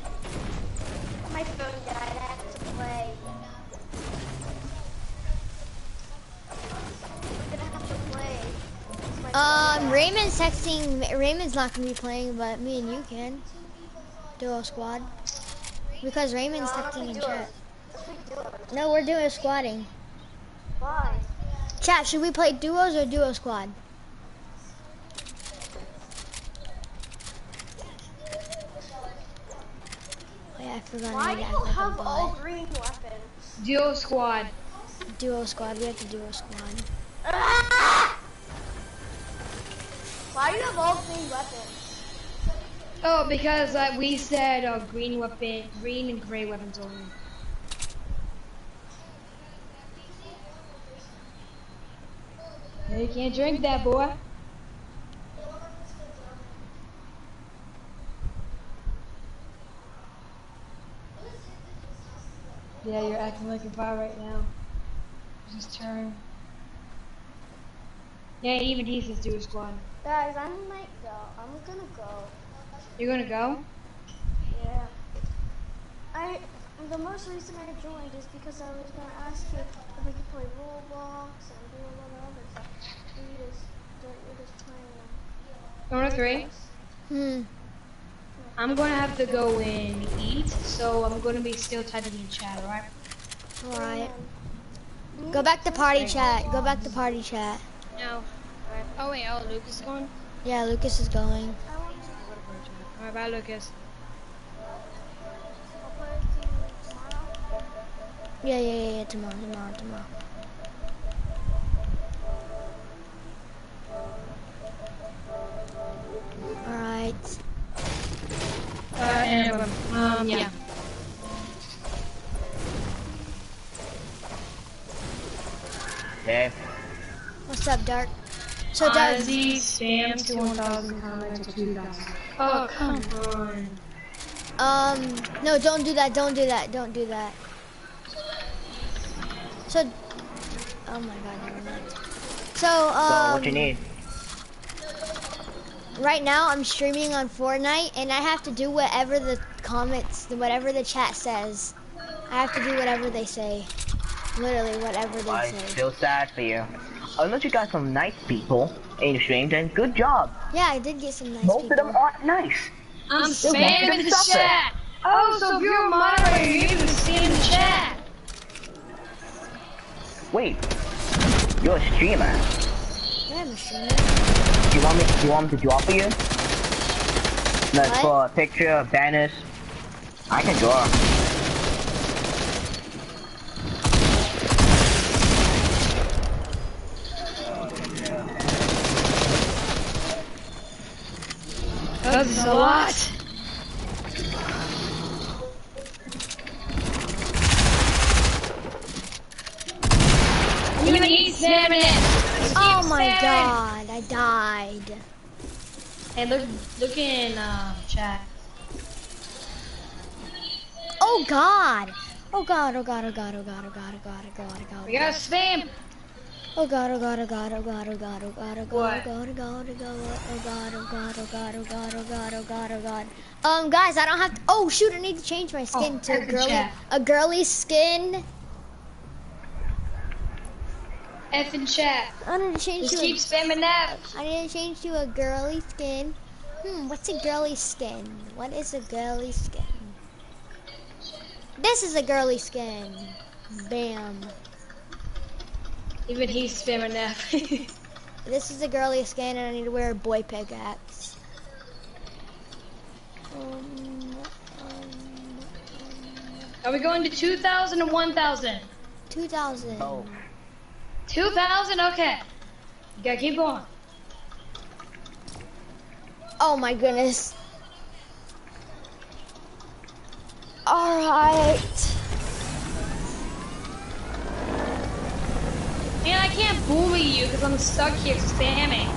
S3: My phone died. I had to play. I'm gonna have to play.
S1: Um. Raymond's texting. Raymond's not gonna be playing, but me and you can. Duo squad. Because Raymond's
S3: No,
S1: texting in chat.
S3: duos. Let's play duos.
S1: No, we're doing squatting.
S3: Why?
S1: Chat, should we play duos or duo squad? Oh yeah, I forgot
S3: Why do you have all green weapons?
S2: Duo squad.
S1: Duo squad, we have to duo squad.
S3: Ah! Why do you have all green weapons?
S2: Oh, because uh, we said uh, green weapon, green and gray weapons only. You can't drink that, boy. Acting like a bot right now. Just turn. Yeah, even he says do a squad.
S3: Guys, I might go. I'm gonna go.
S2: You're gonna go?
S3: Yeah. I the most reason I joined is because I was gonna ask you if we could play Roblox and do a lot of other stuff. We just we're just playing.
S2: One or three?
S1: Hmm.
S2: I'm gonna have to go and eat, so I'm gonna be still typing in chat, alright?
S1: Alright. Go back to party chat. Go back to party chat.
S2: No. Oh wait, oh Lucas is going?
S1: Yeah, Lucas is going.
S3: I want to.
S2: Alright, bye Lucas.
S3: I'll play with you tomorrow.
S1: Yeah, yeah, yeah, yeah. Tomorrow, tomorrow, tomorrow. Alright.
S2: Uh, and, um, yeah.
S4: Hey,
S1: What's up, Dark? So, Dark.
S2: Ozzy spam to 1,000 comments to 2,000. Oh, come on.
S1: Um, no, don't do that. Don't do that. Don't do that. So, oh my god, never mind. So,
S4: so
S1: um,
S4: what you need?
S1: right now I'm streaming on Fortnite, and I have to do whatever the comments, whatever the chat says. I have to do whatever they say. Literally, whatever they
S4: I
S1: say.
S4: feel sad for you. Unless you got some nice people in your stream, then good job.
S1: Yeah, I did get some nice
S4: Most
S1: people.
S4: of them aren't nice.
S2: I'm
S4: Still
S2: spamming
S4: welcome
S2: the
S4: suffer.
S2: chat. Oh, so oh, if you're a moderator, you can see in the chat.
S4: Wait, you're a streamer.
S1: Yeah, I'm a streamer.
S4: Do you want me? Do you want me to draw for you? Like
S1: What?
S4: for a picture, banners. I can draw.
S2: That's a lot. You need salmon it. Just
S1: Oh my god, I died.
S2: Hey, look, look in um, chat.
S1: Oh god. Oh god, oh god, oh god, oh god, oh god, oh god, oh god, oh god.
S2: We got spam.
S1: Oh god, oh god, oh god, oh god, oh god, oh god, oh god, oh god, oh god, oh god, oh god, oh god, oh god, oh god, oh god, oh god, oh god. Um, guys, I don't have to. Oh shoot, I need to change my skin
S2: Oh,
S1: to a girly, a girly skin.
S2: F in chat.
S1: I need to change
S2: Just keep spamming that.
S1: I need to change to a girly skin. Hmm, what's a girly skin? What is a girly skin? This is a girly skin. Bam.
S2: Even he's spamming that.
S1: This is a girly skin, and I need to wear a boy pickaxe. Um, um,
S2: Are we going to 2,000 and 1,000?
S1: 2000.
S4: Oh.
S2: 2,000? Okay. You gotta keep going.
S1: Oh my goodness. Alright.
S2: And I can't bully you because I'm stuck here spamming.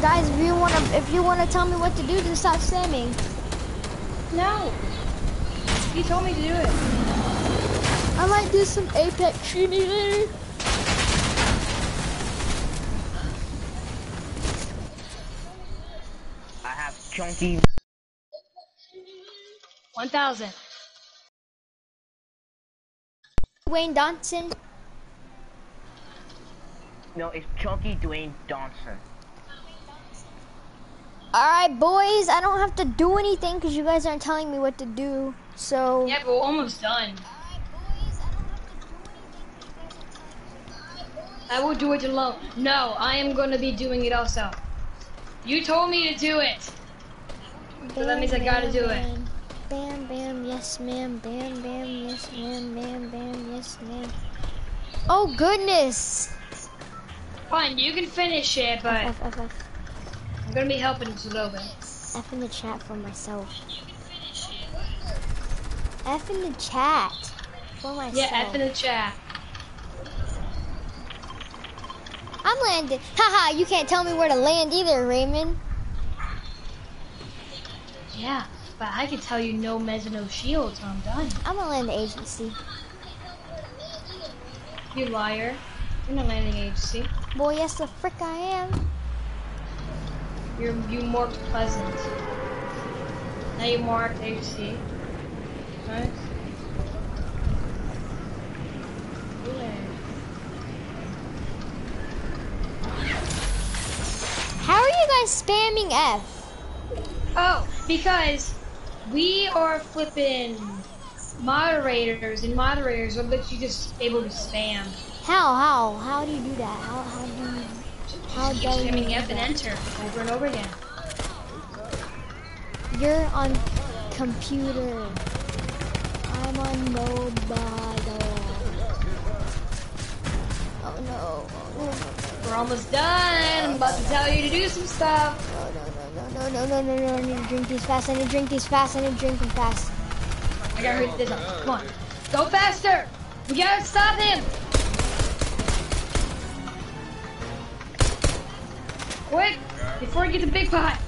S1: Guys, if you wanna if you wanna tell me what to do, then stop spamming.
S2: No. You told me to do it.
S1: I might do some Apex shooting later.
S4: I have chunky.
S2: 1,000.
S1: Wayne Johnson.
S4: No, it's chunky Dwayne Johnson.
S1: Alright, boys, I don't have to do anything because you guys aren't telling me what to do. So
S2: Yeah, but we're almost done. I will do it alone. No, I am gonna be doing it also. You told me to do it. So that means I gotta do it.
S1: Bam, bam, yes, ma'am. Bam, bam, yes, ma'am. Bam, bam, yes, ma'am. Oh goodness!
S2: Fine, you can finish it, but
S1: F, F, F,
S2: I'm gonna be helping just a little bit.
S1: F in the chat for myself. F in the chat for myself.
S2: Yeah, F in the chat.
S1: I'm landing. Haha, you can't tell me where to land either, Raymond.
S2: Yeah, but I can tell you no mez, no shield till I'm done.
S1: I'm gonna land the agency.
S2: You liar. You're not landing agency.
S1: Boy, yes, the frick I am.
S2: You're you marked pleasant. Now you marked agency. Right?
S1: How are you guys spamming F?
S2: Oh, because we are flipping moderators, and moderators are you just able to spam.
S1: How? How? How do you do that? How? How do you? How do you
S2: spamming
S1: do
S2: F and enter over and over again.
S1: You're on computer. I'm on mobile. Oh no. Oh
S2: We're almost done. I'm about to tell you to do some stuff.
S1: Oh, no, no, no, no, no, no, no, I need to drink these fast. I need to drink these fast. I need to drink them fast.
S2: I gotta hurry this up. Come on. Go faster. We gotta stop him. Quick, before he get the big pot.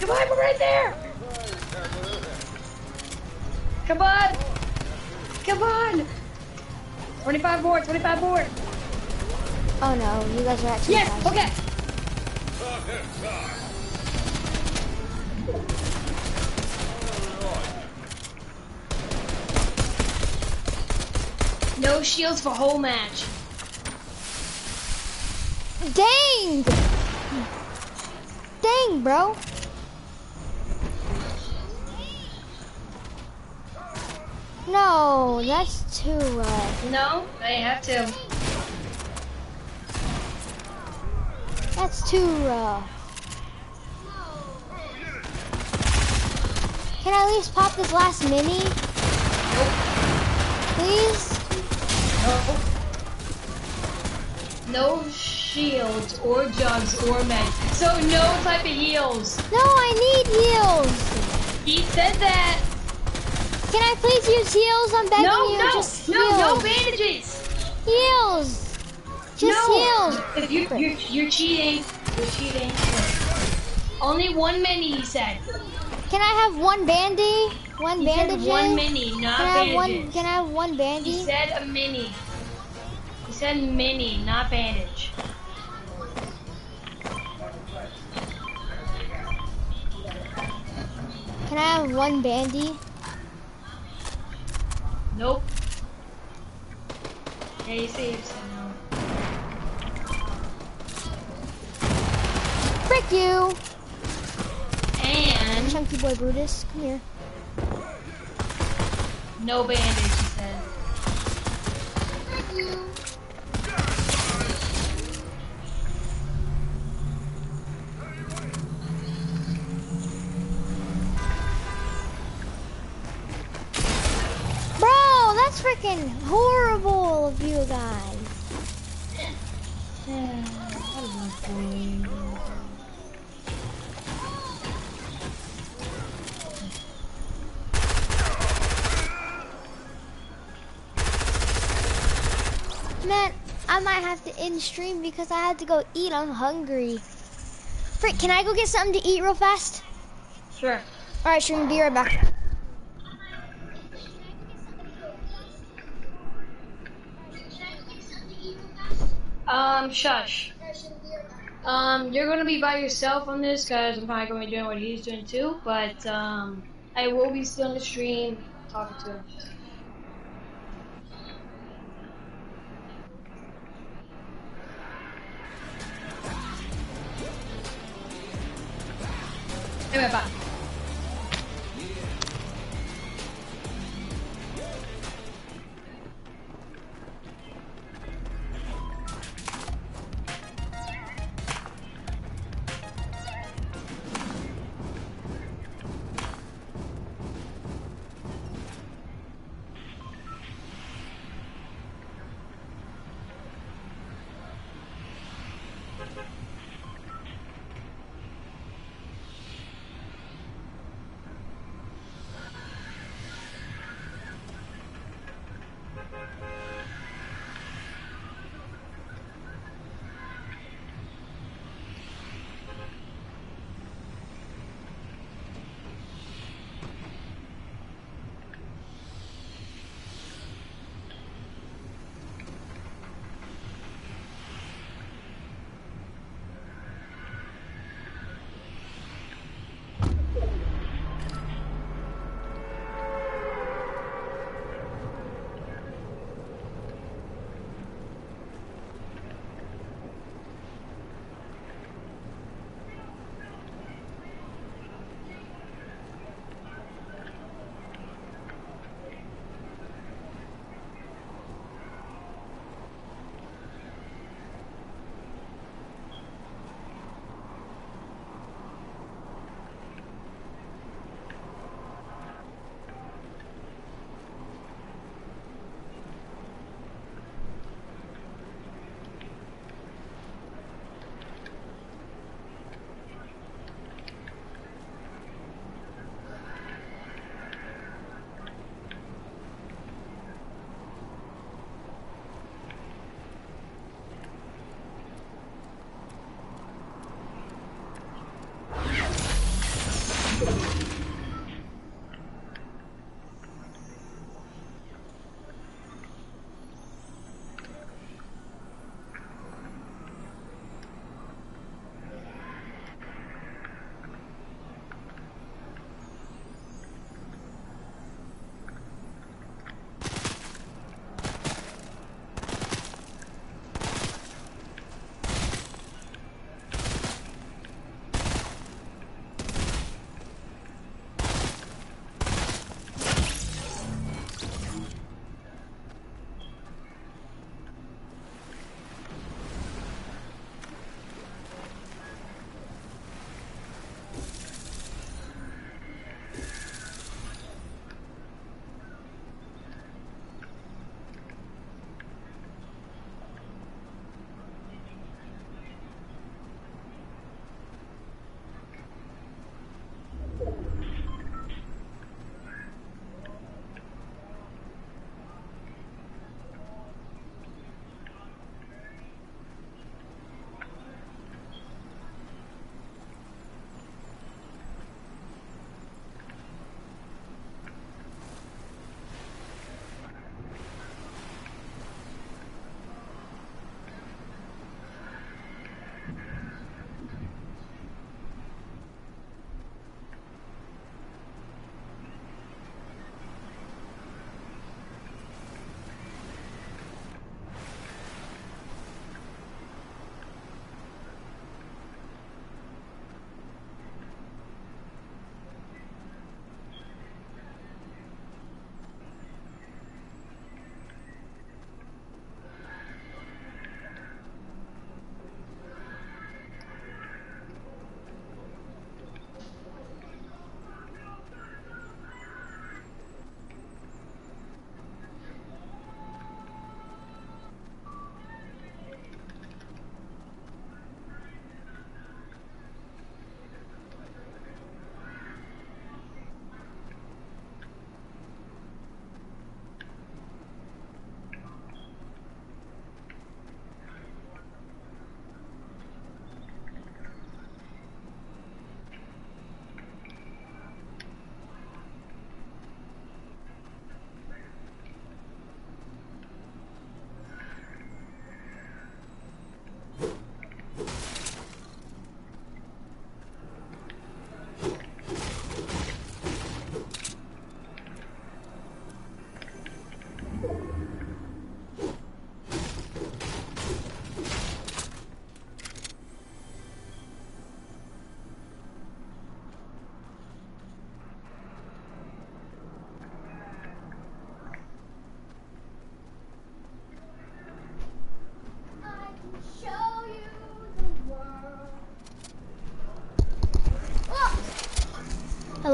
S2: Come on, we're right there. Come on. Come on. 25 more, 25 more.
S1: Oh no, you guys are actually. 2,000.
S2: Yes, okay. No shields for whole match.
S1: Dang! Dang, bro. No, that's too rough.
S2: No, I have to.
S1: That's too rough. Can I at least pop this last mini? Please?
S2: No. No shields or jugs or med. So no type of heals.
S1: No, I need heals.
S2: He said that.
S1: Can I please use heals? I'm begging
S2: No,
S1: you.
S2: no,
S1: Just
S2: no,
S1: heals.
S2: no bandages.
S1: Heals. Just
S2: no.
S1: heals.
S2: If you, you're, you're cheating. You're cheating. Only one mini, he said.
S1: Can I have one bandy? One bandage?
S2: one mini, not
S1: Can I have one? Can I have one
S2: bandage?
S1: He
S2: said a mini. He said mini, not bandage.
S1: Can I have one bandy?
S2: Nope. Yeah, you you said.
S1: Frick you,
S2: And
S1: chunky boy Brutus. Come here.
S2: no bandage, he said.
S1: Bro, horrible of you guys. Man, I might have to end stream because I had to go eat. I'm hungry. Frick, can I go get something to eat real fast?
S2: Sure.
S1: All right, stream, be right back.
S2: Um, shush. Um, you're gonna be by yourself on this because I'm probably gonna be doing what he's doing too. But um, I will be still on the stream talking to him. Anyway, bye.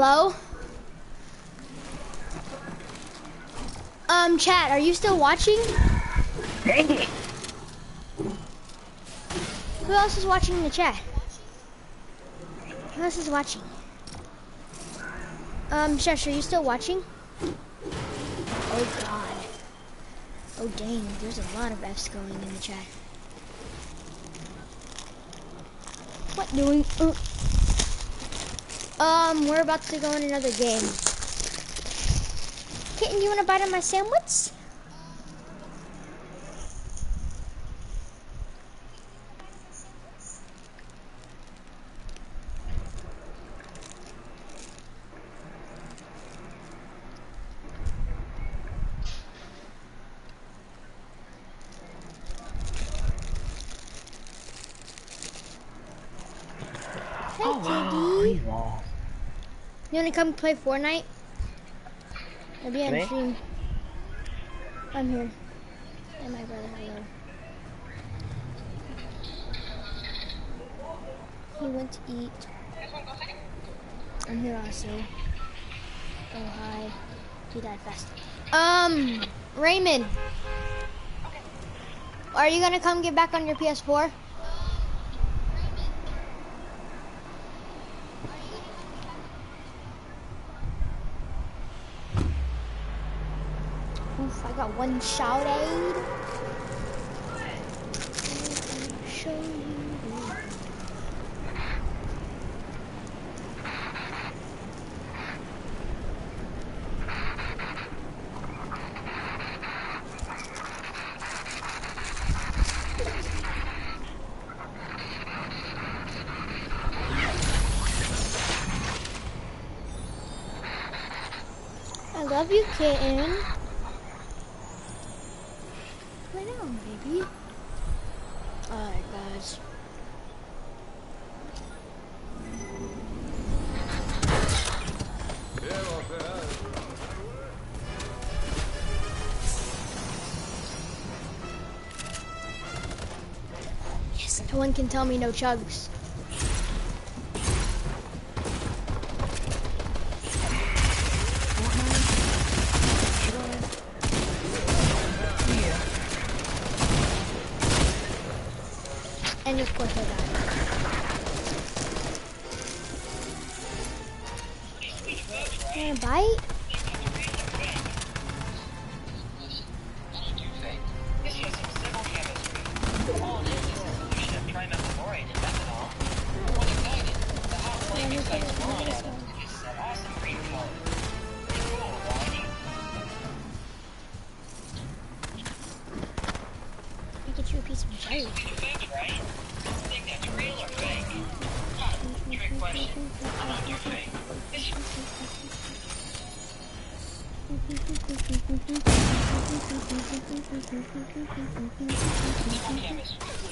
S1: Hello? Um, chat, are you still watching?
S4: Dang it!
S1: Who else is watching in the chat? Who else is watching? Um, Shush, are you still watching? Oh god. Oh dang, there's a lot of F's going in the chat. What doing? Uh, um, we're about to go in another game. Kitten, you wanna bite on my sandwich? Hey,
S4: Oh wow,
S1: Kitty.
S4: we lost.
S1: You wanna come play Fortnite? I'll be on
S4: Me?
S1: stream. I'm here. And my brother, hello. He went to eat. I'm here also. Oh hi. He died fast. Um, Raymond. Are you gonna come get back on your PS4? I can tell me no chugs.
S5: They're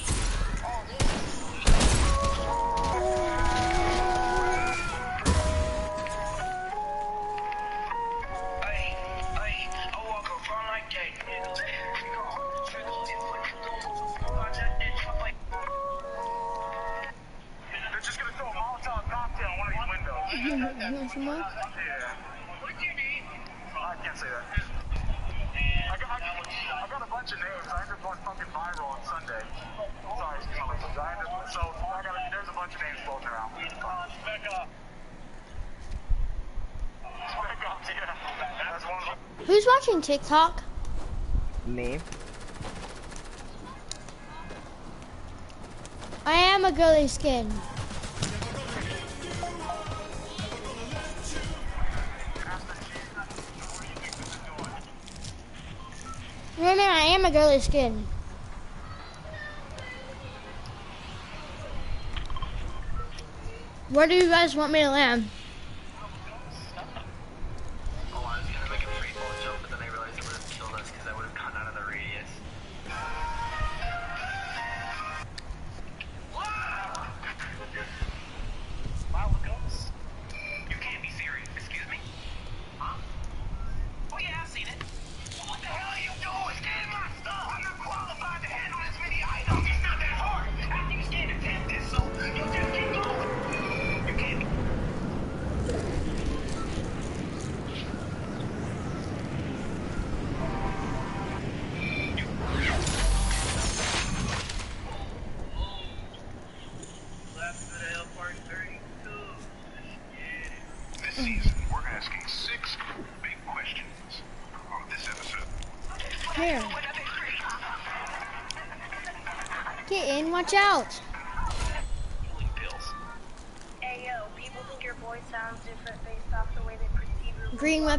S1: Watching TikTok?
S4: Me?
S1: I am a girly skin. Remember, I am a girly skin. Where do you guys want me to land?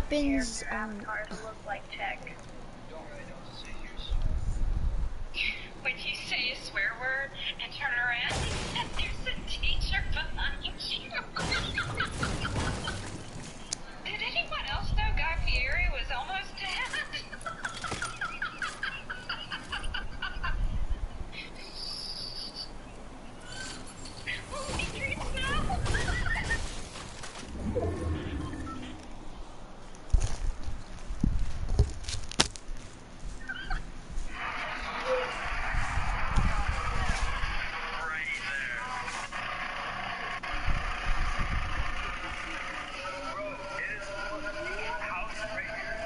S1: Weapons, um,
S6: avatars look like tech.
S7: When you say a swear word and turn around and there's a teacher behind you. Did anyone else know Guy Fieri was almost dead? Holy treats now!
S5: Right there. It is house right here.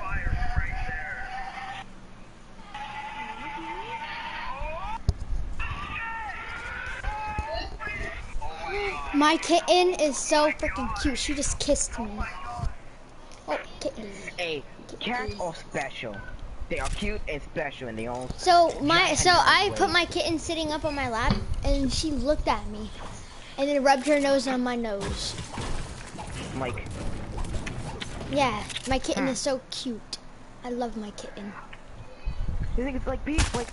S5: Fire right there.
S1: My kitten is so freaking cute. She just kissed me. Oh, kitten.
S4: Hey, cats are special. They are cute and special, and they all.
S1: So my so I put my kitten sitting up on my lap, and she looked at me, and then rubbed her nose on my nose.
S4: Mike.
S1: Yeah, my kitten hmm. is so cute. I love my kitten.
S4: you think it's like beef? Like,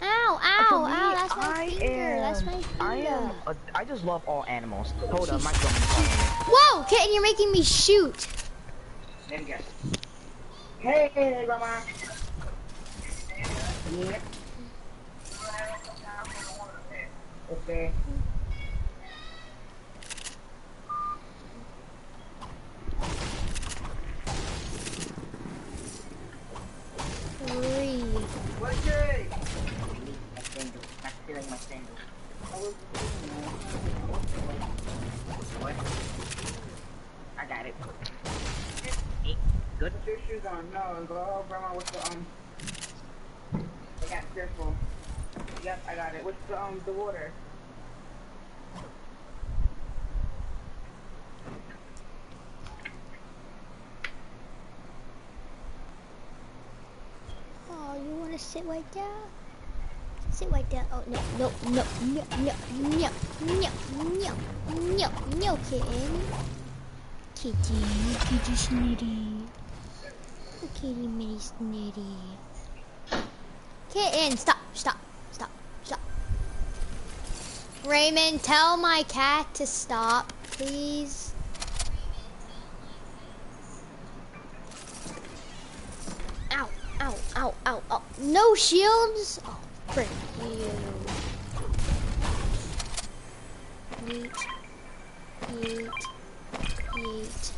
S1: Ow,
S4: for
S1: ow,
S4: me,
S1: ow! That's my
S4: I
S1: finger.
S4: am.
S1: That's my finger.
S4: I uh, am. A, I just love all animals. Hold up, my dog.
S1: Whoa, kitten, you're making me shoot.
S4: Hey, grandma. Okay.
S1: Three.
S4: I got it. Good. Put shoes on. No, go, grandma, what's the, um, I got careful. Yep, I got it. What's the, um, the water?
S1: Oh, you want to sit right there? Sit right there. Oh, no, no, no, no, no, no, no, no, no, no, kitten. Kitty, kitty snitty. Oh, kitty mini snitty. Kitten, stop, stop, stop, stop. Raymond, tell my cat to stop, please. Ow, ow, ow, ow, ow. No shields? Oh, frick you. Yeet. Yeet. Yeet.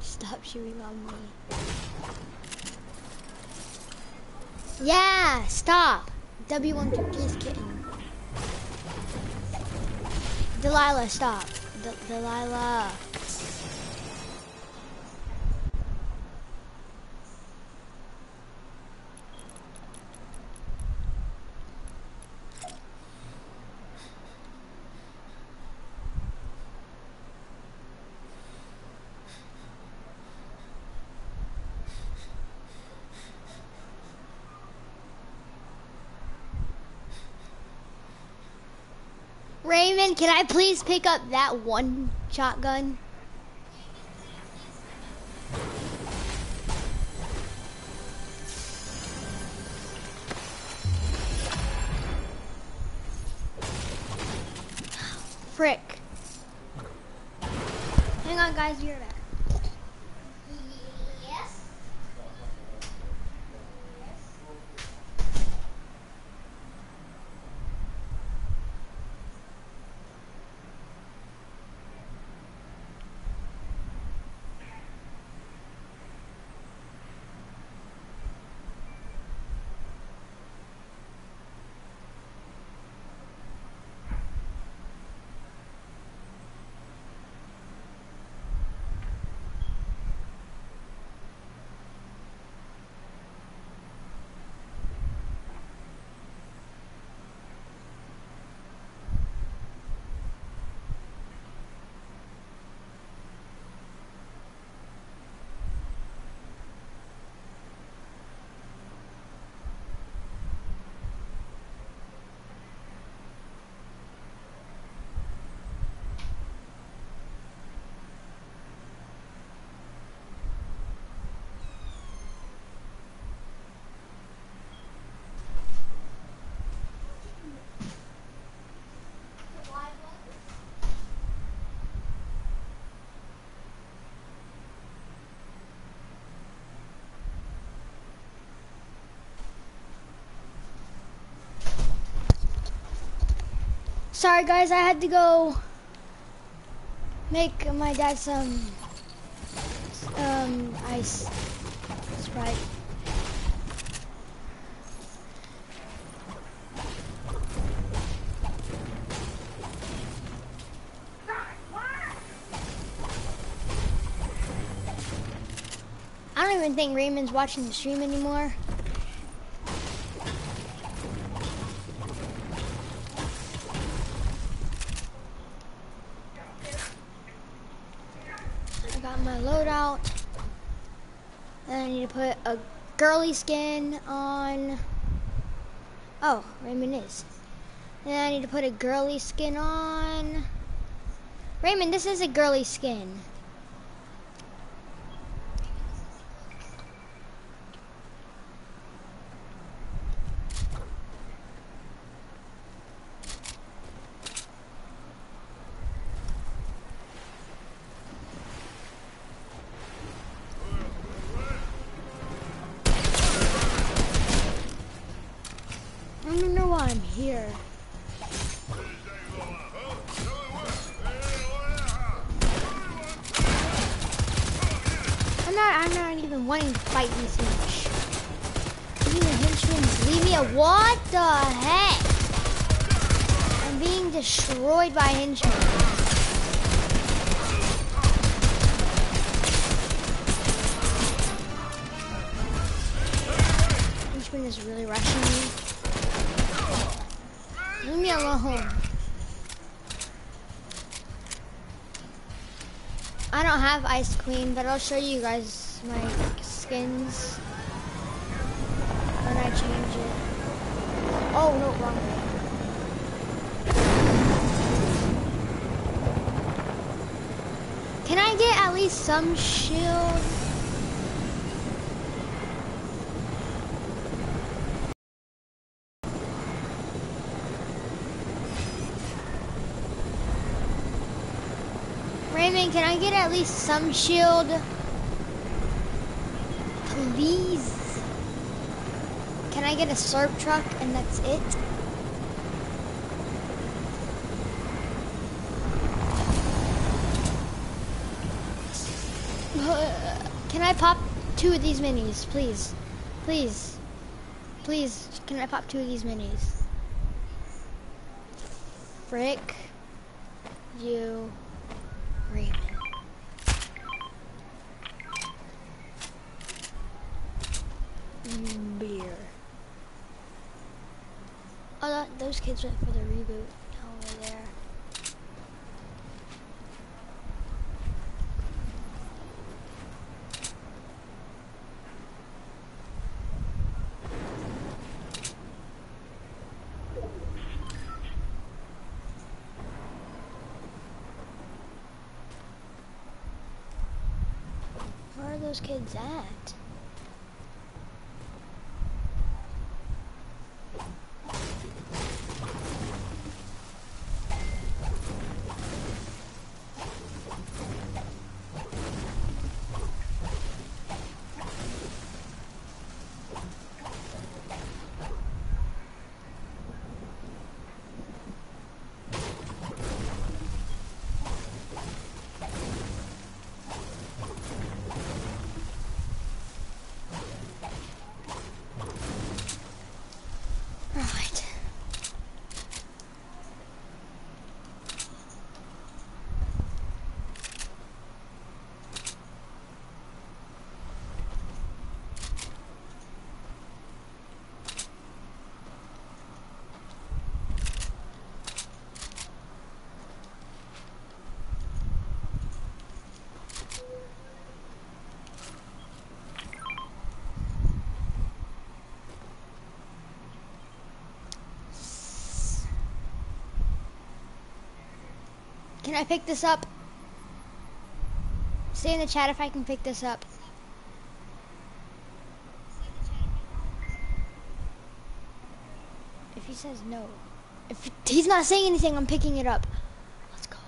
S1: Stop shooting on me. Yeah, stop. W1 please kitten. Delilah, stop. Delilah. Raymond, can I please pick up that one shotgun? Sorry guys, I had to go make my dad some um ice sprite. I don't even think Raymond's watching the stream anymore. I loadout. And I need to put a girly skin on. Oh, Raymond is. And I need to put a girly skin on. Raymond, this is a girly skin. Ice but I'll show you guys my skins when I change it. Oh, no, wrong way. Can I get at least some shield? Raymond, can I get at least some shield? Please. Can I get a slurp truck and that's it? Can I pop two of these minis, please? Please. Please, can I pop two of these minis? Frick. You. Raymond. Mm, Beer. Oh, kids went for the reboot oh, over there. Where are those kids at? Alright. Can I pick this up? Say in the chat if I can pick this up. If he says no. If he's not saying anything, I'm picking it up. Let's go.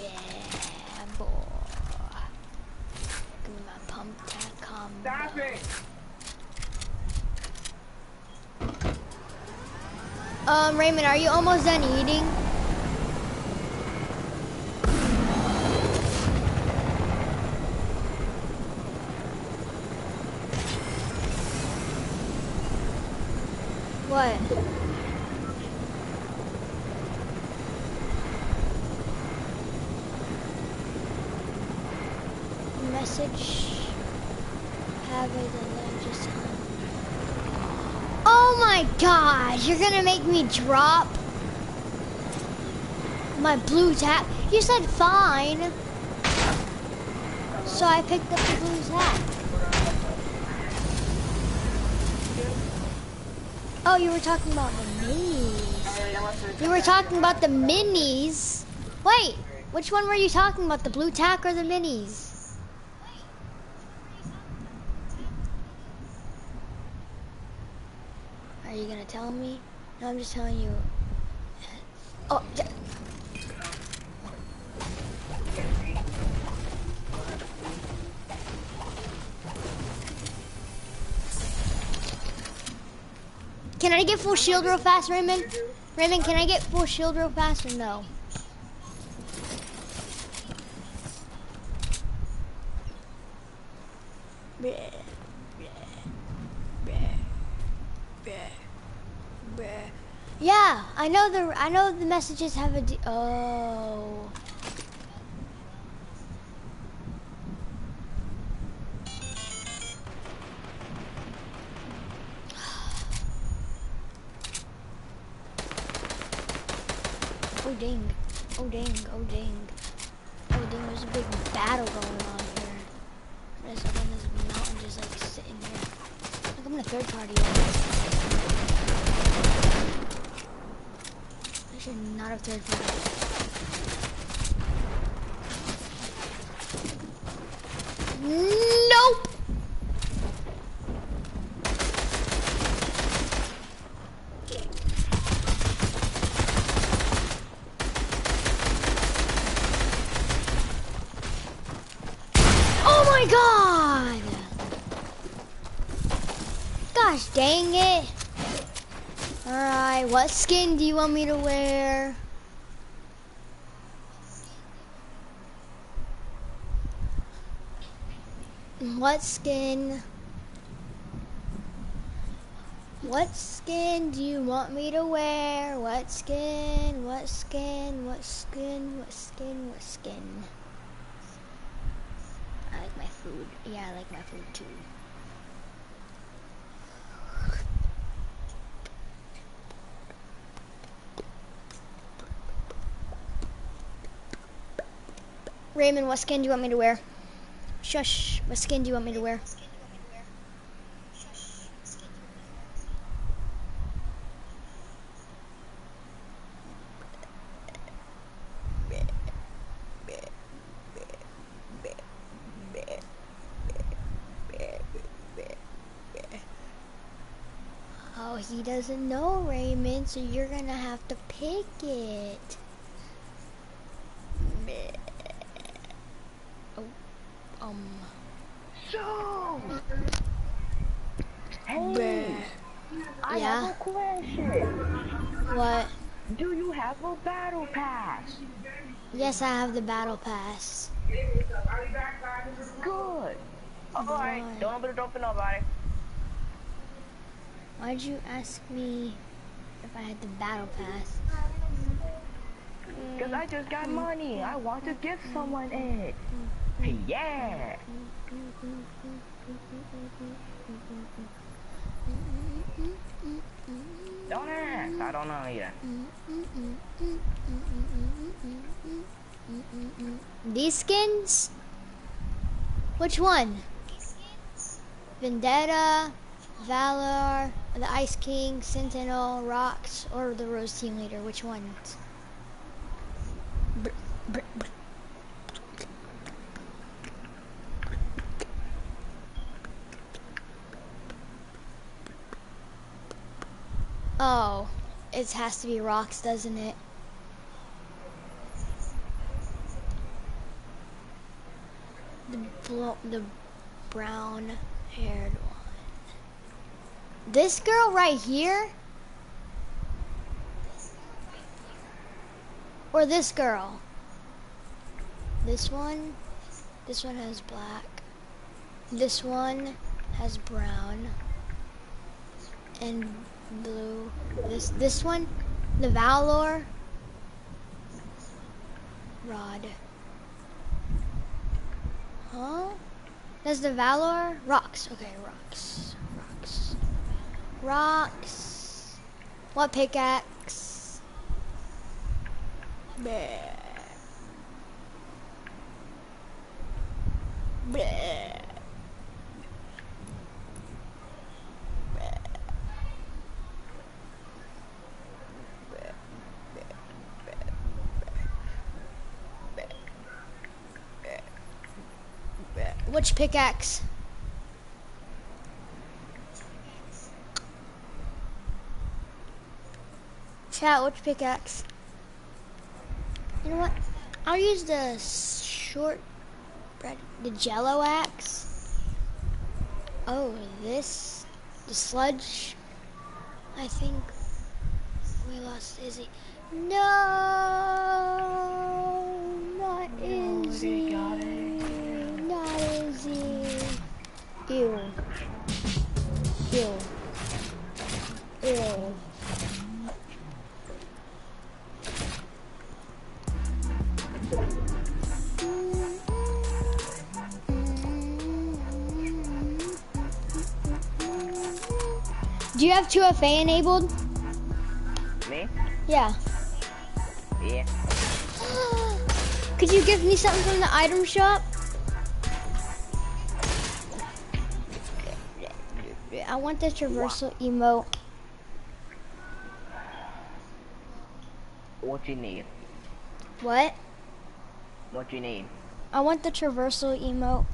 S1: Yeah, boy. Give me my pump combo.
S4: Stop it!
S1: Um, Raymond, are you almost done eating? What? Message. Have it and then just. Oh my gosh! You're gonna make me drop my blue tap. You said fine. So I picked up the blue tap. Oh, you were talking about the minis. You were talking about the minis. Wait, which one were you talking about? The blue tack or the minis? Are you gonna tell me? No, I'm just telling you. Oh, j- Can I get full shield real fast, Raymond? Raymond, can I get full shield real fast or no? I know the I know the messages have a d. Oh dang. Oh dang. Oh dang. Oh dang, there's a big battle going on here. There's up on this mountain just like sitting here. Look, I'm in a third party. Actually, not a third party. Nope! Oh my god! Gosh dang it. Alright, what skin do you want me to wear? What skin? What skin do you want me to wear? What skin? What skin? What skin? What skin? What skin? I like my food. Yeah, I like my food too. Raymond, what skin do you want me to wear? Shush. What skin do you want me to wear? Oh, he doesn't know, Raymond, so you're gonna have to pick it. Oh, um.
S4: So, hey, I
S1: Yeah?
S4: have a question.
S1: What?
S4: Do you have a battle pass?
S1: Yes, I have the battle pass.
S4: Good. Alright, don't open the door for nobody.
S1: Why'd you ask me if I had the battle pass?
S4: Cause I just got mm. money. I want to give someone it. Yeah. Don't ask. I don't know either.
S1: These skins? Which one? Vendetta, Valor, the Ice King, Sentinel, Rox, or the Rose Team Leader? Which one? Oh, it has to be Rox, doesn't it? The the brown haired one. This girl right here? Or this girl. This one. This one has black. This one has brown and blue. This this one, the Valor rod. Huh? Does the Valor rocks? Okay, Rox, Rox, Rox. What pickaxe? Bleh. Bleh. Which pickaxe? Chat, which pickaxe? You know what? I'll use the short bread, the jello axe. Oh, this, the sludge. I think we lost Izzy. No, not Izzy. Not Izzy. Ew. Ew. Ew. Do you have 2FA enabled?
S8: Me?
S1: Yeah.
S8: Yeah.
S1: Could you give me something from the item shop? I want the traversal emote.
S8: What you need?
S1: What?
S8: What you need?
S1: I want the traversal emote.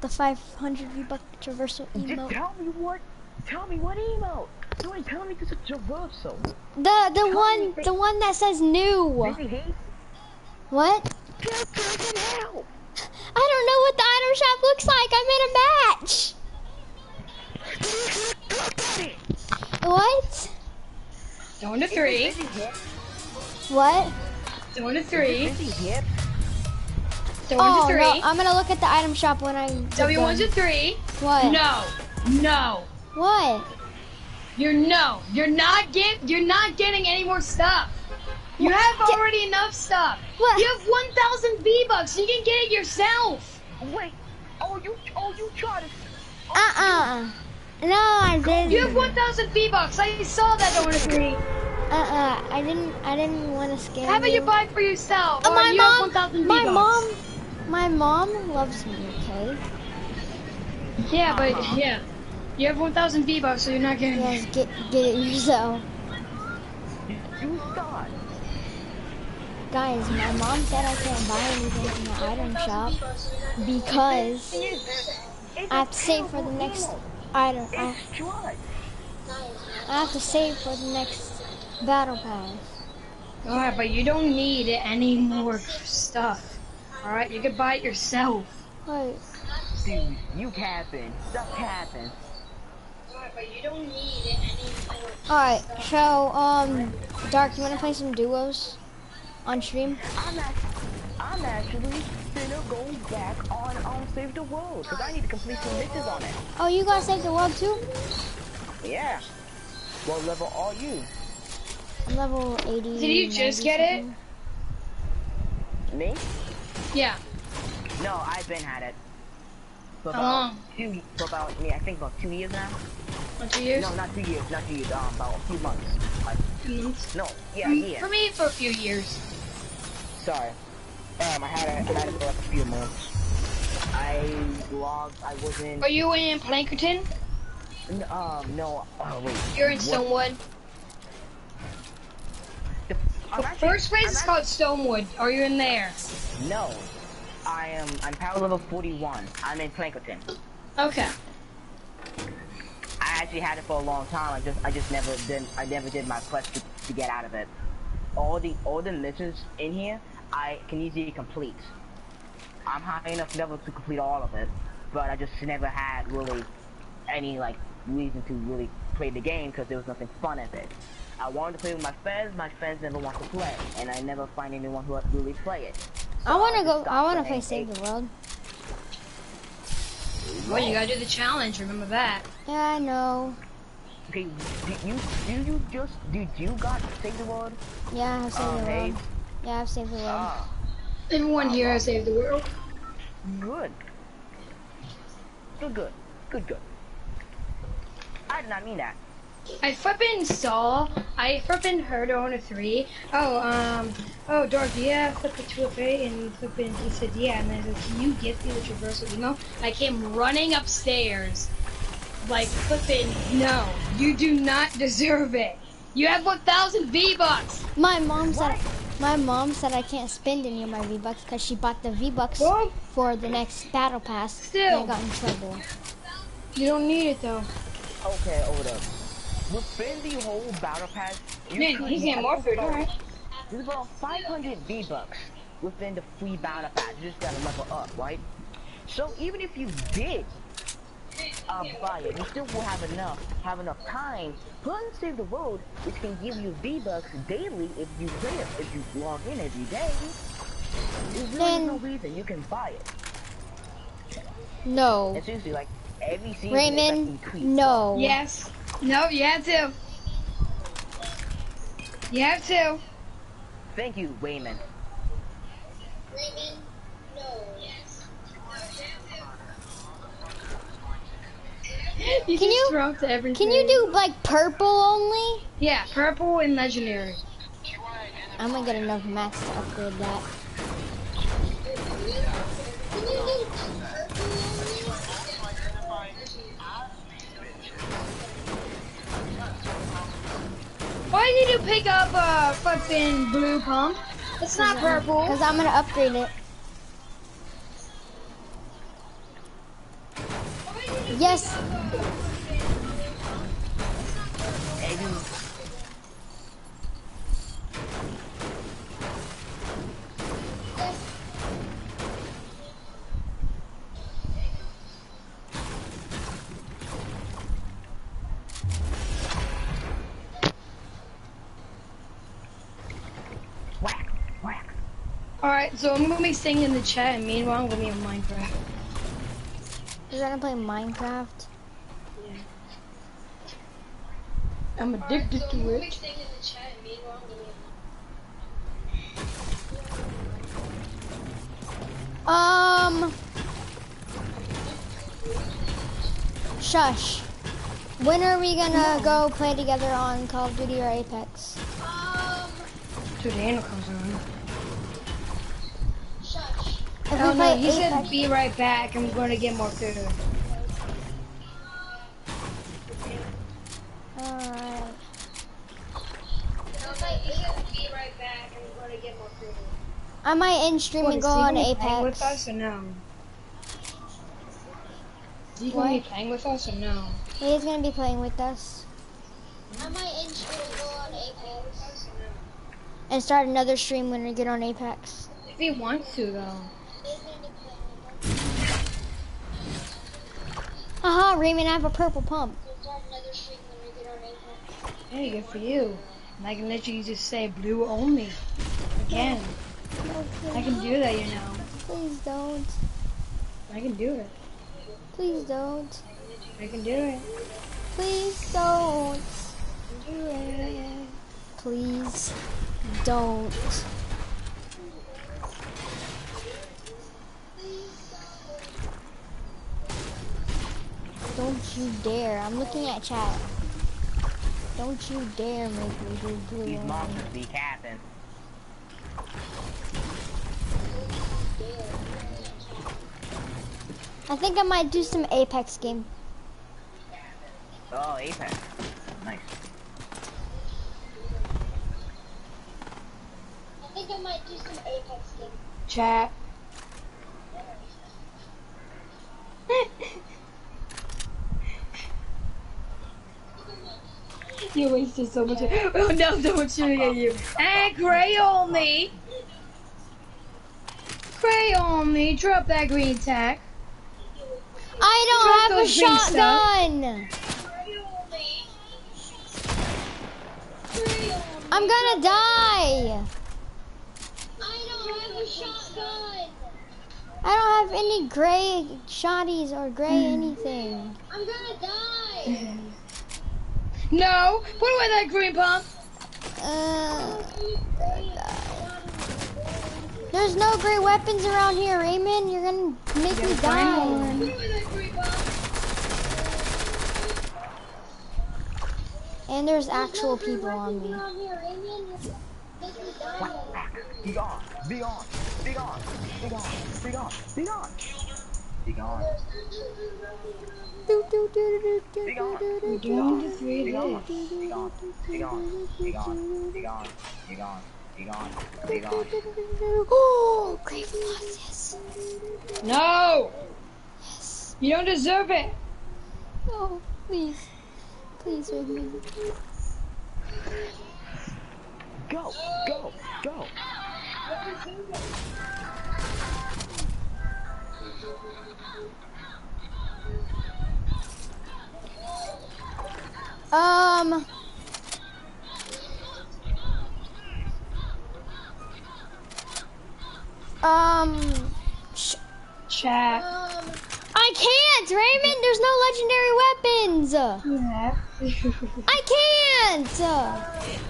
S1: The 500 V-Buck traversal emote.
S8: Just
S1: emote.
S8: tell me what. Tell me what. You ain't telling me this is traversal.
S1: The the
S8: me
S1: one
S8: they-
S1: the one that says new. What?
S8: Just freaking help.
S1: I don't know what the item shop looks like. I'm in a match. What?
S2: Going to three.
S1: What?
S2: Going to three.
S8: Busy hip.
S2: Going
S1: Oh
S2: to
S1: no,
S2: three.
S1: I'm gonna look at the item shop when I. get
S2: W1's
S1: done.
S2: a three.
S1: What?
S2: No. No.
S1: What?
S2: You're no. You're not get. You're not getting any more stuff. You
S1: What?
S2: have
S1: Get-
S2: already enough stuff.
S1: What?
S2: You have 1,000 V bucks. You can get it yourself.
S8: Wait. Oh, you. Oh, you try to.
S1: Uh-uh. No, I didn't.
S2: You have 1,000 V bucks. I saw that going to three.
S1: Uh-uh. I didn't. I didn't want to scam
S2: How about
S1: you.
S2: you buy for yourself?
S1: Uh, my
S2: you
S1: mom.
S2: have 1,000
S1: My mom. My mom loves me. Okay.
S2: Yeah, but yeah. You have 1,000 V bucks, so you're not getting
S1: Yes. Get get it yourself,
S8: You start.
S1: guys. My mom said I can't buy anything from the item shop because I have to save for the next item. I,
S8: It's Strut.
S1: I have to save for the next battle pass.
S2: Alright, but you don't need any more stuff. Alright, you can buy it yourself.
S1: Wait.
S8: Dude, you capping. Stuff happens.
S2: Alright, but you don't need any.
S1: All right. So, um, Dark, you want to play some duos on stream?
S8: I'm actually gonna go back on um Save the World because I need to complete some missions on it.
S1: Oh, you gotta save the world too?
S8: Yeah. What level are you?
S1: I'm level 80.
S2: Did you just get it?
S8: Me?
S2: Yeah.
S8: No, I've been at it. For
S2: How
S8: about
S2: long?
S8: two, for about me, I think about two years now.
S2: What, two years?
S8: No, not two years, not two years. Um, about a few months. Like,
S2: Two months?
S8: no, yeah, yeah.
S2: For me, for a few years.
S8: Sorry. Um, I had it, had it for like a few months. I logged. I was in.
S2: Are you in Plankerton?
S8: n- Um, no. Oh wait.
S2: You're in
S8: What?
S2: Stonewood.
S8: The,
S2: The
S8: actually-
S2: first place
S8: I'm
S2: is called Stonewood. Are you in there?
S8: No. I am. I'm power level 41. I'm in Plankerton.
S2: Okay.
S8: I actually had it for a long time. I just, I just never did. I never did my quest to, to get out of it. All the, all the missions in here, I can easily complete. I'm high enough level to complete all of it, but I just never had really any like reason to really play the game because there was nothing fun in it. I wanted to play with my friends, my friends never want to play, and I never find anyone who would really play it.
S1: I want to go. I want to play Save the World.
S2: Well, you gotta do the challenge. Remember that.
S1: Yeah, I know.
S8: Okay, did you did you just did you got Save the World?
S1: Yeah, I have Save
S8: Um,
S1: the World.
S8: Abe?
S1: Yeah, I have Save the World.
S8: Ah,
S2: Everyone here has saved the world.
S8: good. Good, good, good, good. I did not mean that.
S2: I flippin' saw, I flippin' heard on a three. Oh, um, oh, Dark, yeah, flippin' two of eight, and flippin' he said, yeah, and I said, can you get me the traversal email? I came running upstairs, like flippin', no, you do not deserve it. You have 1,000 V-Bucks!
S1: My mom said. My mom said I can't spend any of my V Bucks because she bought the V Bucks for the next battle pass.
S2: Still.
S1: And I got in trouble.
S2: you don't need it though.
S8: Okay, hold up. Within the whole battle pass, you
S2: Man, he's getting
S8: get
S2: more food,
S8: about-
S2: alright.
S8: There's about 500 V-Bucks within the free battle pass. You just gotta level up, right? So even if you did uh, buy it, you still will have enough, have enough time. Plus Save the World, which can give you V-Bucks daily if you play it, if you log in every day. There's really
S1: Then-
S8: no reason you can buy it.
S1: No.
S8: And seriously, like, every season
S1: Raymond,
S8: like increased.
S1: no.
S2: Yes. No, you have to. You have to.
S8: Thank you, Raymond.
S2: You
S1: Can you-
S2: dropped everything.
S1: Can you do like purple only?
S2: Yeah, purple and legendary.
S1: I'm gonna get enough max to upgrade that.
S2: Why did you pick up a fucking blue pump? It's not purple.
S1: Because I'm gonna upgrade it. Yes.
S2: Alright, so I'm gonna be staying in the chair and meanwhile I'm gonna be on Minecraft.
S1: You're gonna play Minecraft. Yeah.
S2: I'm addicted to it.
S1: Um. Shush. When are we gonna go play together on Call of Duty or Apex?
S2: Till Daniel comes on.
S1: If
S2: Oh
S1: we
S2: no,
S1: play
S2: he said
S1: Apex,
S2: be right back. I'm gonna get more food.
S1: Alright.
S2: Be right back. I'm gonna get more food.
S1: I might end stream and go on
S2: Playing with
S1: Apex.
S2: us or no? Is he gonna be playing with us or no?
S1: He's gonna be playing with us. I might end stream and go on Apex. And start another stream when we get on Apex.
S2: If he wants to though.
S1: Haha, Raymond, I have a purple pump.
S2: Hey, good for you. And I can literally just say blue only. Again. I can do that, you know.
S1: Please don't.
S2: I can do it.
S1: Please don't.
S2: I can do it.
S1: Please don't.
S2: Do it.
S1: Please don't. Don't you dare. I'm looking at chat. Don't you dare make me do blue.
S8: These monsters be capping.
S1: I think I might do some Apex game.
S8: Oh, Apex. Nice.
S1: I think I might do some Apex game.
S2: Chat. You wasted so much. Oh no, someone's shooting at you. Hey, Gray on me! Gray on me, drop that green tack.
S1: I don't have a shotgun! I'm gonna die!
S3: I don't have a shotgun!
S1: I don't have any gray shotties or gray anything.
S3: I'm gonna die!
S2: No, put away that green pump.
S1: Uh, there's no gray weapons around here, Raymond. You're gonna make me die.
S2: Put away that green pump.
S1: And there's actual people on me.
S3: Around here, Raymond, you're making me die.
S8: Be gone. Be gone. Be gone. Be gone. Be gone. Be gone. Be gone.
S1: Do, do, do, do, do,
S8: Be gone.
S1: do, do,
S2: We
S1: do,
S2: do need to free
S8: Be gone.
S2: this.
S8: Be gone. Be gone. Be gone. Be gone. Be gone. Be gone. Be gone.
S1: Oh, great yes.
S2: No,
S1: Yes.
S2: you don't deserve it.
S1: No, please. Please, Raymond.
S8: Go. Go. Go.
S1: Um. Um.
S2: Chat.
S3: Um,
S1: I can't, Raymond. There's no legendary weapons.
S2: You have
S1: I can't.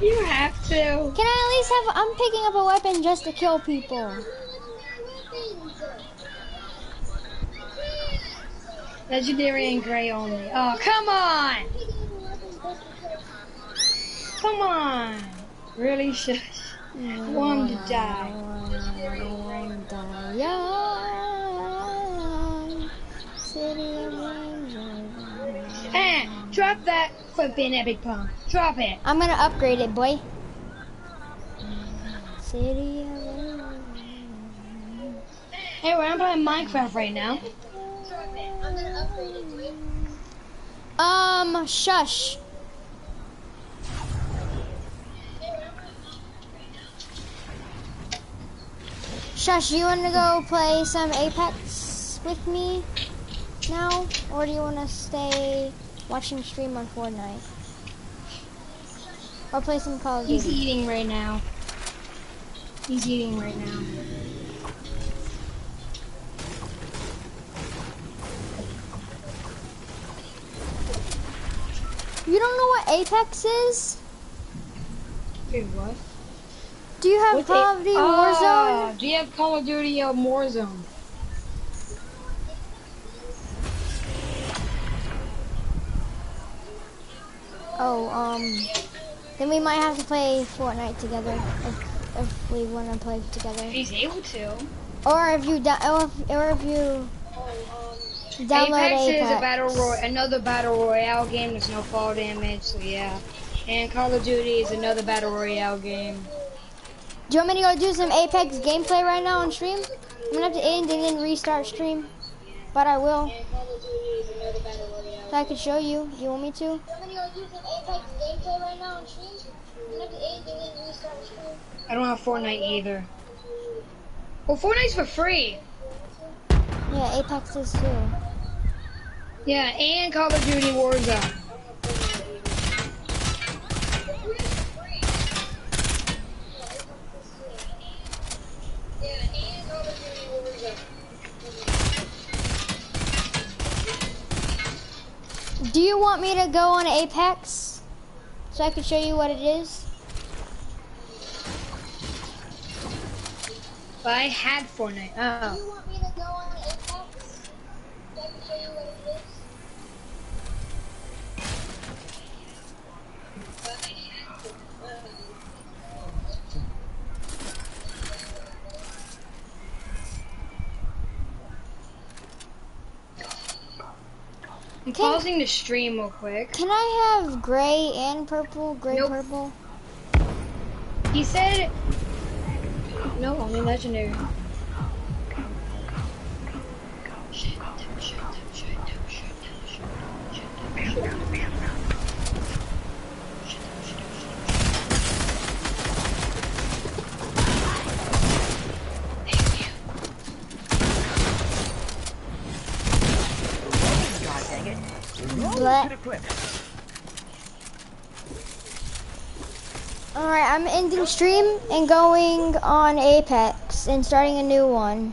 S2: You have to.
S1: Can I at least have? I'm picking up a weapon just to kill people.
S2: Legendary and gray only. Oh, come on. Come on. Really? Shush. I want him to die. Eh, drop that flipping epic pump. Drop it.
S1: I'm gonna upgrade it, boy. City of
S2: Hey, we're playing Minecraft right now.
S3: I'm gonna upgrade it, dude.
S1: Um, shush. Shush, you want to go play some Apex with me now? Or do you want to stay watching stream on Fortnite? Or play some Call of Duty?
S2: He's eating right now. He's eating right now.
S1: You don't know what Apex is?
S2: Dude, what?
S1: Do you have
S2: What's
S1: Call of Duty Warzone?
S2: Ah, Do you have Call of Duty uh, Warzone?
S1: Oh, um, then we might have to play Fortnite together if, if we want to play together.
S2: If He's able to.
S1: Or if you or if, or if you download
S2: Apex,
S1: Apex.
S2: is a battle roy another battle royale game. There's no fall damage, so yeah. And Call of Duty is another battle royale game.
S1: Do you want me to go do some Apex gameplay right now on stream? I'm gonna have to end and then restart stream, but I will. So I can show you. Do you want me to?
S3: I'm gonna go do some Apex gameplay right now on stream. I'm gonna have to end and then restart stream.
S2: I don't have Fortnite either. Well, Fortnite's for free.
S1: Yeah, Apex is too.
S2: Yeah, and Call of Duty Warzone.
S1: Do you want me to go on Apex so I can show you what it is?
S2: But I had Fortnite. Oh.
S3: you want me to go on Apex? So I can show you what it is?
S2: I'm pausing the stream real quick.
S1: Can I have gray and purple? Gray
S2: Nope.
S1: purple?
S2: He said, no, only legendary
S8: dang it. Roll
S1: Blah.
S8: to the clip.
S1: Alright, I'm ending stream and going on Apex and starting a new one.